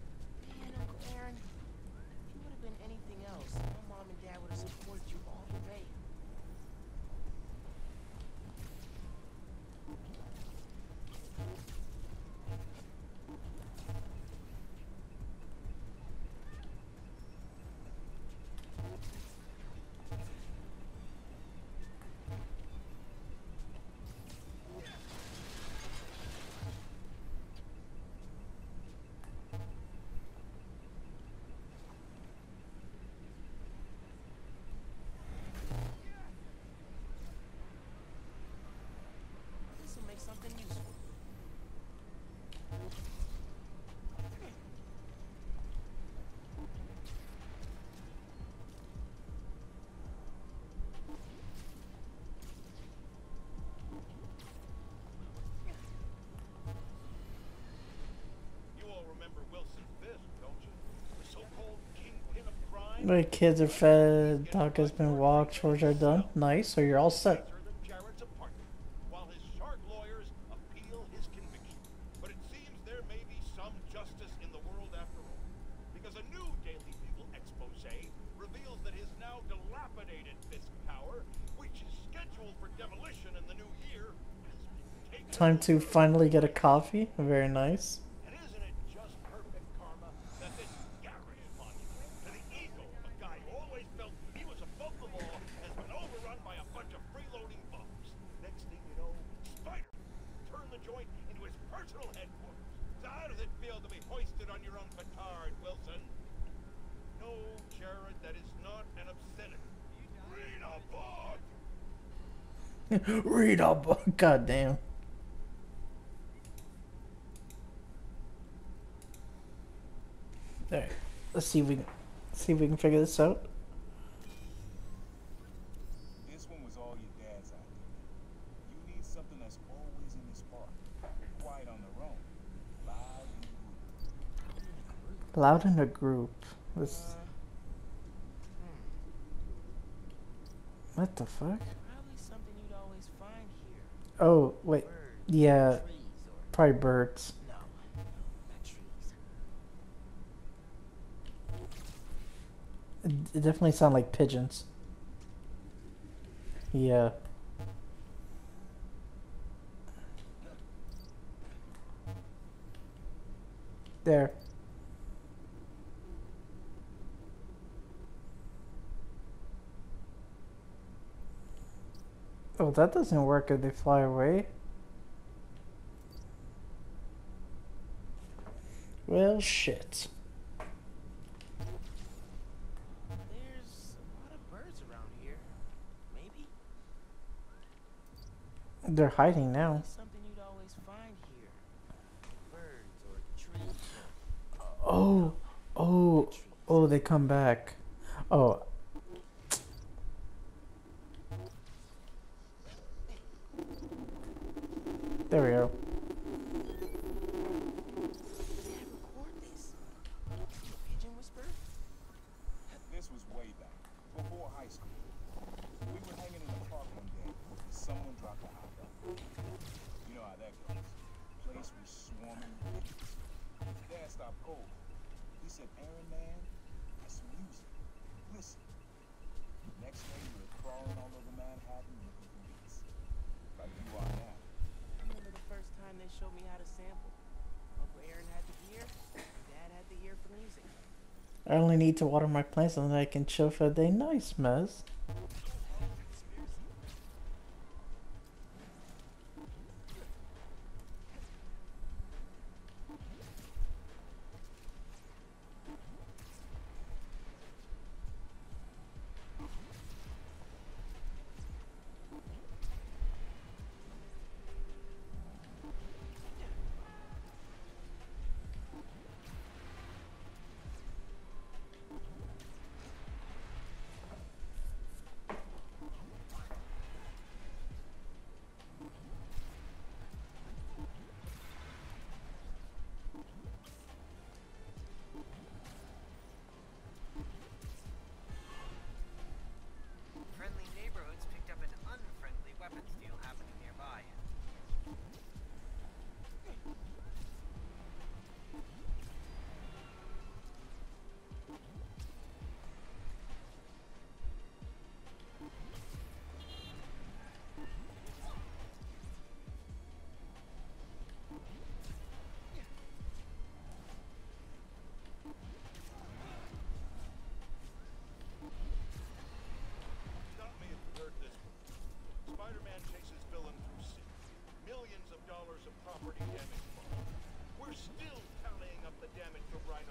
Man, Uncle Aaron, if you would have been anything else, my mom and dad would have supported you all the way. This will make something useful. You all remember Wilson Fisk, don't you? The so-called kingpin of crime? My kids are fed, dog has been walked, chores are done. Nice, so you're all set. Time to finally get a coffee. Very lawyers appeal his conviction. But it seems there may be some justice in the world after all. Because a new Daily Bugle expose reveals that his now dilapidated Fisk Tower, which is scheduled for demolition in the new year, has been taken Time to finally get a coffee. Very nice. and isn't it just perfect karma that this Garrett monument to the ego of a guy who always felt he was above the law has been overrun by a bunch of freeloading bums? Next thing you know, Spider turned the joint into his personal headquarters. So how does it feel to be hoisted on your own petard, Wilson? No, Jared, that is not an obscenity. Read a book! Read a book. God damn. Alright, let's see if we can see if we can figure this out. This one was all your dad's idea. You need something that's always in this park. Quiet on their own. Loud and group. Loud in a group. Let's. Uh-huh. What the fuck? Probably something you'd always find here. Oh wait, yeah, probably birds. It definitely sound like pigeons. Yeah. There. Oh, that doesn't work if they fly away. Well, shit. There's a lot of birds around here. Maybe? They're hiding now. Oh, oh, oh, they come back. Oh, that's music. Listen. Next day, we crawling all over Manhattan looking for beats. Like you are now. I remember first they showed me how to sample. Uncle Aaron had the ear, Dad had the ear for music. I only need to water my plants and I can chill for a day. Nice, Mez.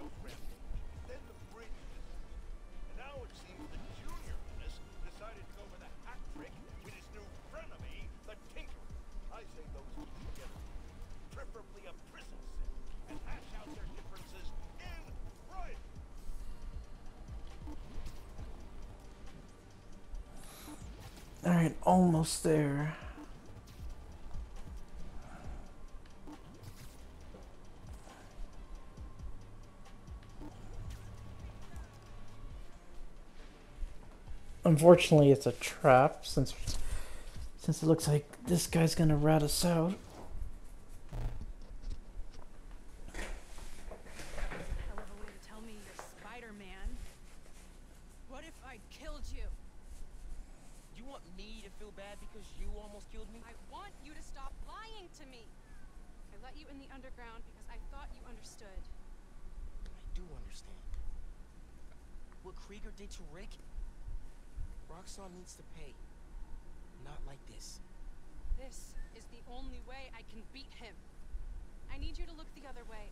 To Then the bridge. And now it seems the Junior Menace decided to go for the hat trick with his new frenemy, the Tinkerer. I say those two together. Preferably a prison cell. And hash out their differences in private. Alright, almost there. Unfortunately, it's a trap since since it looks like this guy's gonna rat us out. Hell of a way to tell me you're Spider-Man. What if I killed you? You want me to feel bad because you almost killed me? I want you to stop lying to me. I let you in the underground because I thought you understood. I do understand. What Krieger did to Rick? Roxxon needs to pay. Not like this. This is the only way I can beat him. I need you to look the other way.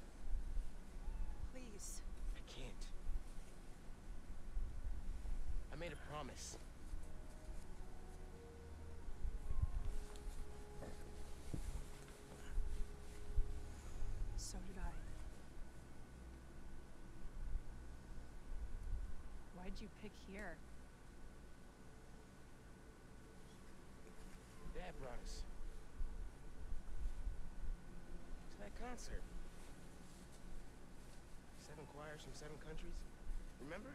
Please. I can't. I made a promise. So did I. Why'd you pick here? Dad brought us. To that concert. Seven choirs from seven countries. Remember?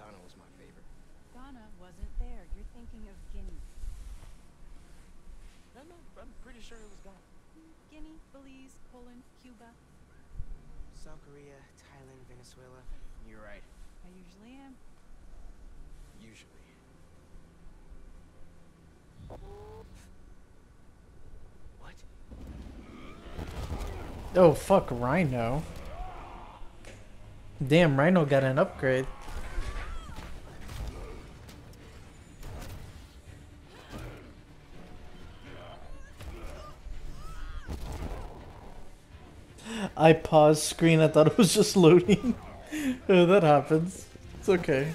Ghana was my favorite. Ghana wasn't there. You're thinking of Guinea. No, no, I'm pretty sure it was Ghana. Guinea, Belize, Poland, Cuba. South Korea, Thailand, Venezuela. You're right. I usually am. Usually. What? Oh fuck, Rhino. Damn, Rhino got an upgrade. I paused screen, I thought it was just loading. Oh, that happens. It's okay.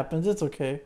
happens. It's okay.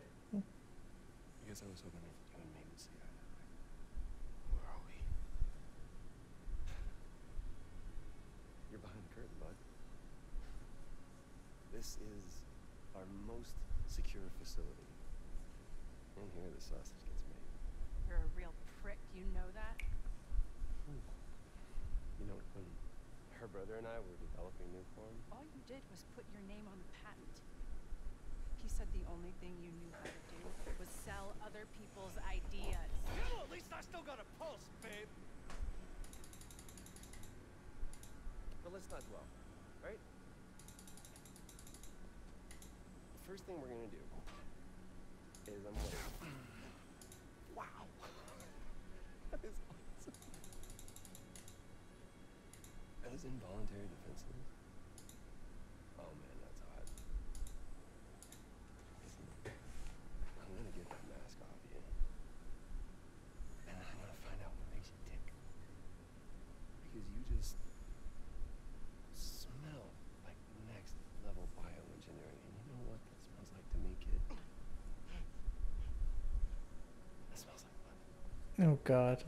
god.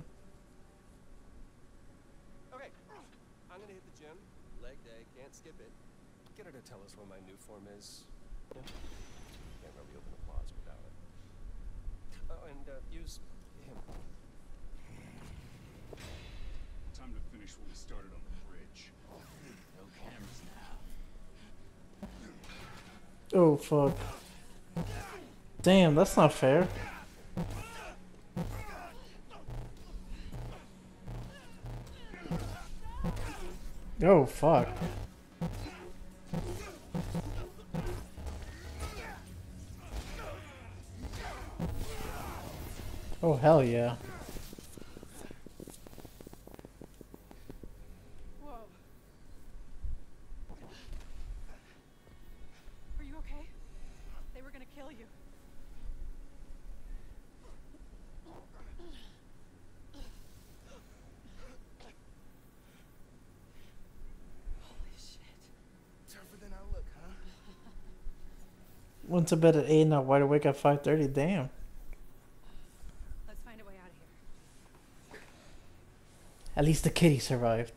Okay, I'm gonna hit the gym. Leg day, can't skip it. Get her to tell us what my new form is. Can't really open without it. Oh, and uh, use him. Time to finish what we started on the bridge. No cameras now. Oh fuck. Damn, that's not fair. Oh, fuck. Oh, hell yeah. went to bed at 8 and I wide awake at 5.30. Damn. Let's find a way out of here. At least the kitty survived.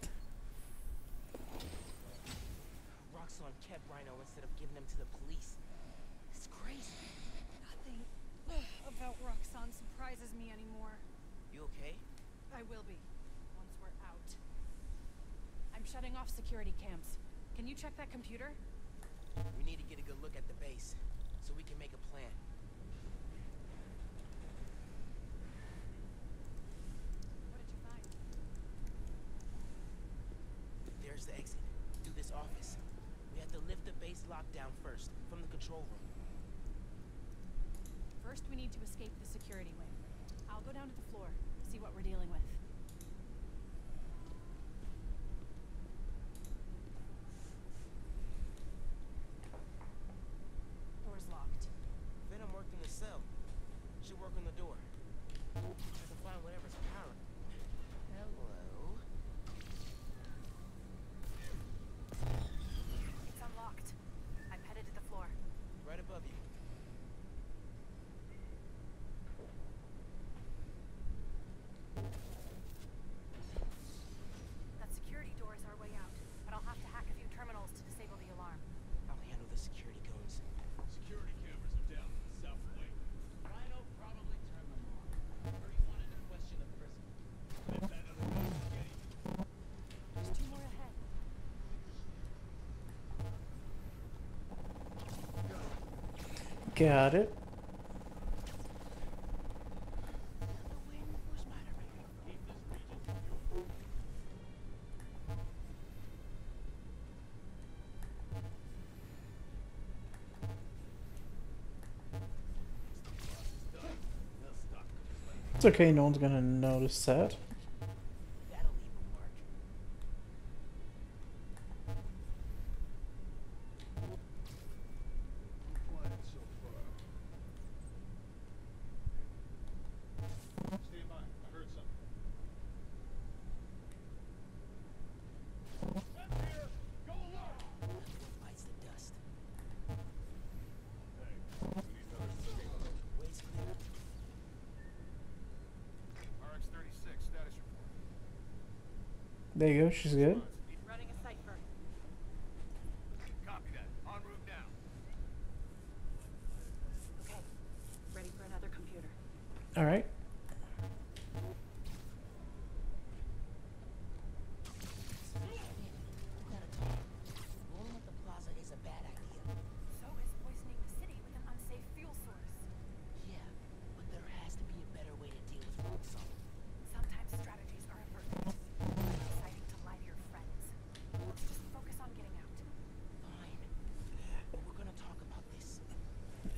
Got it. It's okay, no one's gonna notice that. There you go. She's good.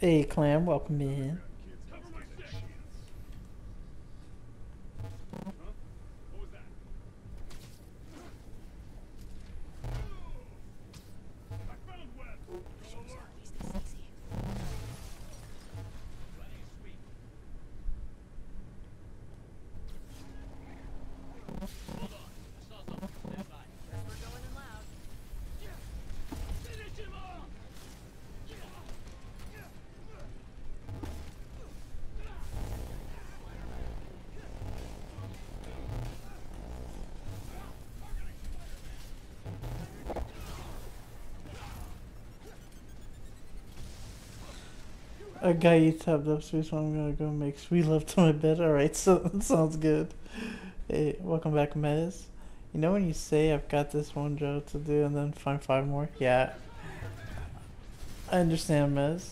Hey, Clam, welcome in. uh, Guy tabbed up so I'm gonna go make sweet love to my bed. Alright, so sounds good. Hey, welcome back, Mez. You know when you say I've got this one job to do and then find five more? Yeah. I understand, Mez.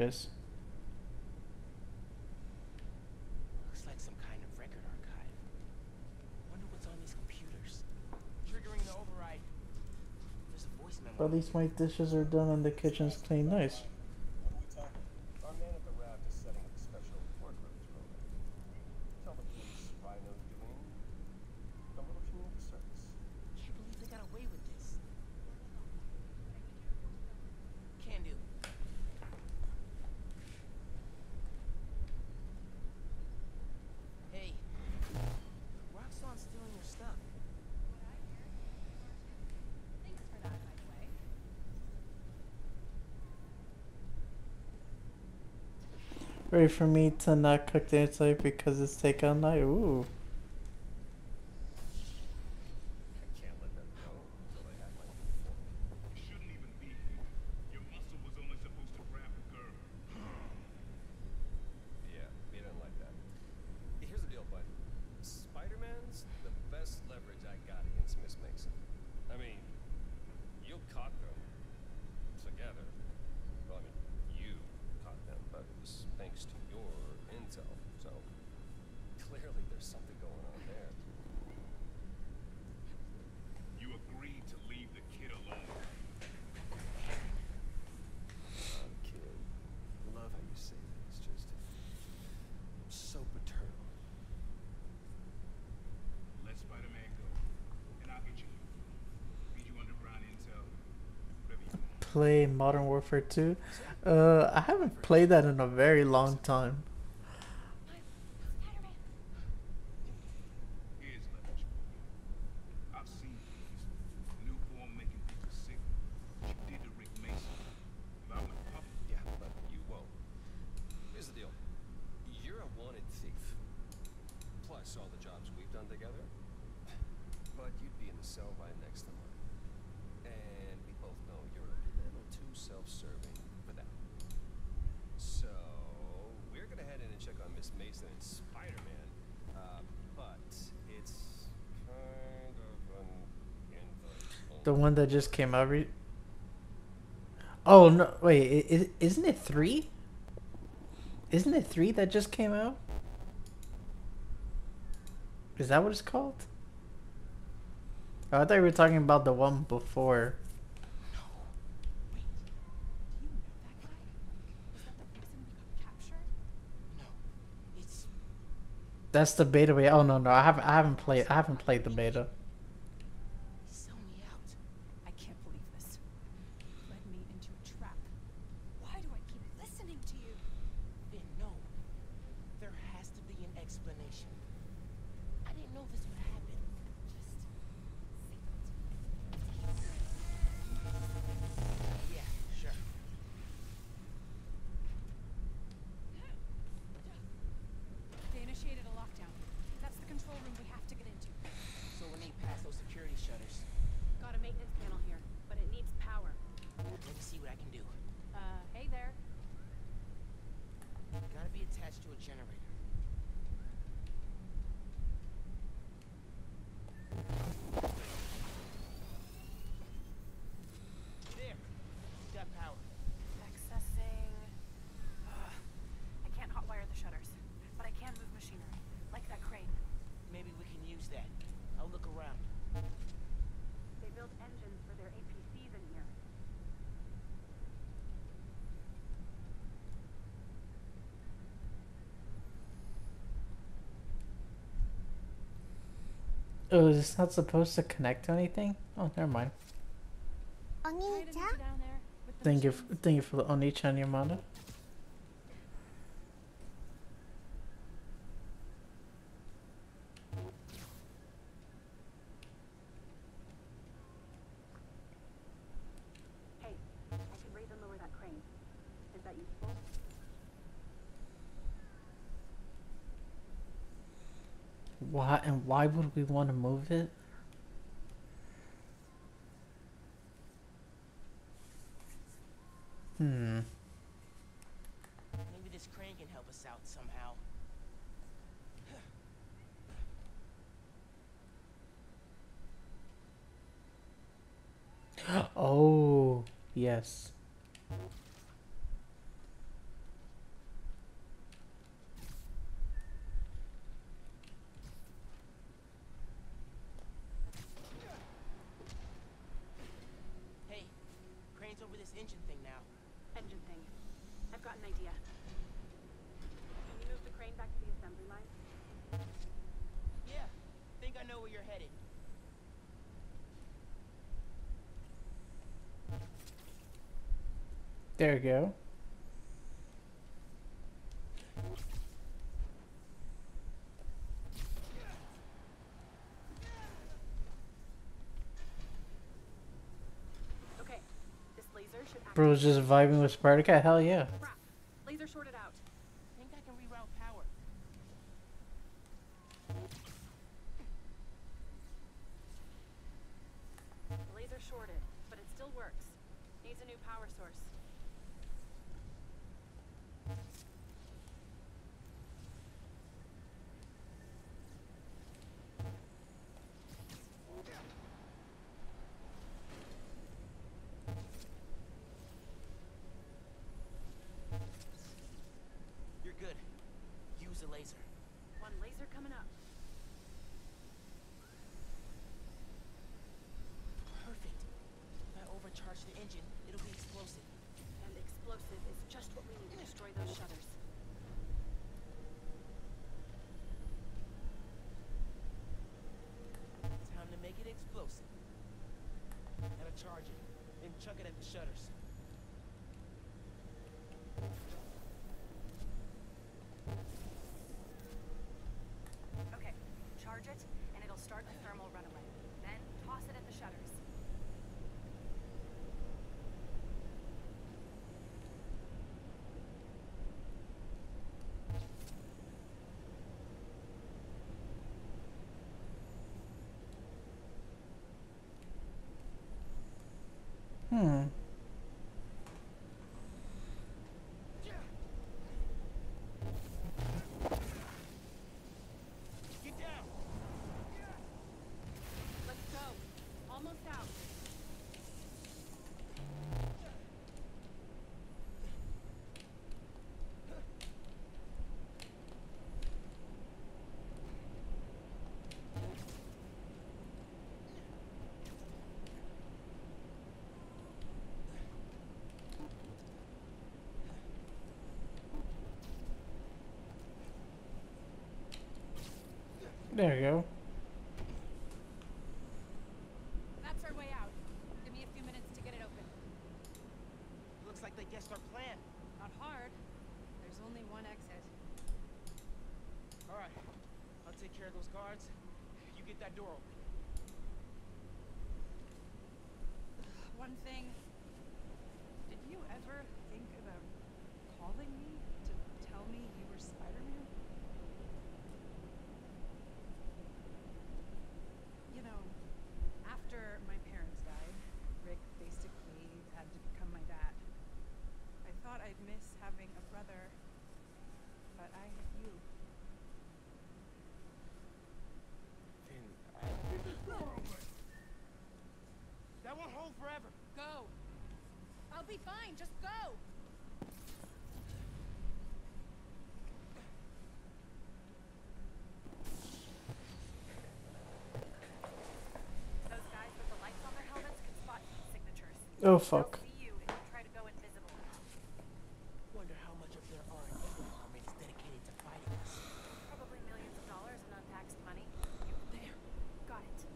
it is. Looks like some kind of record archive. Wonder what's on these computers. Triggering the override. There's a voice memo. At least my dishes are done and the kitchen's clean. Nice. Ready for me to not cook the inside because it's takeout night. Ooh. Modern Warfare 2. Uh, I haven't played that in a very long time. that just came out. Re- oh no! Wait, is, isn't it three? Isn't it three that just came out? Is that what it's called? Oh, I thought we were talking about the one before. No. That's the beta. Way. Oh no no! I haven't I haven't played I haven't played the beta. Oh, is this not supposed to connect to anything? Oh, never mind. Onita? Thank you, thank you for the Onichan Yamada. Hey, I can raise and lower that crane. Is that useful? Why would we want to move it? Hmm. Maybe this crane can help us out somehow. Oh, yes. Hey, crane's over this engine thing now. Engine thing. I've got an idea. Can you move the crane back to the assembly line? Yeah, think I know where you're headed. There you go. Okay. This laser should. Bro's just vibing with Spartacus. Hell yeah. Crap. Laser sorted out. Think I can reroute power. The laser shorted, but it still works. Needs a new power source. You're good. Use the laser. One laser coming up. Perfect. If I overcharge the engine, it'll be explosive. And explosive is just what we need to destroy those shutters. Time to make it explosive. Gotta charge it, then chuck it at the shutters. Okay. Charge it, and it'll start a thermal runaway. Then toss it at the shutters. Hmm. Get down! Let's go. Almost out. There you go. That's our way out. Give me a few minutes to get it open. Looks like they guessed our plan. Not hard. There's only one exit. All right, I'll take care of those guards. You get that door open. One thing. Did you ever think about calling me to tell me you were Spider-Man? You know, after my parents died, Rick basically had to become my dad. I thought I'd miss having a brother, but I have you. That won't hold forever. Go. I'll be fine. Just go. Those guys with the lights on their helmets can spot signatures. Oh fuck. See you if you try to go invisible. Wonder how much of their R&D department is dedicated to fighting us. Probably millions of dollars in untaxed money. There. Got it.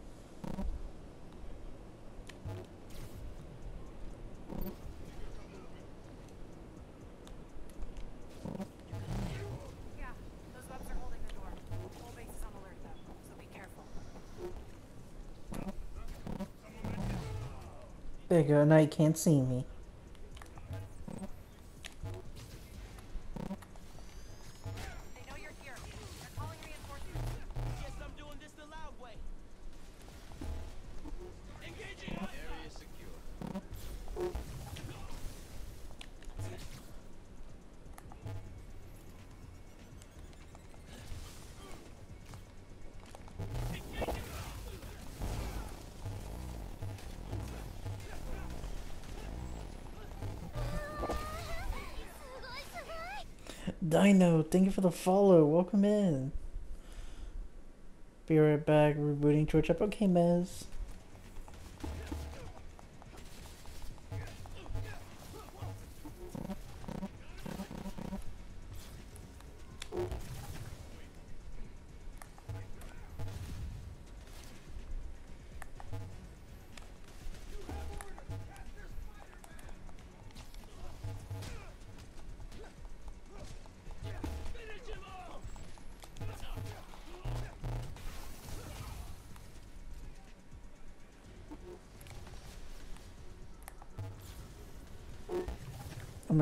Yeah, those webs are holding the door. Whole base is on alert though, so be careful. There you go. Now you can't see me. Dino, thank you for the follow. Welcome in. Be right back. Rebooting Twitch up. Okay, Mez.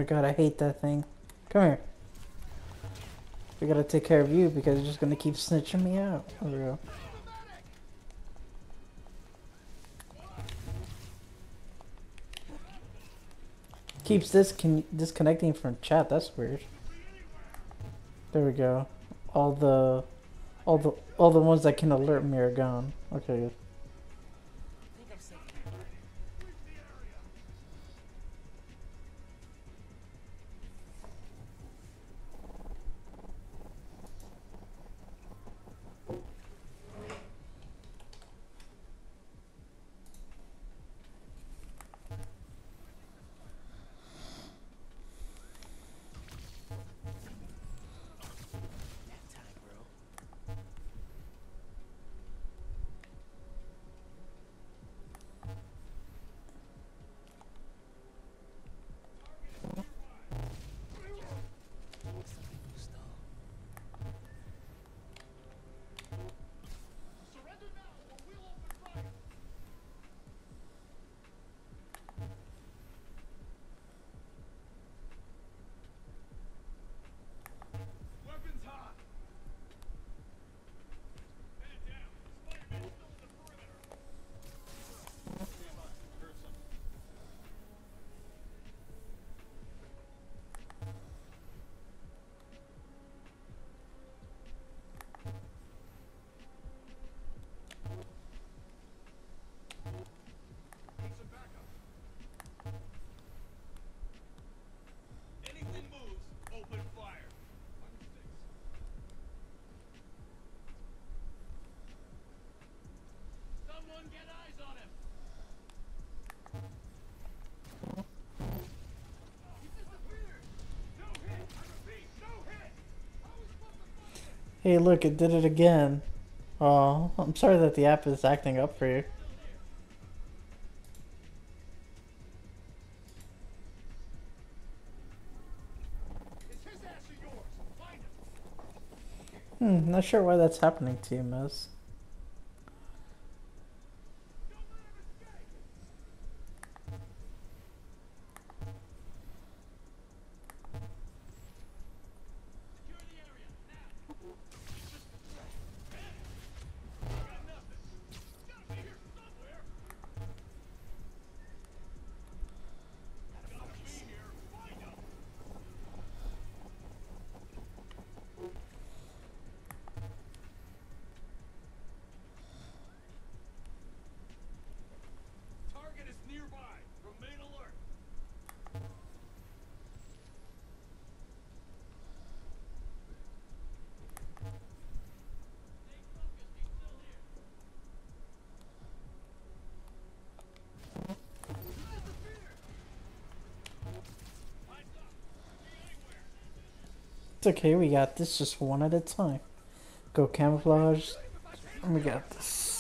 My god, I hate that thing. Come here. We gotta take care of you because it's just gonna keep snitching me out. There we go. Keeps this con disconnecting from chat. That's weird. There we go. All the, all the, all the ones that can alert me are gone. Okay. good. Hey, look, it did it again. Oh, I'm sorry that the app is acting up for you. Hmm, not sure why that's happening to you, Miss. It's okay, we got this just one at a time. Go camouflage. We got this.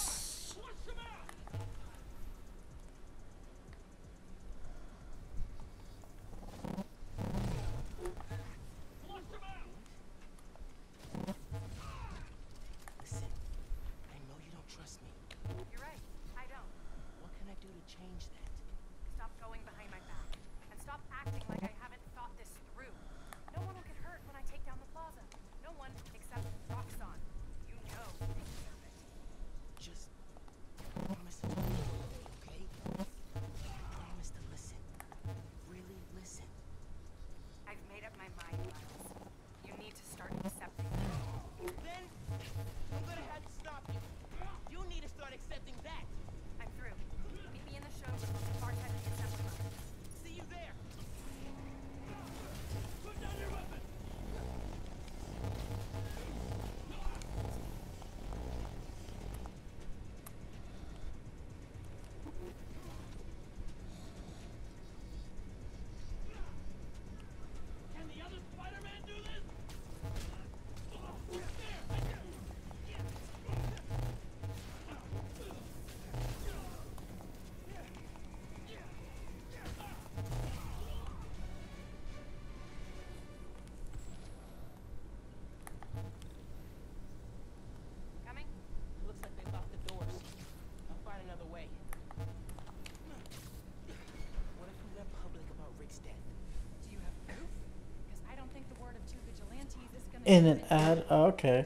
In and out. Okay.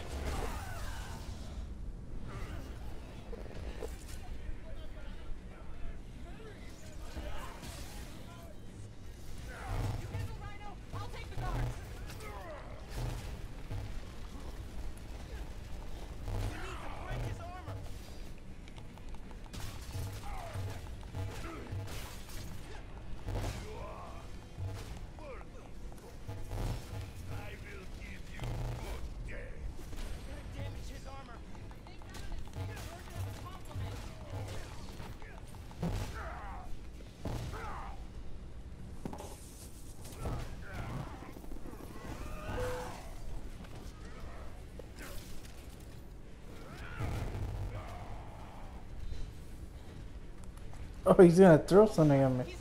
Oh, he's gonna throw something at me.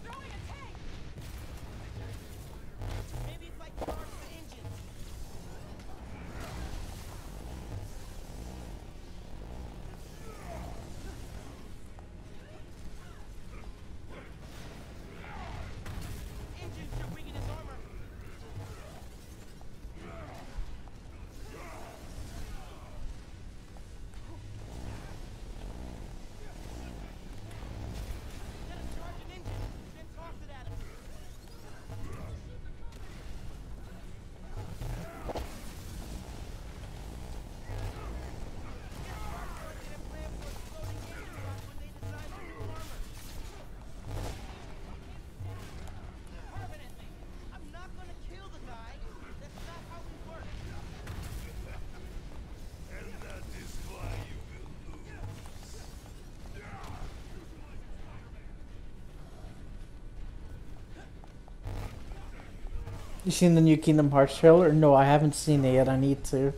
Seen the new Kingdom Hearts trailer? No, I haven't seen it yet. I need to.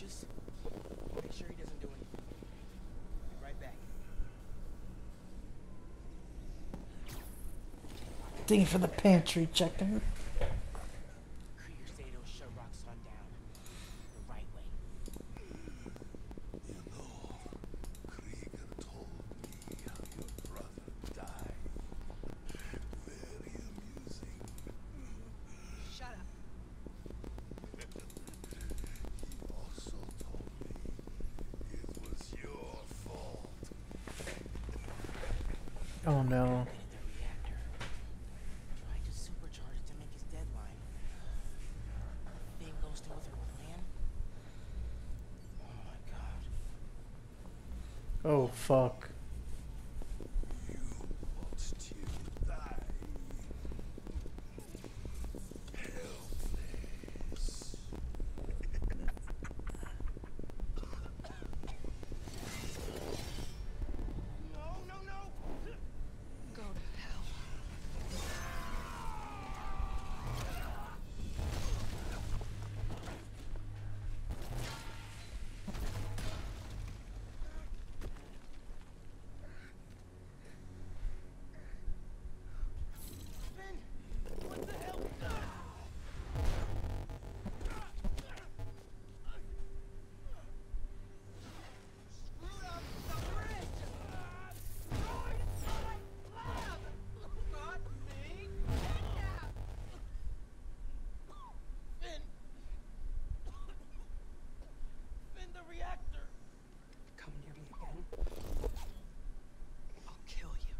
Just make sure he doesn't do anything. Be right back. Thing for the pantry checker. Krieger said he'll shut Roxxon down. The right way. You know, Krieger told me how your brother died. Very amusing. Shut up. he also told me it was your fault. Oh no. Tried to supercharge it to make his deadline. Plan. Oh my god. Oh fuck. reactor. Come near me again. I'll kill you.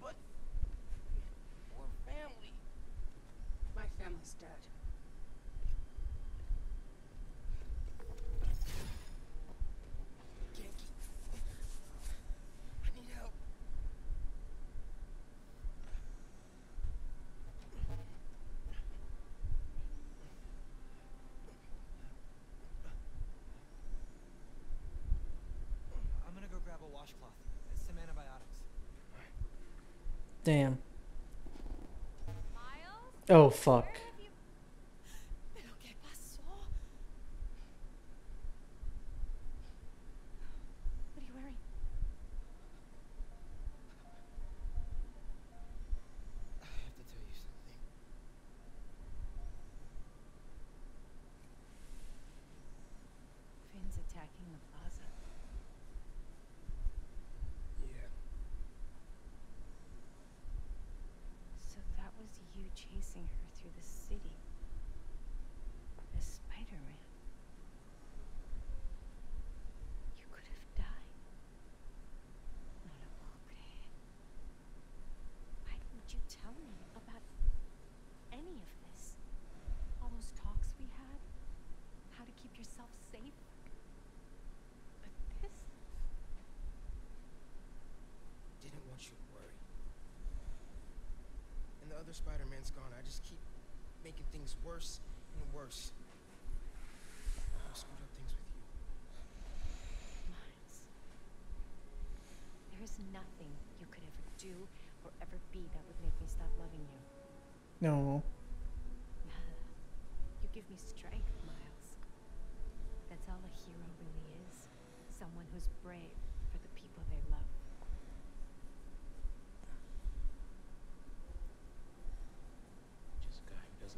But we're family. My family's dead. Washcloth. and Some antibiotics. Damn. Oh fuck. ¿Pero qué pasó? What are you wearing? I have to tell you something. Phin's attacking the plaza. Yeah. So that was you chasing her through the city. As Spider-Man. You could have died. No lo puedo creer. Why didn't you tell me about any of this? All those talks we had? How to keep yourself safe? But this? Didn't want you to worry. And the other Spider-Man's gone. I just keep making things worse and worse. I screwed up things with you. Miles. There is nothing you could ever do or ever be that would make me stop loving you. No. You give me strength, Miles. That's all a hero really is. Someone who's brave for the people they love. Just a guy who doesn't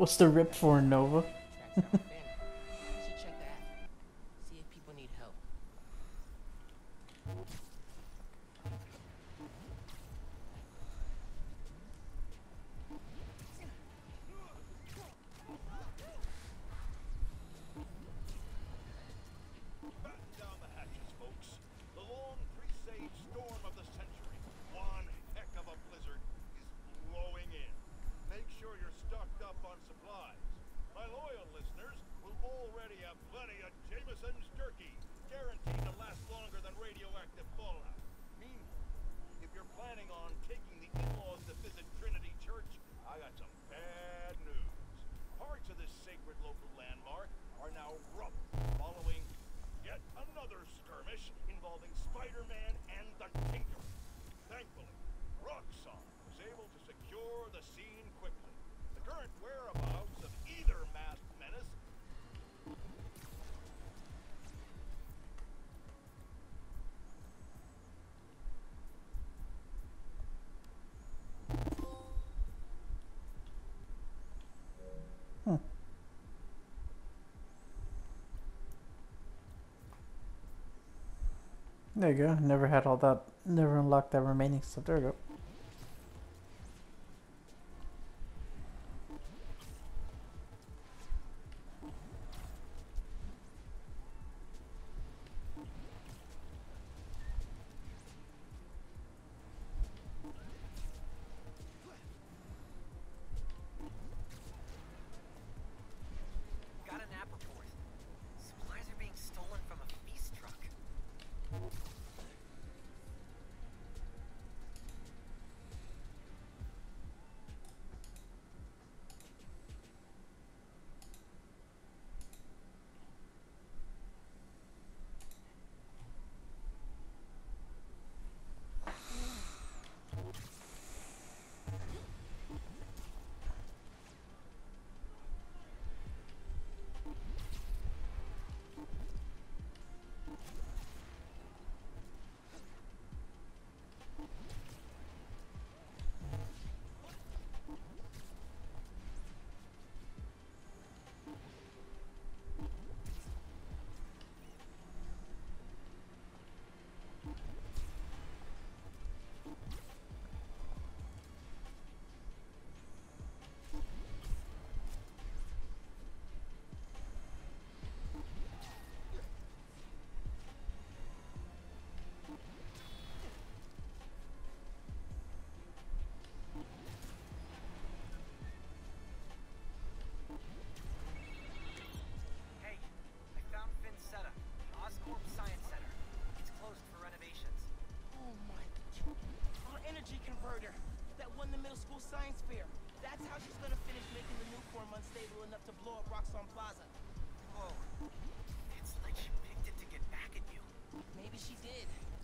What's the rip for Nova? There you go. Never had all that. Never unlocked that remaining stuff. There we go.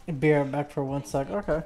Be right back for one sec. Okay.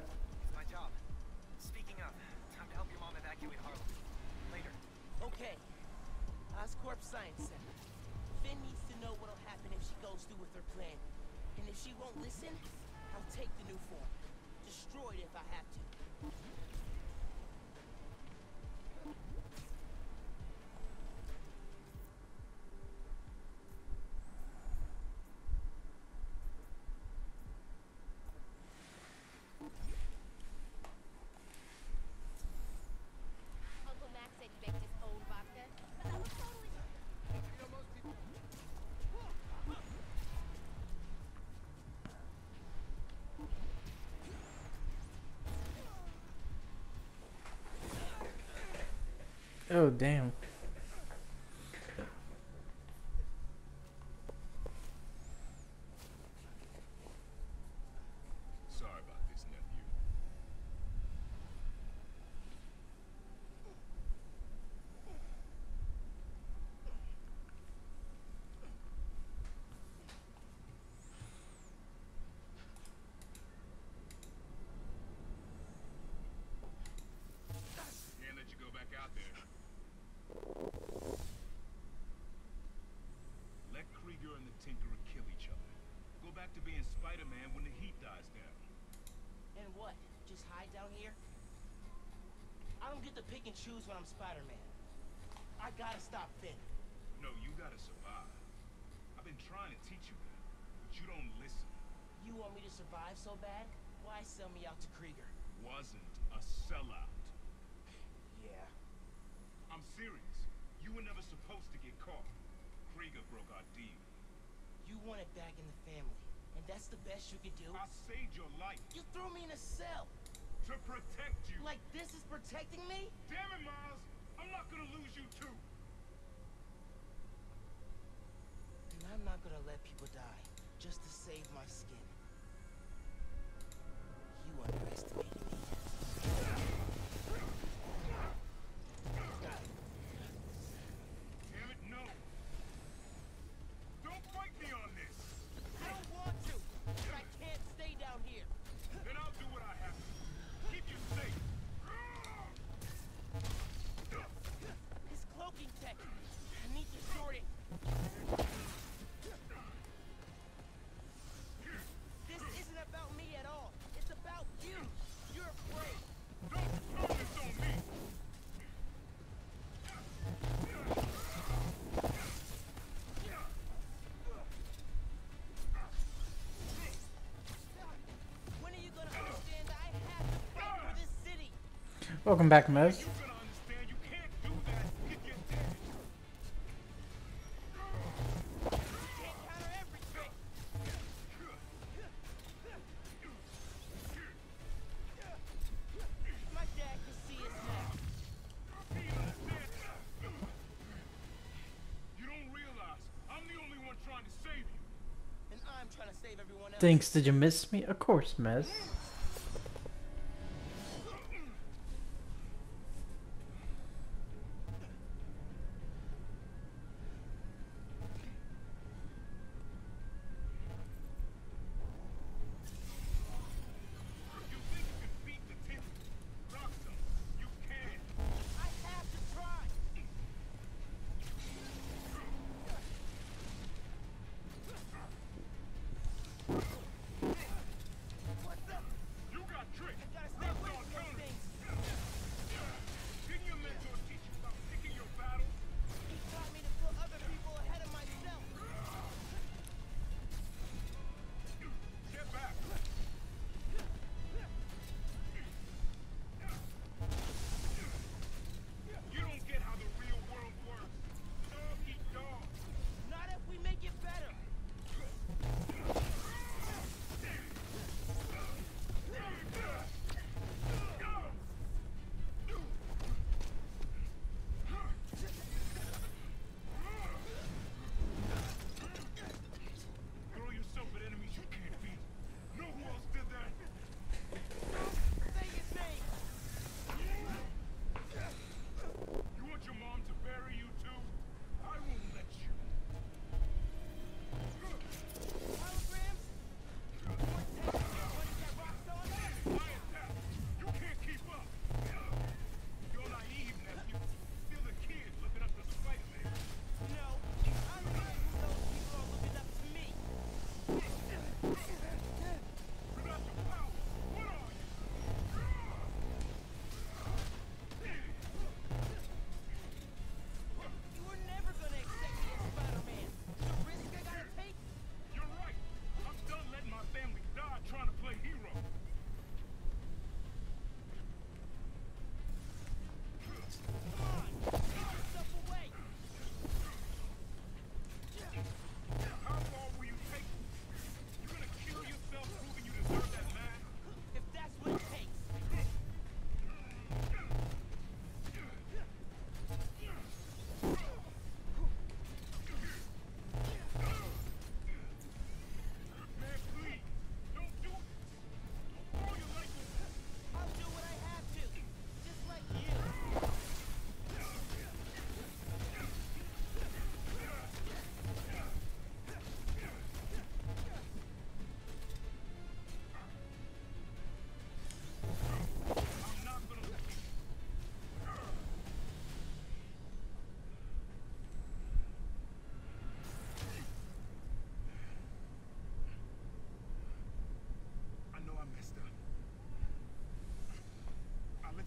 Oh damn. Sorry about this, nephew. Can't let you go back out there. Let Krieger and the Tinkerer kill each other. Go back to being Spider-Man when the heat dies down. And what? Just hide down here? I don't get to pick and choose when I'm Spider-Man. I gotta stop Phin. No, you gotta survive. I've been trying to teach you that, but you don't listen. You want me to survive so bad? Why sell me out to Krieger? Wasn't a sellout. Yeah. I'm serious. You were never supposed to get caught. Krieger broke our deal. You want it back in the family. And that's the best you could do? I saved your life. You threw me in a cell. To protect you. Like this is protecting me? Damn it, Miles! I'm not gonna lose you too. And I'm not gonna let people die just to save my skin. You underestimated me. Save back, else. Thanks. Did you miss me? Of course, Mez.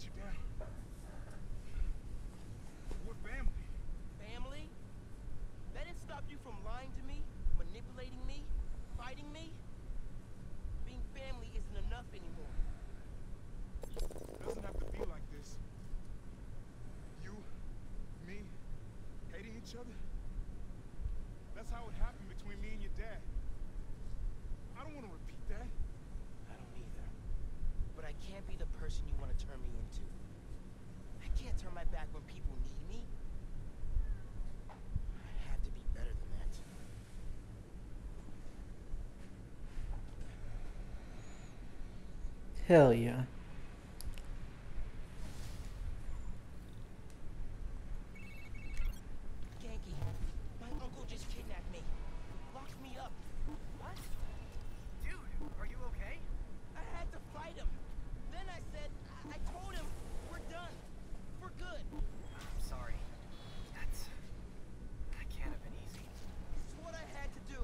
You, Dad. We're family. Family? That didn't stop you from lying to me, manipulating me, fighting me? Being family isn't enough anymore. It doesn't have to be like this. You, me, hating each other. That's how it happened between me and your dad. I don't want to repeat that. I don't either. But I can't be the person you want to turn me into. I can't turn my back when people need me. I have to be better than that. Hell yeah. Ganke, my uncle just kidnapped me. Locked me up. What? Dude, are you okay? I had to fight him. Then I said, I, I told him, we're done. For good. I'm sorry. That's... That can't have been easy. It's what I had to do.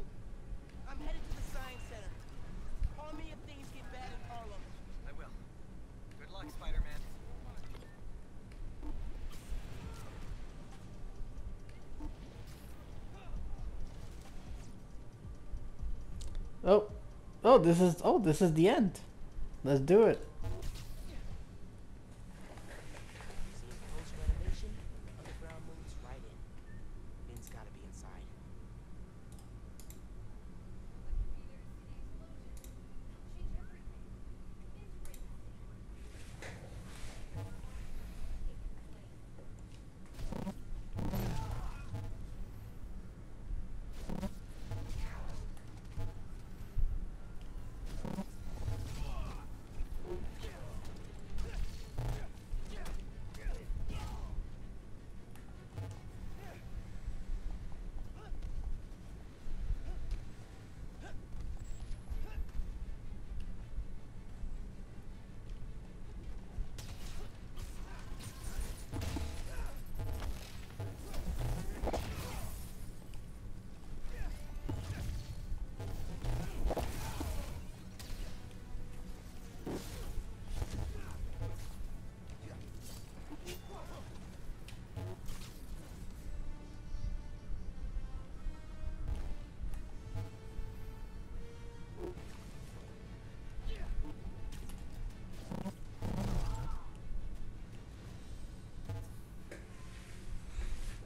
I'm headed to the science center. Call me if things get bad in Harlem. I will. Good luck, Spider-Man. Oh, oh, this is oh, this is the end. Let's do it.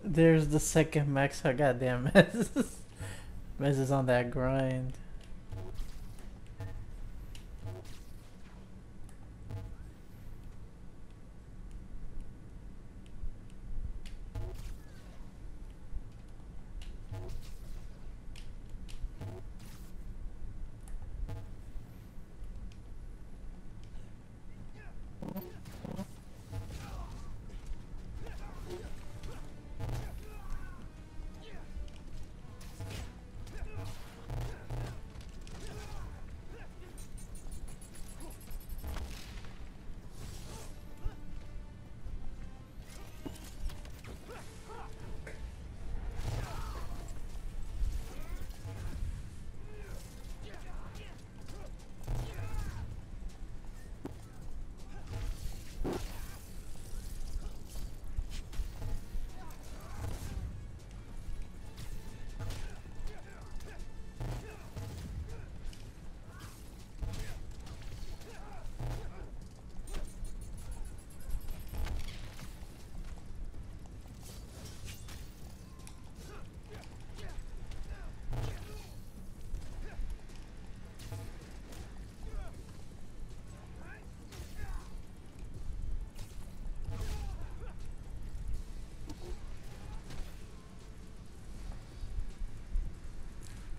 There's the second max. Oh, goddamn. Mez is on that grind.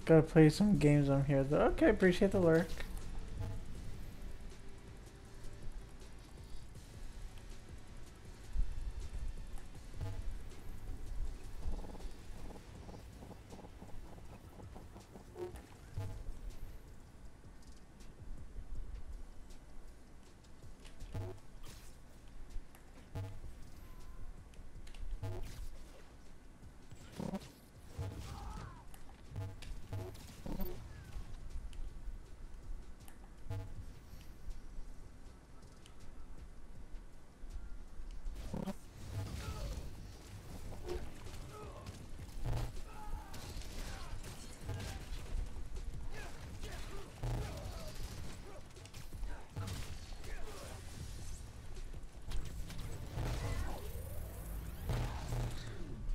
Gotta play some games on here though. Okay, appreciate the lurk.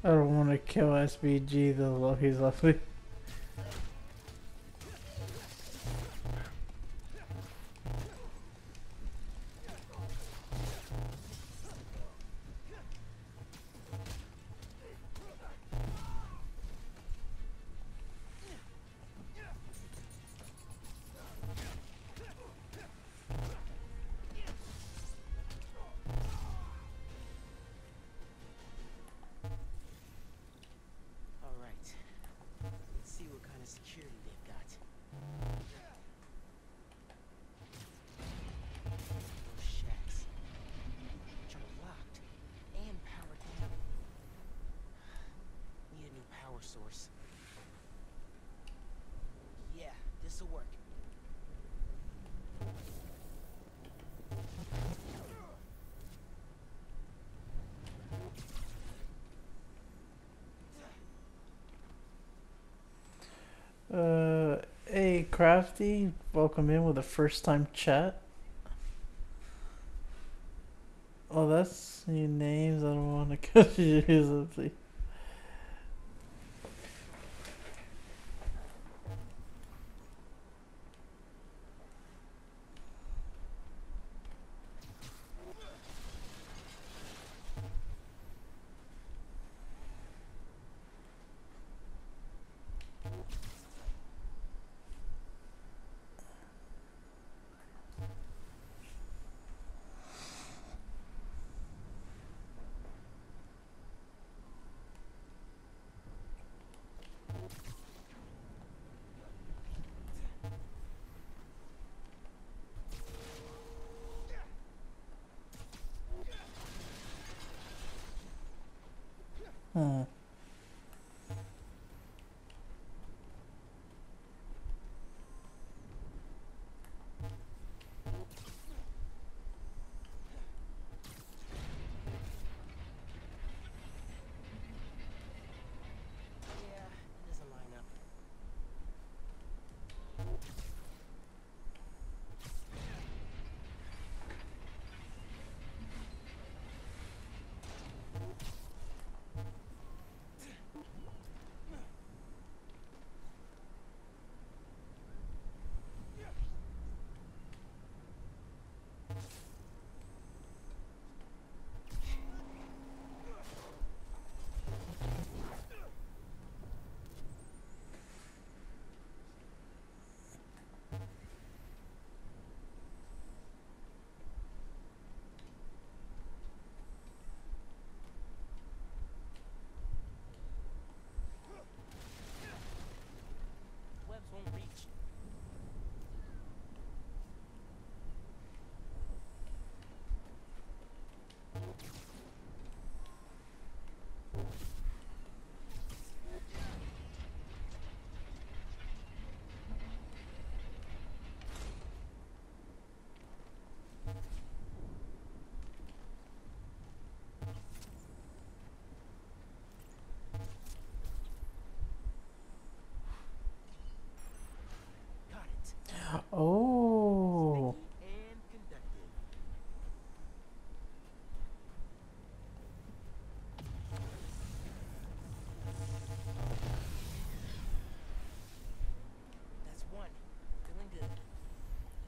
I don't want to kill SBG though. He's lovely. Uh, hey, Crafty, welcome in with a first time chat. Oh, that's your names. I don't want to confuse them.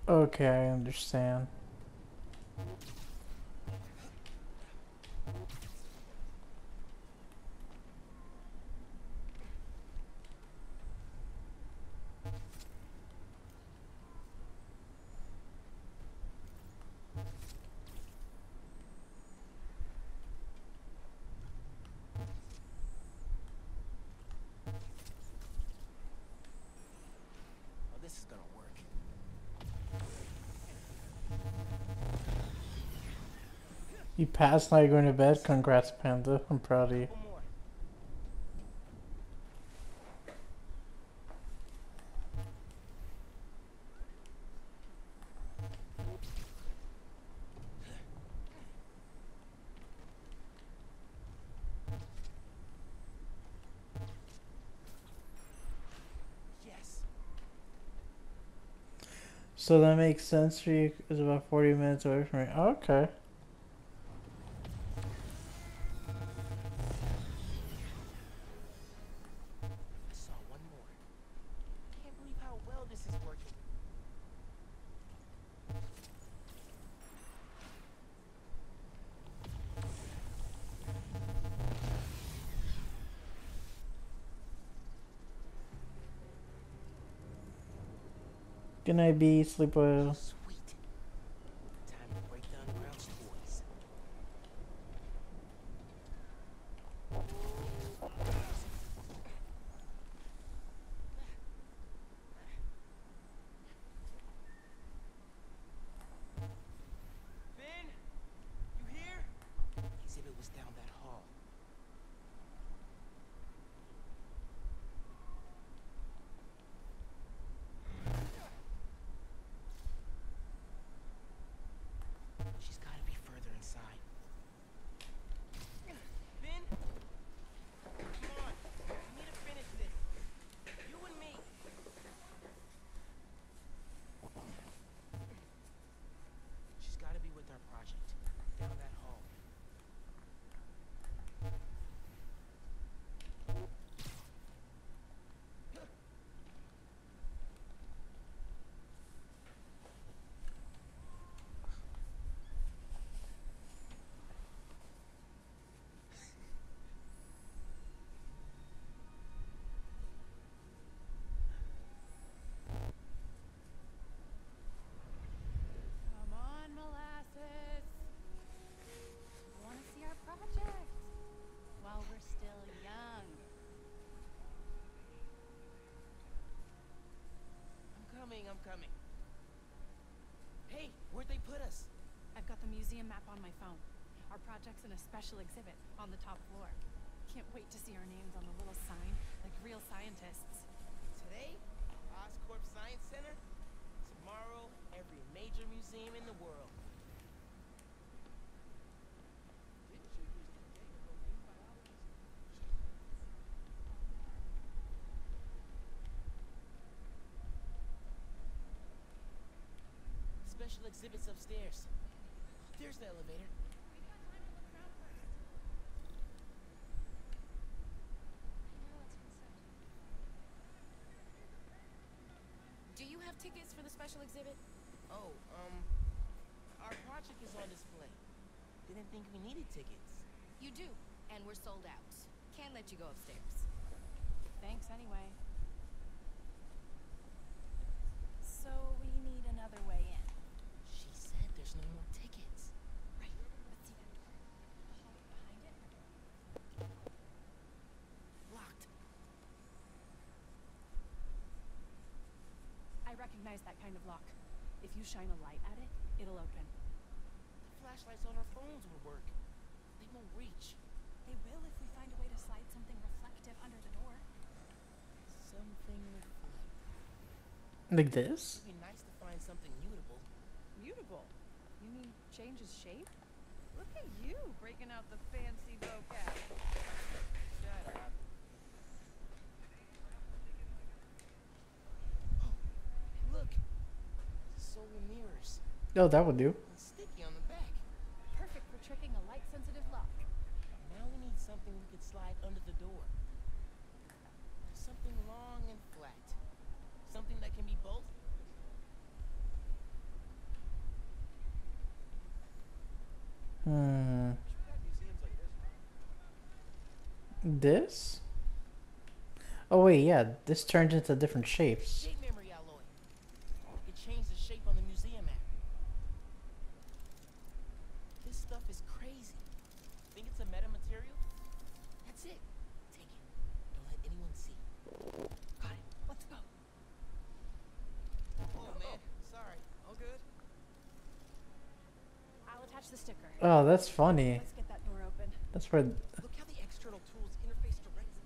Okay, I understand. Oh, this is gonna work. Now you're going to bed? Congrats, Panda. I'm proud of you. Yes. So that makes sense for you. It's about 40 minutes away from me. Okay. Good night, B. Sleep well. Sweet. Time to break down Ground's toys. Phin, you here? Exhibit was down that hall. She's gotta be further inside. Phin? Come on. We need to finish this. You and me. She's gotta be with our project. Down that hall. Come on, molasses. I want to see our project while we're still young. I'm coming. Hey, where'd they put us? I've got the museum map on my phone. Our project's in a special exhibit on the top floor. Can't wait to see our names on the little sign, like real scientists. Today, Oscorp Science Center. Tomorrow, every major museum in the world. Special exhibits upstairs. There's the elevator. Do you have tickets for the special exhibit? Oh, um, our project is on display. Didn't think we needed tickets. You do, and we're sold out. Can't let you go upstairs. Thanks anyway. So we need another way in. She said there's no more tickets. Right. Let's see that door. The hall behind it. Locked. I recognize that kind of lock. If you shine a light at it, it'll open. The flashlights on our phones will work. They won't reach. They will if we find a way to slide something reflective under the door. Something reflect. Like this? It'd be nice to find something mutable. Mutable? You mean changes shape? Look at you breaking out the fancy vocab. Shut up. Look, solar mirrors. Oh, that would do. Sticky on the back. Perfect for tricking a light-sensitive lock. Now we need something we could slide under the door. Something long and flat. Something that can be both. Hmm. This? Oh wait, yeah. This turns into different shapes. Shape memory alloy. It changed the shape on the museum map. This stuff is crazy. Think it's a metamaterial? That's it. Take it. Don't let anyone see. Got it. Let's go. Oh man, sorry. All good. I'll attach the sticker. Oh, that's funny. Let's get that door open. That's where. Look how the external tools interface directly.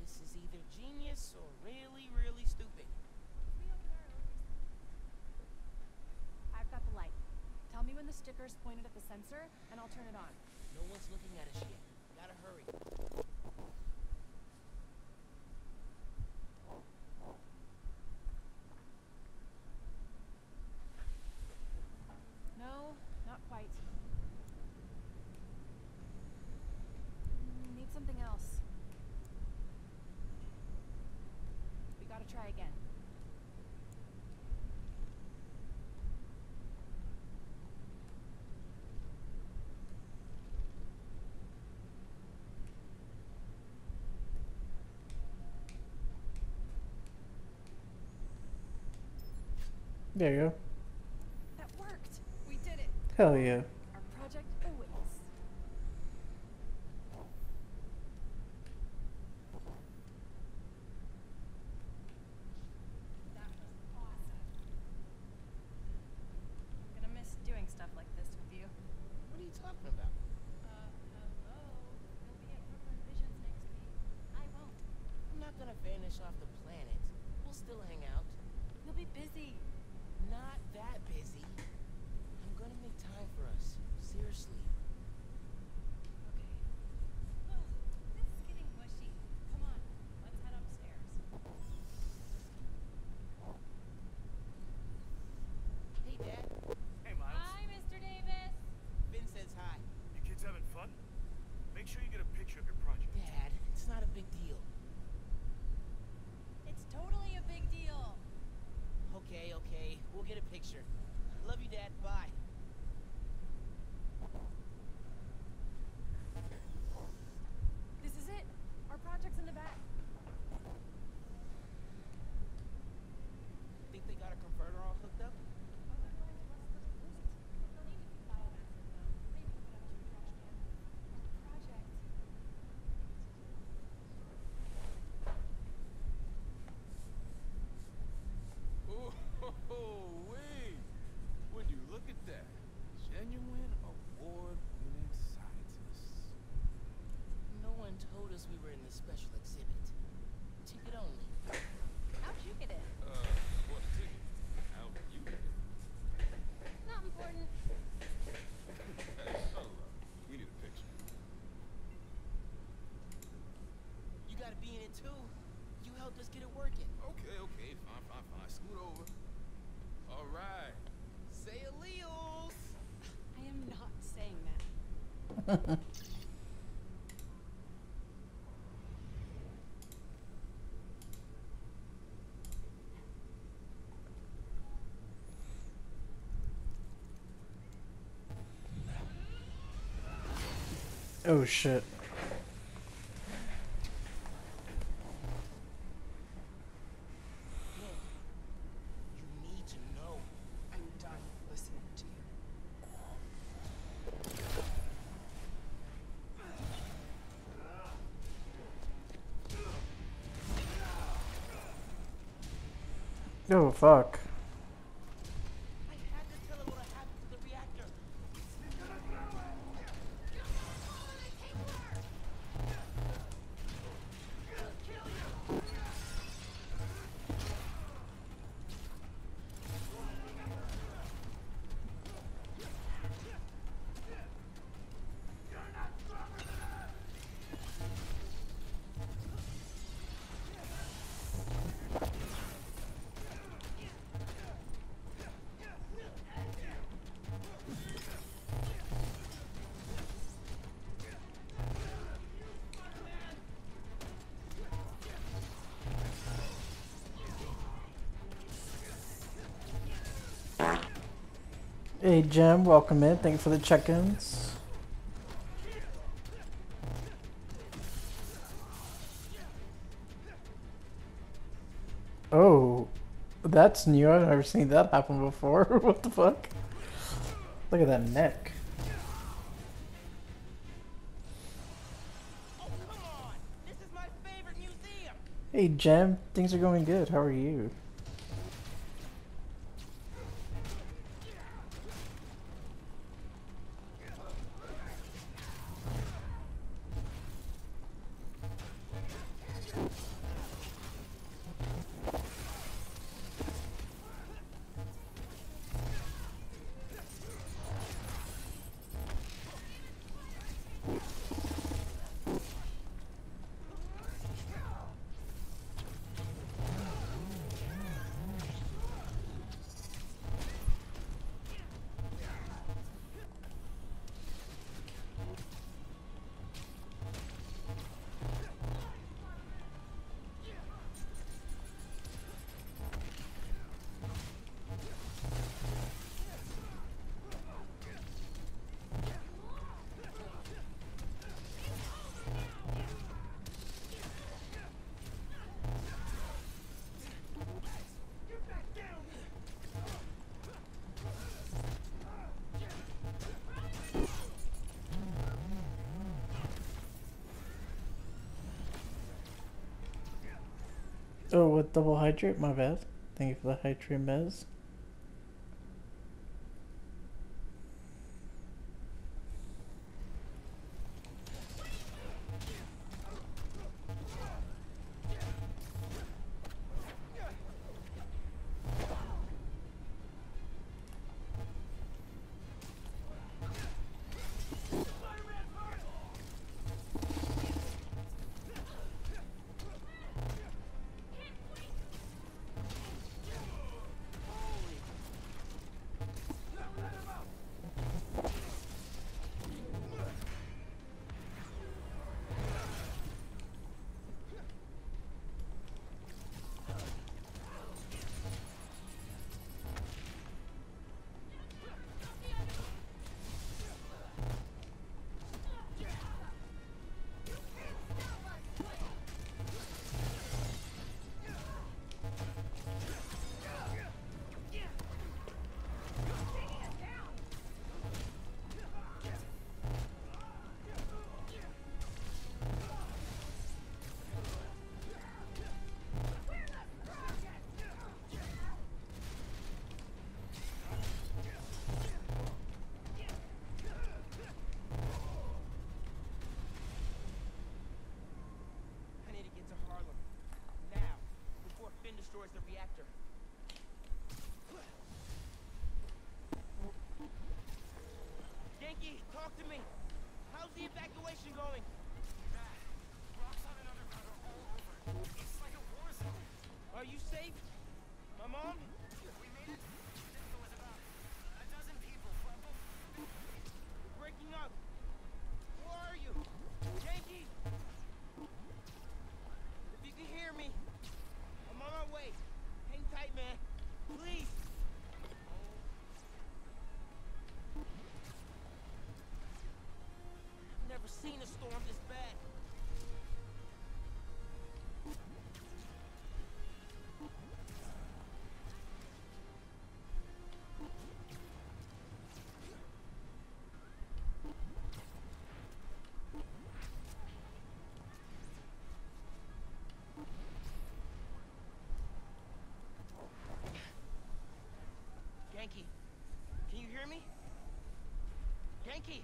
This is either genius or really, really stupid. I've got the light. Tell me when the sticker's pointed at the sensor, and I'll turn it on. No one's looking at us yet. Gotta hurry. No, not quite. Mm, Need something else. We gotta try again. There you go. That worked. We did it. Hell yeah. Our project awaits. That was awesome. I'm gonna miss doing stuff like this with you. What are you talking about? Uh, hello. You'll be at Brooklyn Visions next week. I won't. I'm not gonna vanish off the planet. We'll still hang out. You'll be busy. Not that busy. I'm gonna make time for us. Seriously. Ugh, this is getting mushy. Come on, let's head upstairs. Hey, Dad. Hey, Miles. Hi, Mr. Davis. Phin says hi. You kids having fun? Make sure you get a picture of your project. Dad, it's not a big deal. It's totally a big deal. Okay, okay. We'll get a picture. Love you, Dad. Bye. This is it. Our project's in the back. Think they got a converter all hooked up? Oh, wait. Would you look at that? Genuine award-winning scientists. No one we were in the special exhibit. Ticket only. How'd you get in? Uh, what ticket? How did you get it? Not important. Hey, hold up. We need a picture. You gotta be in it too. You helped us get it working. Okay, okay, fine, fine, fine. Scoot over. All right. Say alleles. I am not saying that. Oh shit. You need to know. I'm done listening Oh, to you. Oh fuck. Hey Jim, welcome in. Thanks for the check-ins. Oh, that's new. I've never seen that happen before. what the fuck? Look at that neck. Oh, come on. This is my favorite museum. Hey Jim, things are going good. How are you? with double hydrate, my bad. Thank you for the hydrate, Mez. Talk to me. How's the evacuation going? Are you safe? My mom? never seen a storm this bad. Can you hear me? Ganke.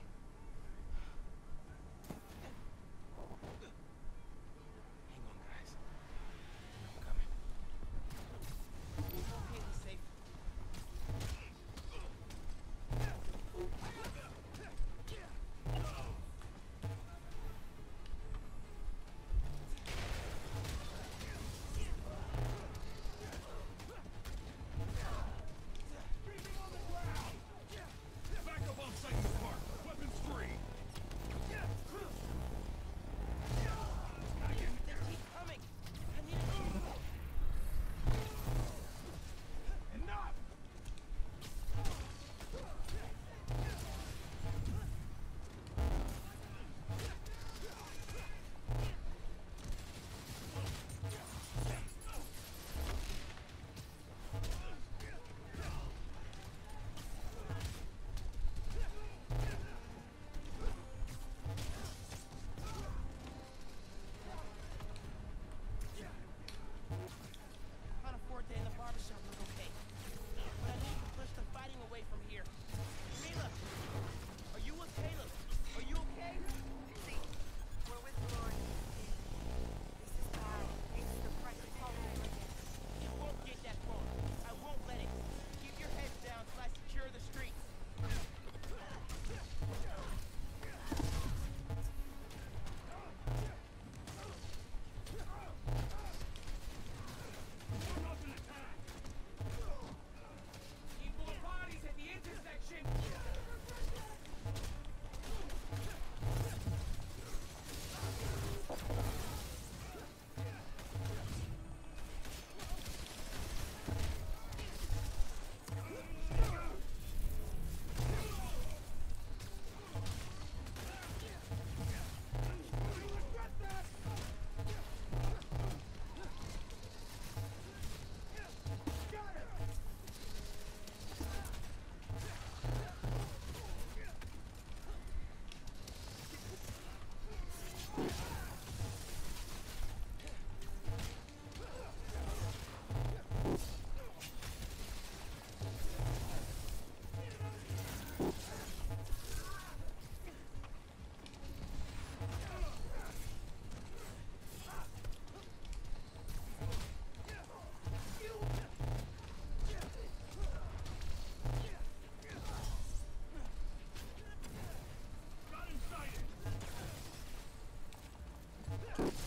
you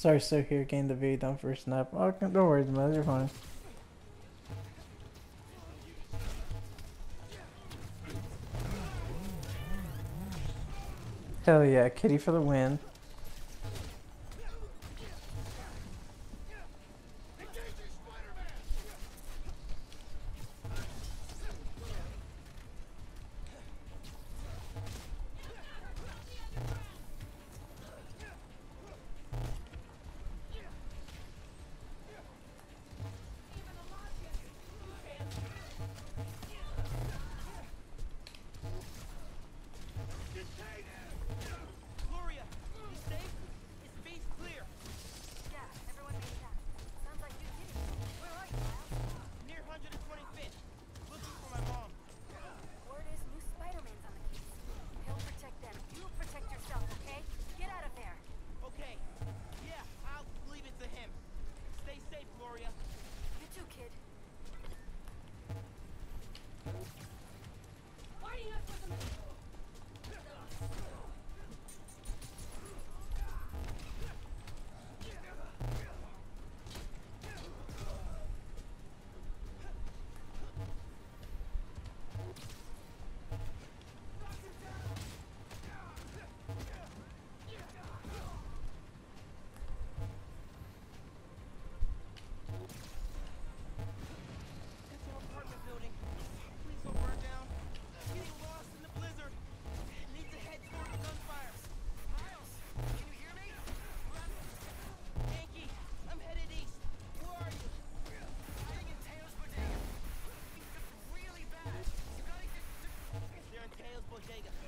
Sorry, so here getting the video done for a snap. Oh, don't worry, man, you're fine. Hell yeah, kitty for the win. Mateo's Bodega.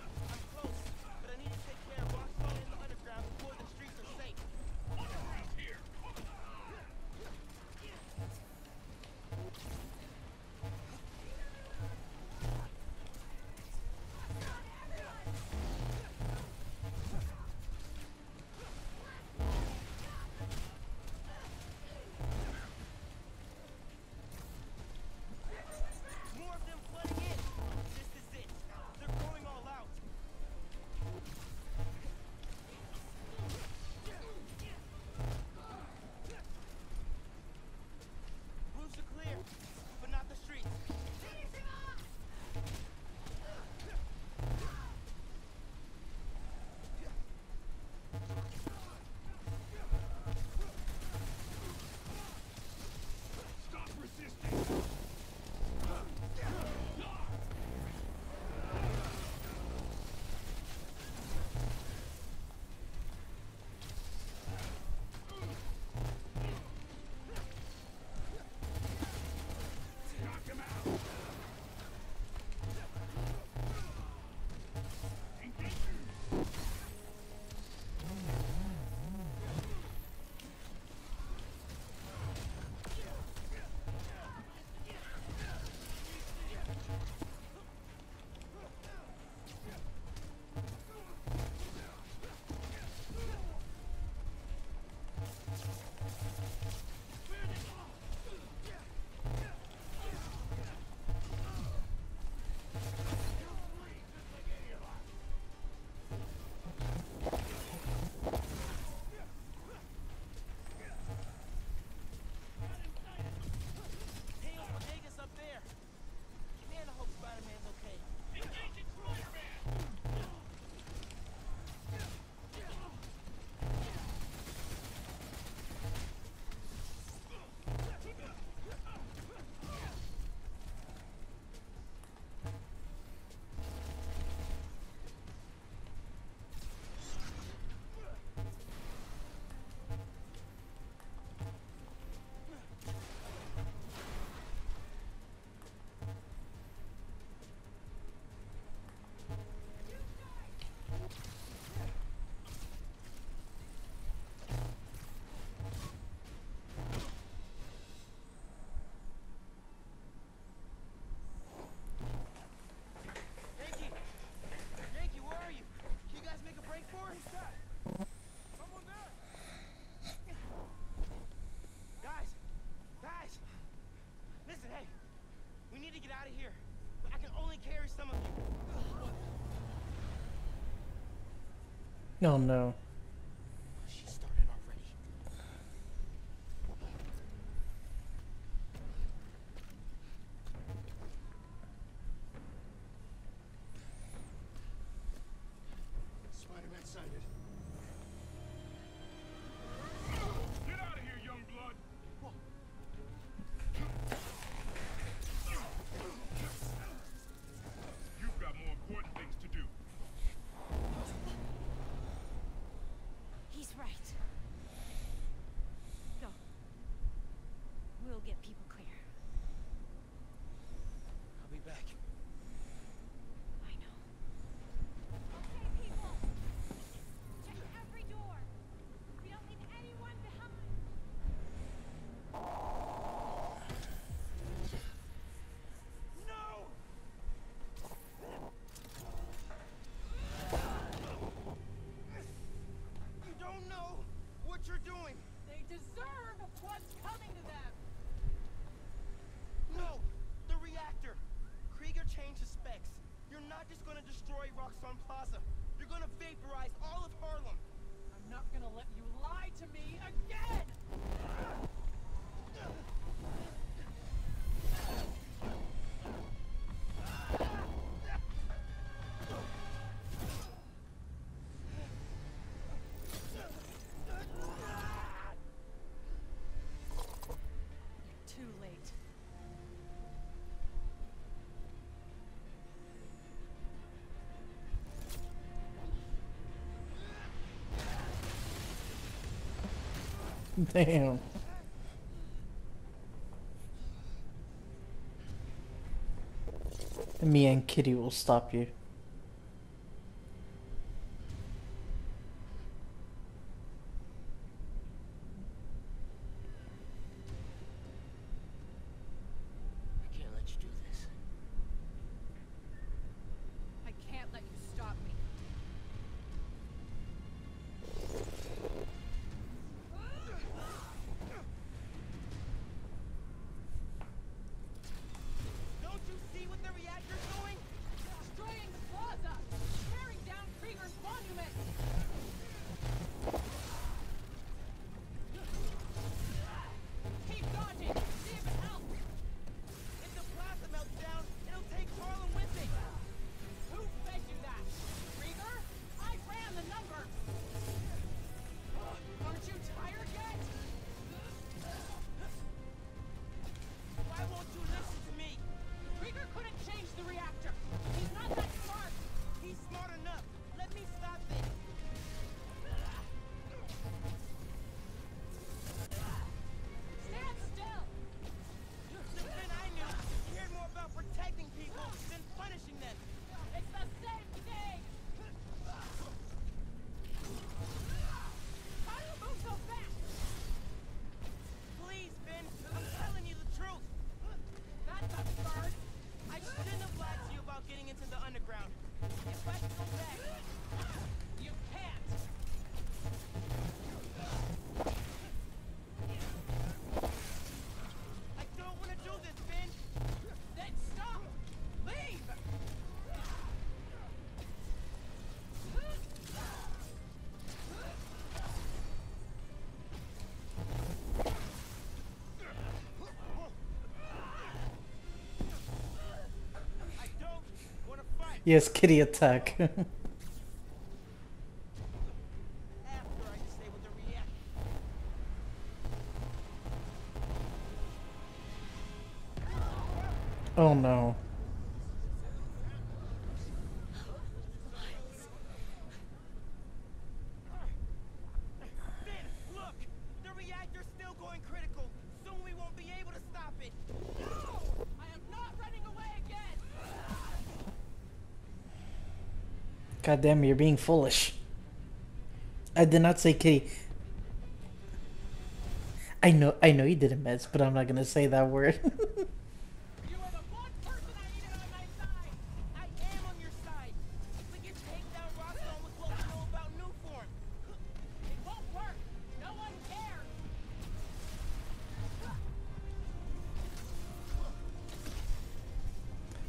No, no. Damn. Me and Kitty will stop you. yes, kitty attack. Damn, you're being foolish. I did not say kitty. I know, I know you didn't miss, but I'm not gonna say that word.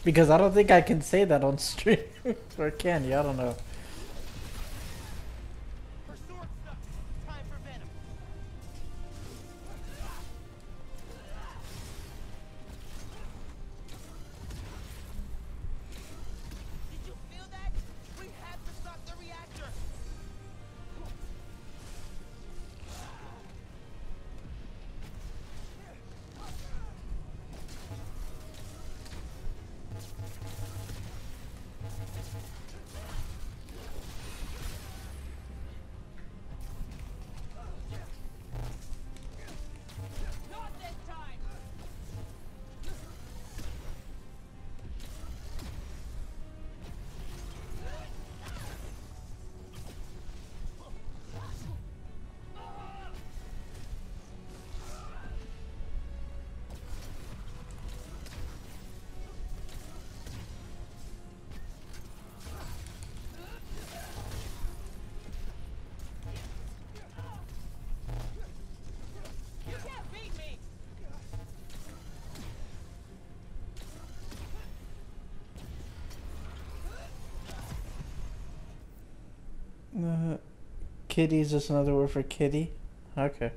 Because I don't think I can say that on stream. or can you? I don't know. Kitty is just another word for kitty? Okay.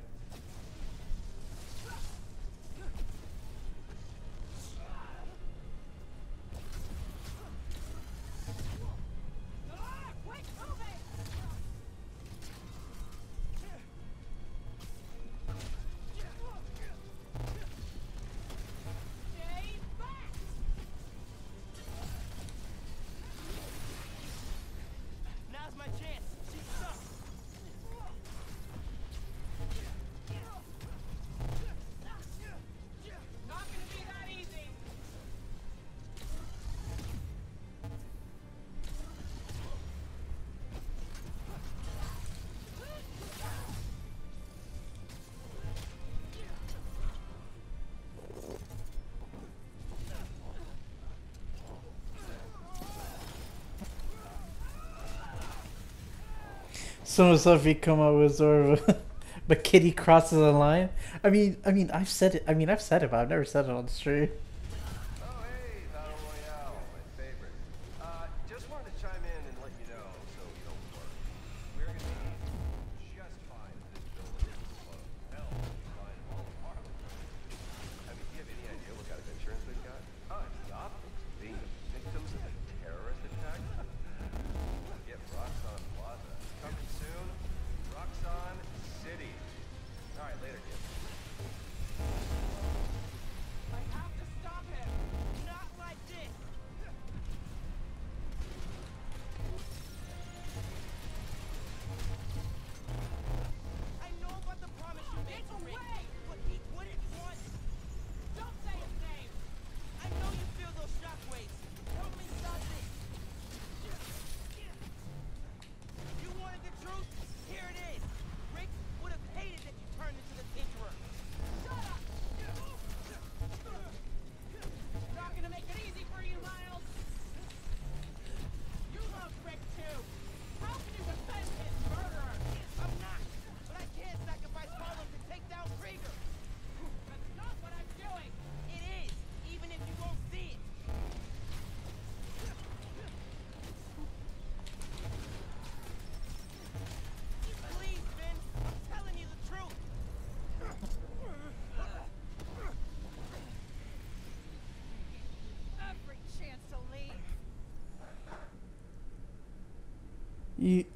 some of the stuff he come up with sort of but Kitty crosses the line. I mean I mean I've said it I mean I've said it but I've never said it on the stream.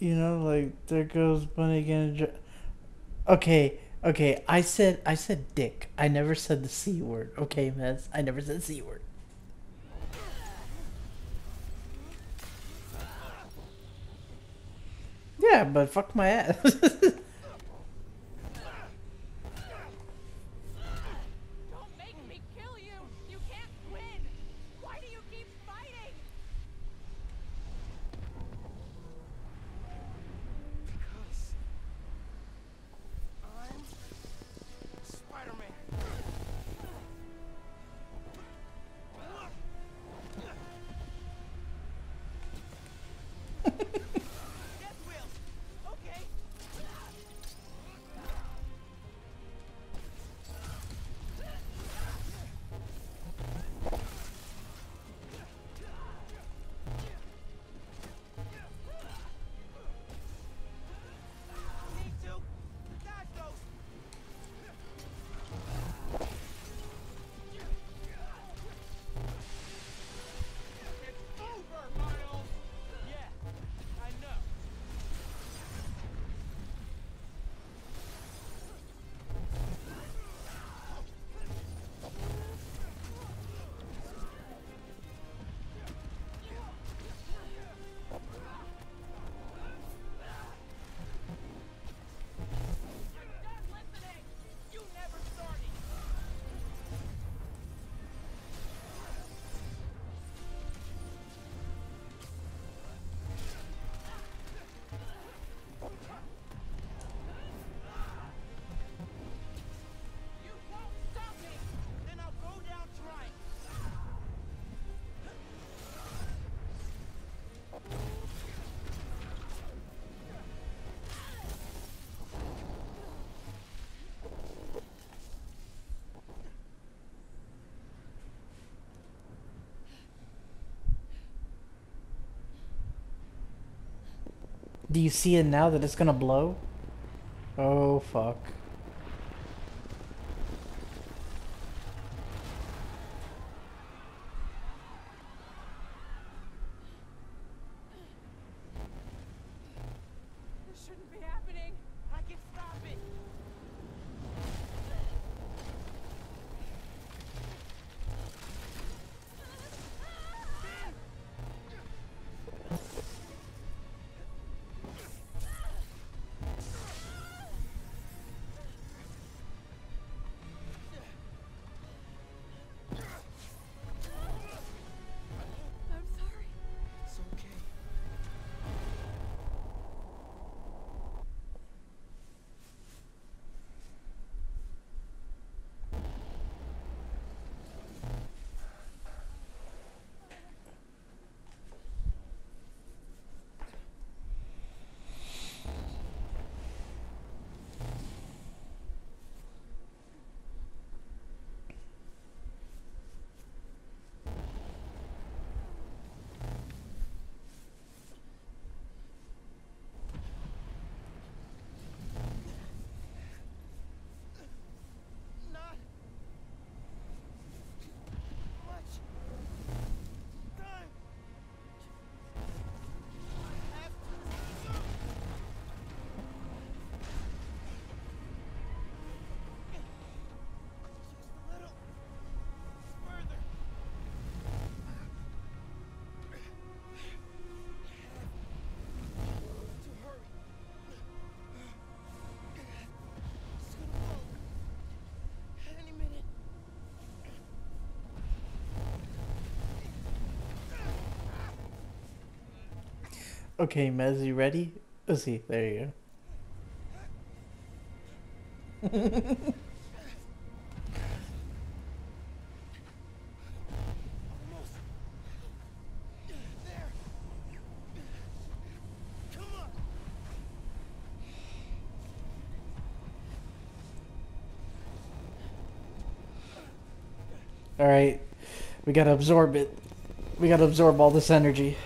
you know, like there goes Bunny again. Okay, okay. I said I said dick. I never said the c word. Okay, Mez. I never said c word. Yeah, but fuck my ass. Do you see it now that it's gonna blow? Oh fuck. Okay, Mez, you ready? Let's see. There you go. All right, we gotta absorb it. We gotta absorb all this energy.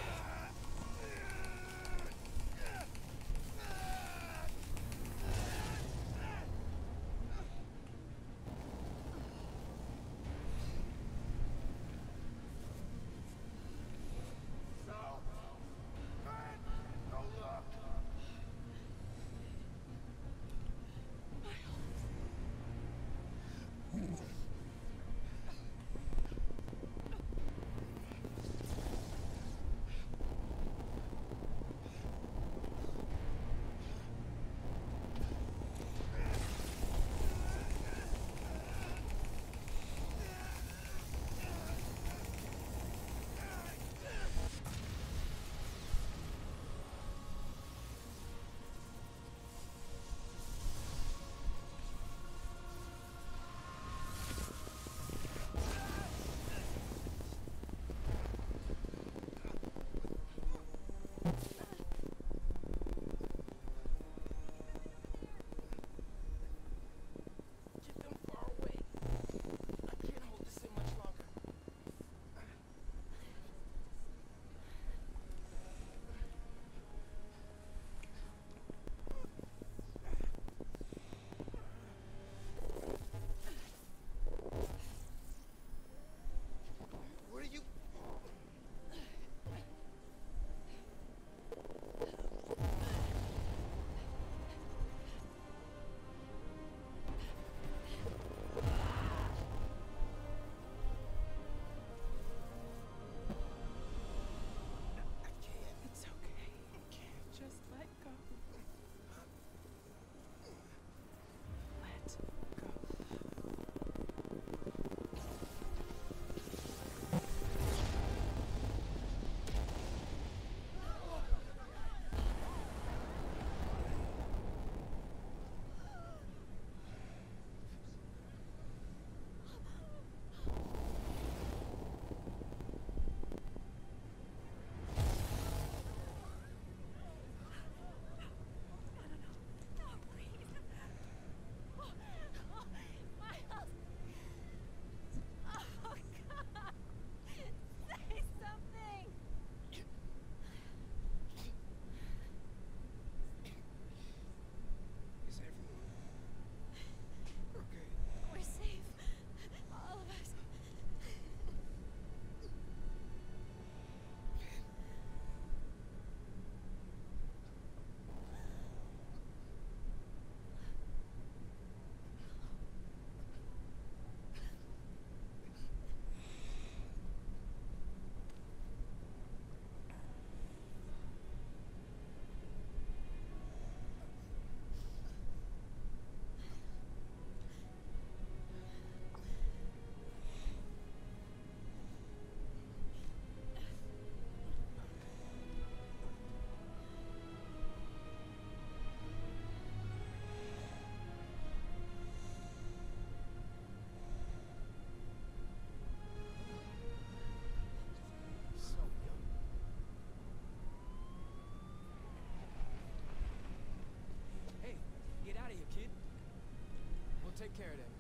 take care of it.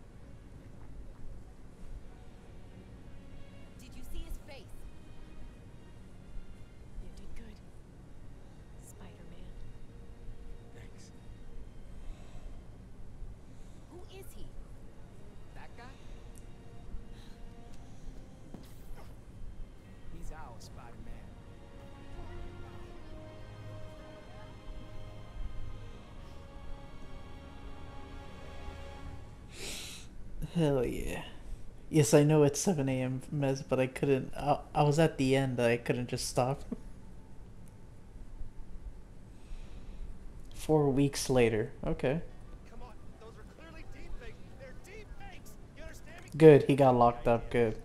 Hell yeah. Yes, I know it's 7 a.m. Mez, but I couldn't. I, I was at the end. I couldn't just stop. Four weeks later. Okay. Good. He got locked up. Good.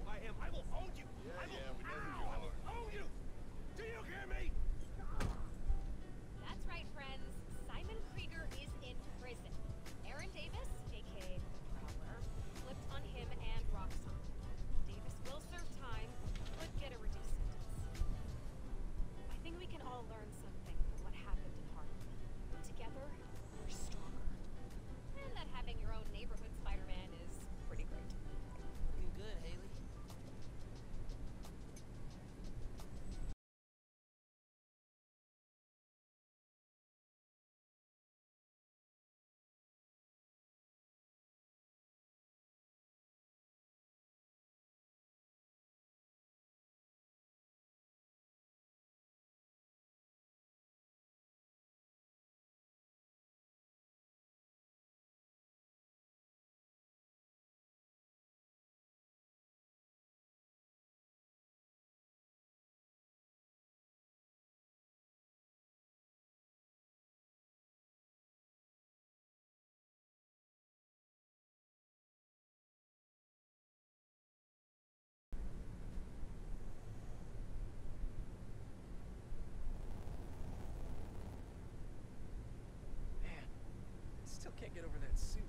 Can't get over that suit.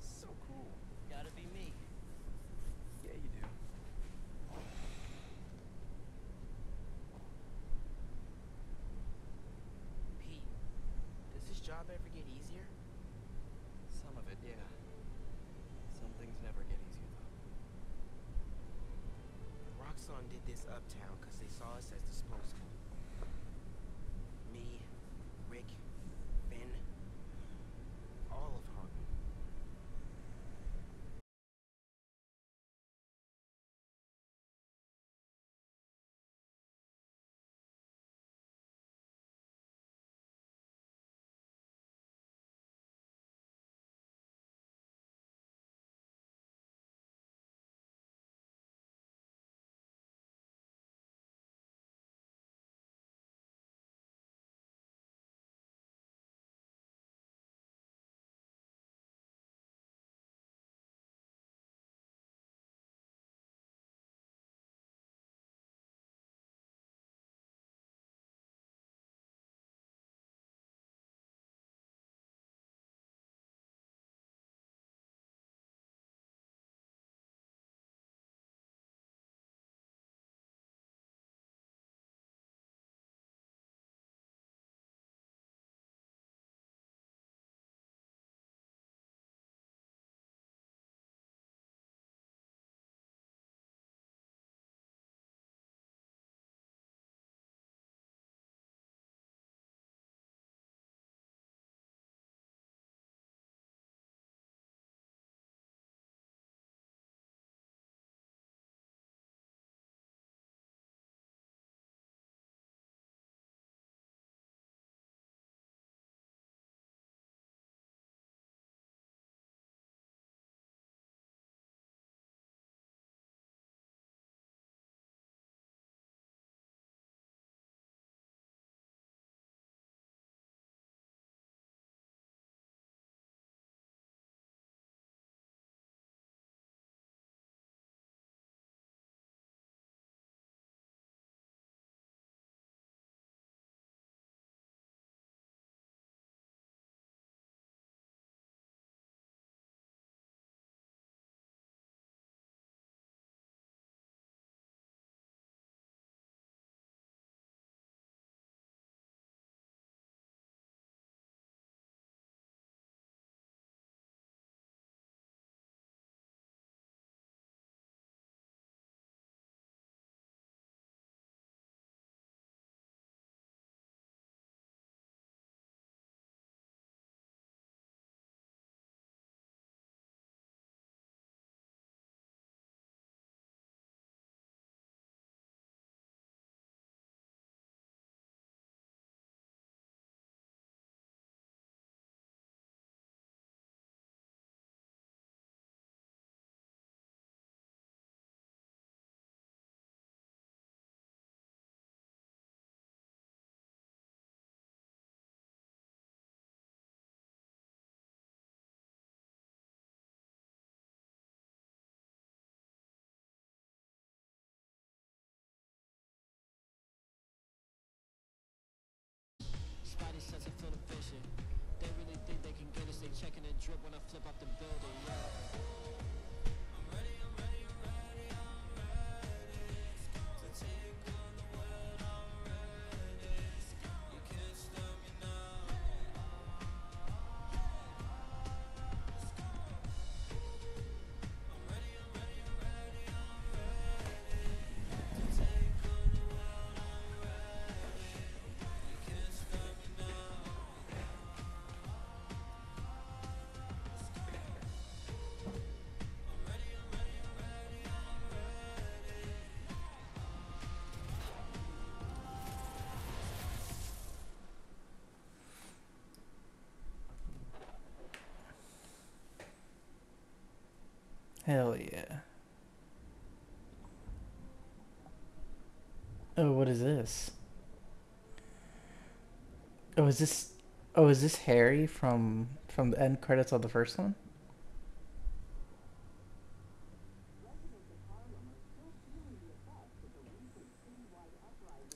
So cool. Gotta be me. Yeah, you do. Pete, does this job ever get easier? Some of it, yeah. Some things never get easier, though. Roxxon did this uptown because they saw us as disposable. spidey sense and feel the vision. They really think they can get us, they checking the drip when I flip up the building, yeah. Hell yeah. Oh, what is this? Oh, is this? Oh, is this Harry from from the end credits of the first one?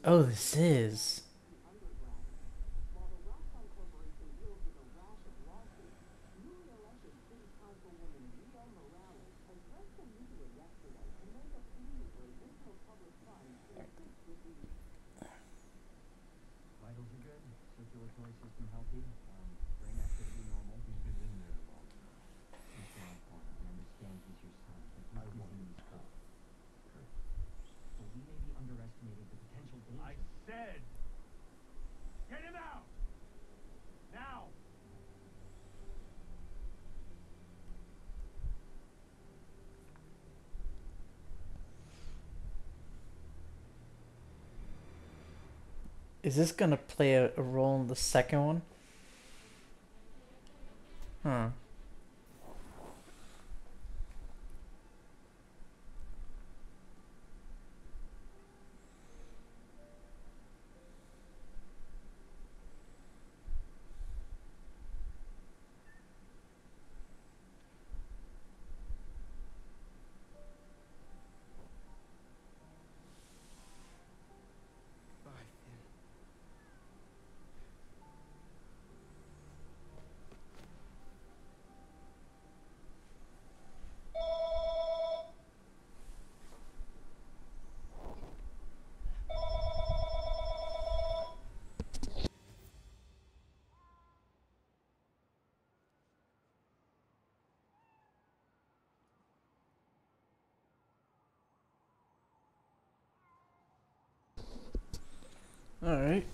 Oh, this is. Vitals are good. Circulatory system healthy. Um, brain activity normal. He's been in there long. That's the wrong point. I understand he's your son, but his disease Kurt. Kurt. So we may be underestimating the potential danger. I said, get him out! Now! Is this gonna play a, role in the second one? Huh. Bye, Phin. Alright.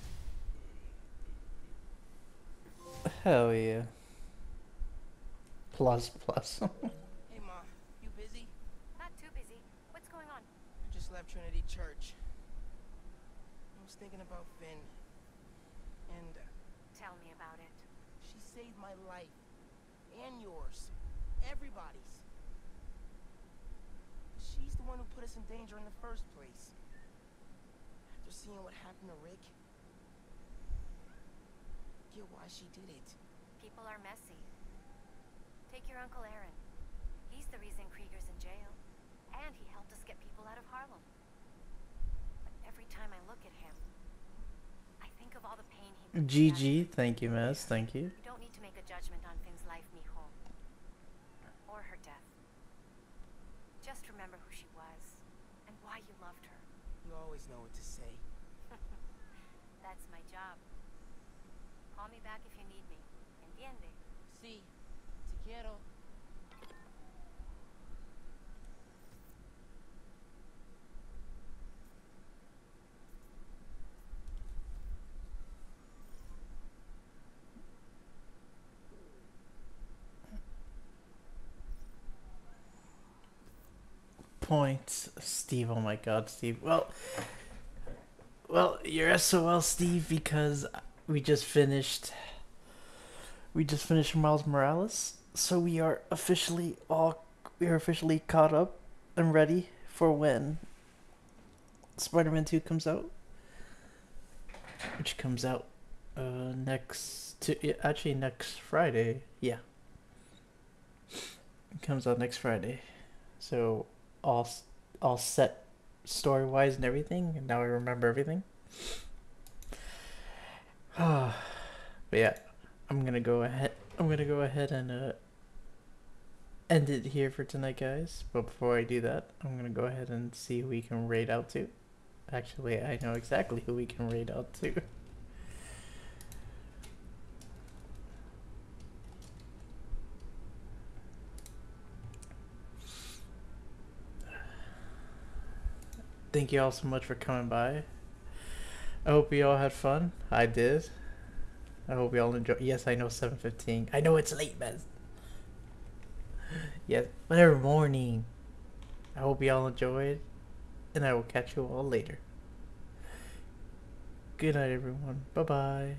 Hell yeah. Plus plus. Hey, Ma, you busy? Not too busy. What's going on? I just left Trinity Church. I was thinking about Phin. And uh, Tell me about it. she saved my life. And yours. Everybody's. She's the one who put us in danger in the first place. After seeing what happened to Rick, get why she did it. People are messy. Take your Uncle Aaron. He's the reason Krieger's in jail. And he helped us get people out of Harlem. But every time I look at him, I think of all the pain he put GG, thank you, Miss. Thank you. You don't need to make a judgment on Phin's life, Mijo. Or her death. Just remember who she was and why you loved her. You always know what to say. That's my job. Call me back if you need me. Entiende? See, te quiero. Points, Steve. Oh my God, Steve. Well, well, you're SOL, Steve, because we just finished. We just finished Miles Morales, so we are officially all we are officially caught up and ready for when Spider-Man Two comes out, which comes out uh next to actually next Friday. Yeah, it comes out next Friday, so all all set story wise and everything. And now I remember everything. but yeah, I'm gonna go ahead. I'm gonna go ahead and uh, end it here for tonight, guys. But before I do that, I'm gonna go ahead and see who we can raid out to. Actually, I know exactly who we can raid out to. Thank you all so much for coming by. I hope you all had fun. I did. I hope you all enjoy. Yes, I know 7:15. I know it's late, man. Yes, whatever morning. I hope you all enjoyed, and I will catch you all later. Good night, everyone. Bye bye.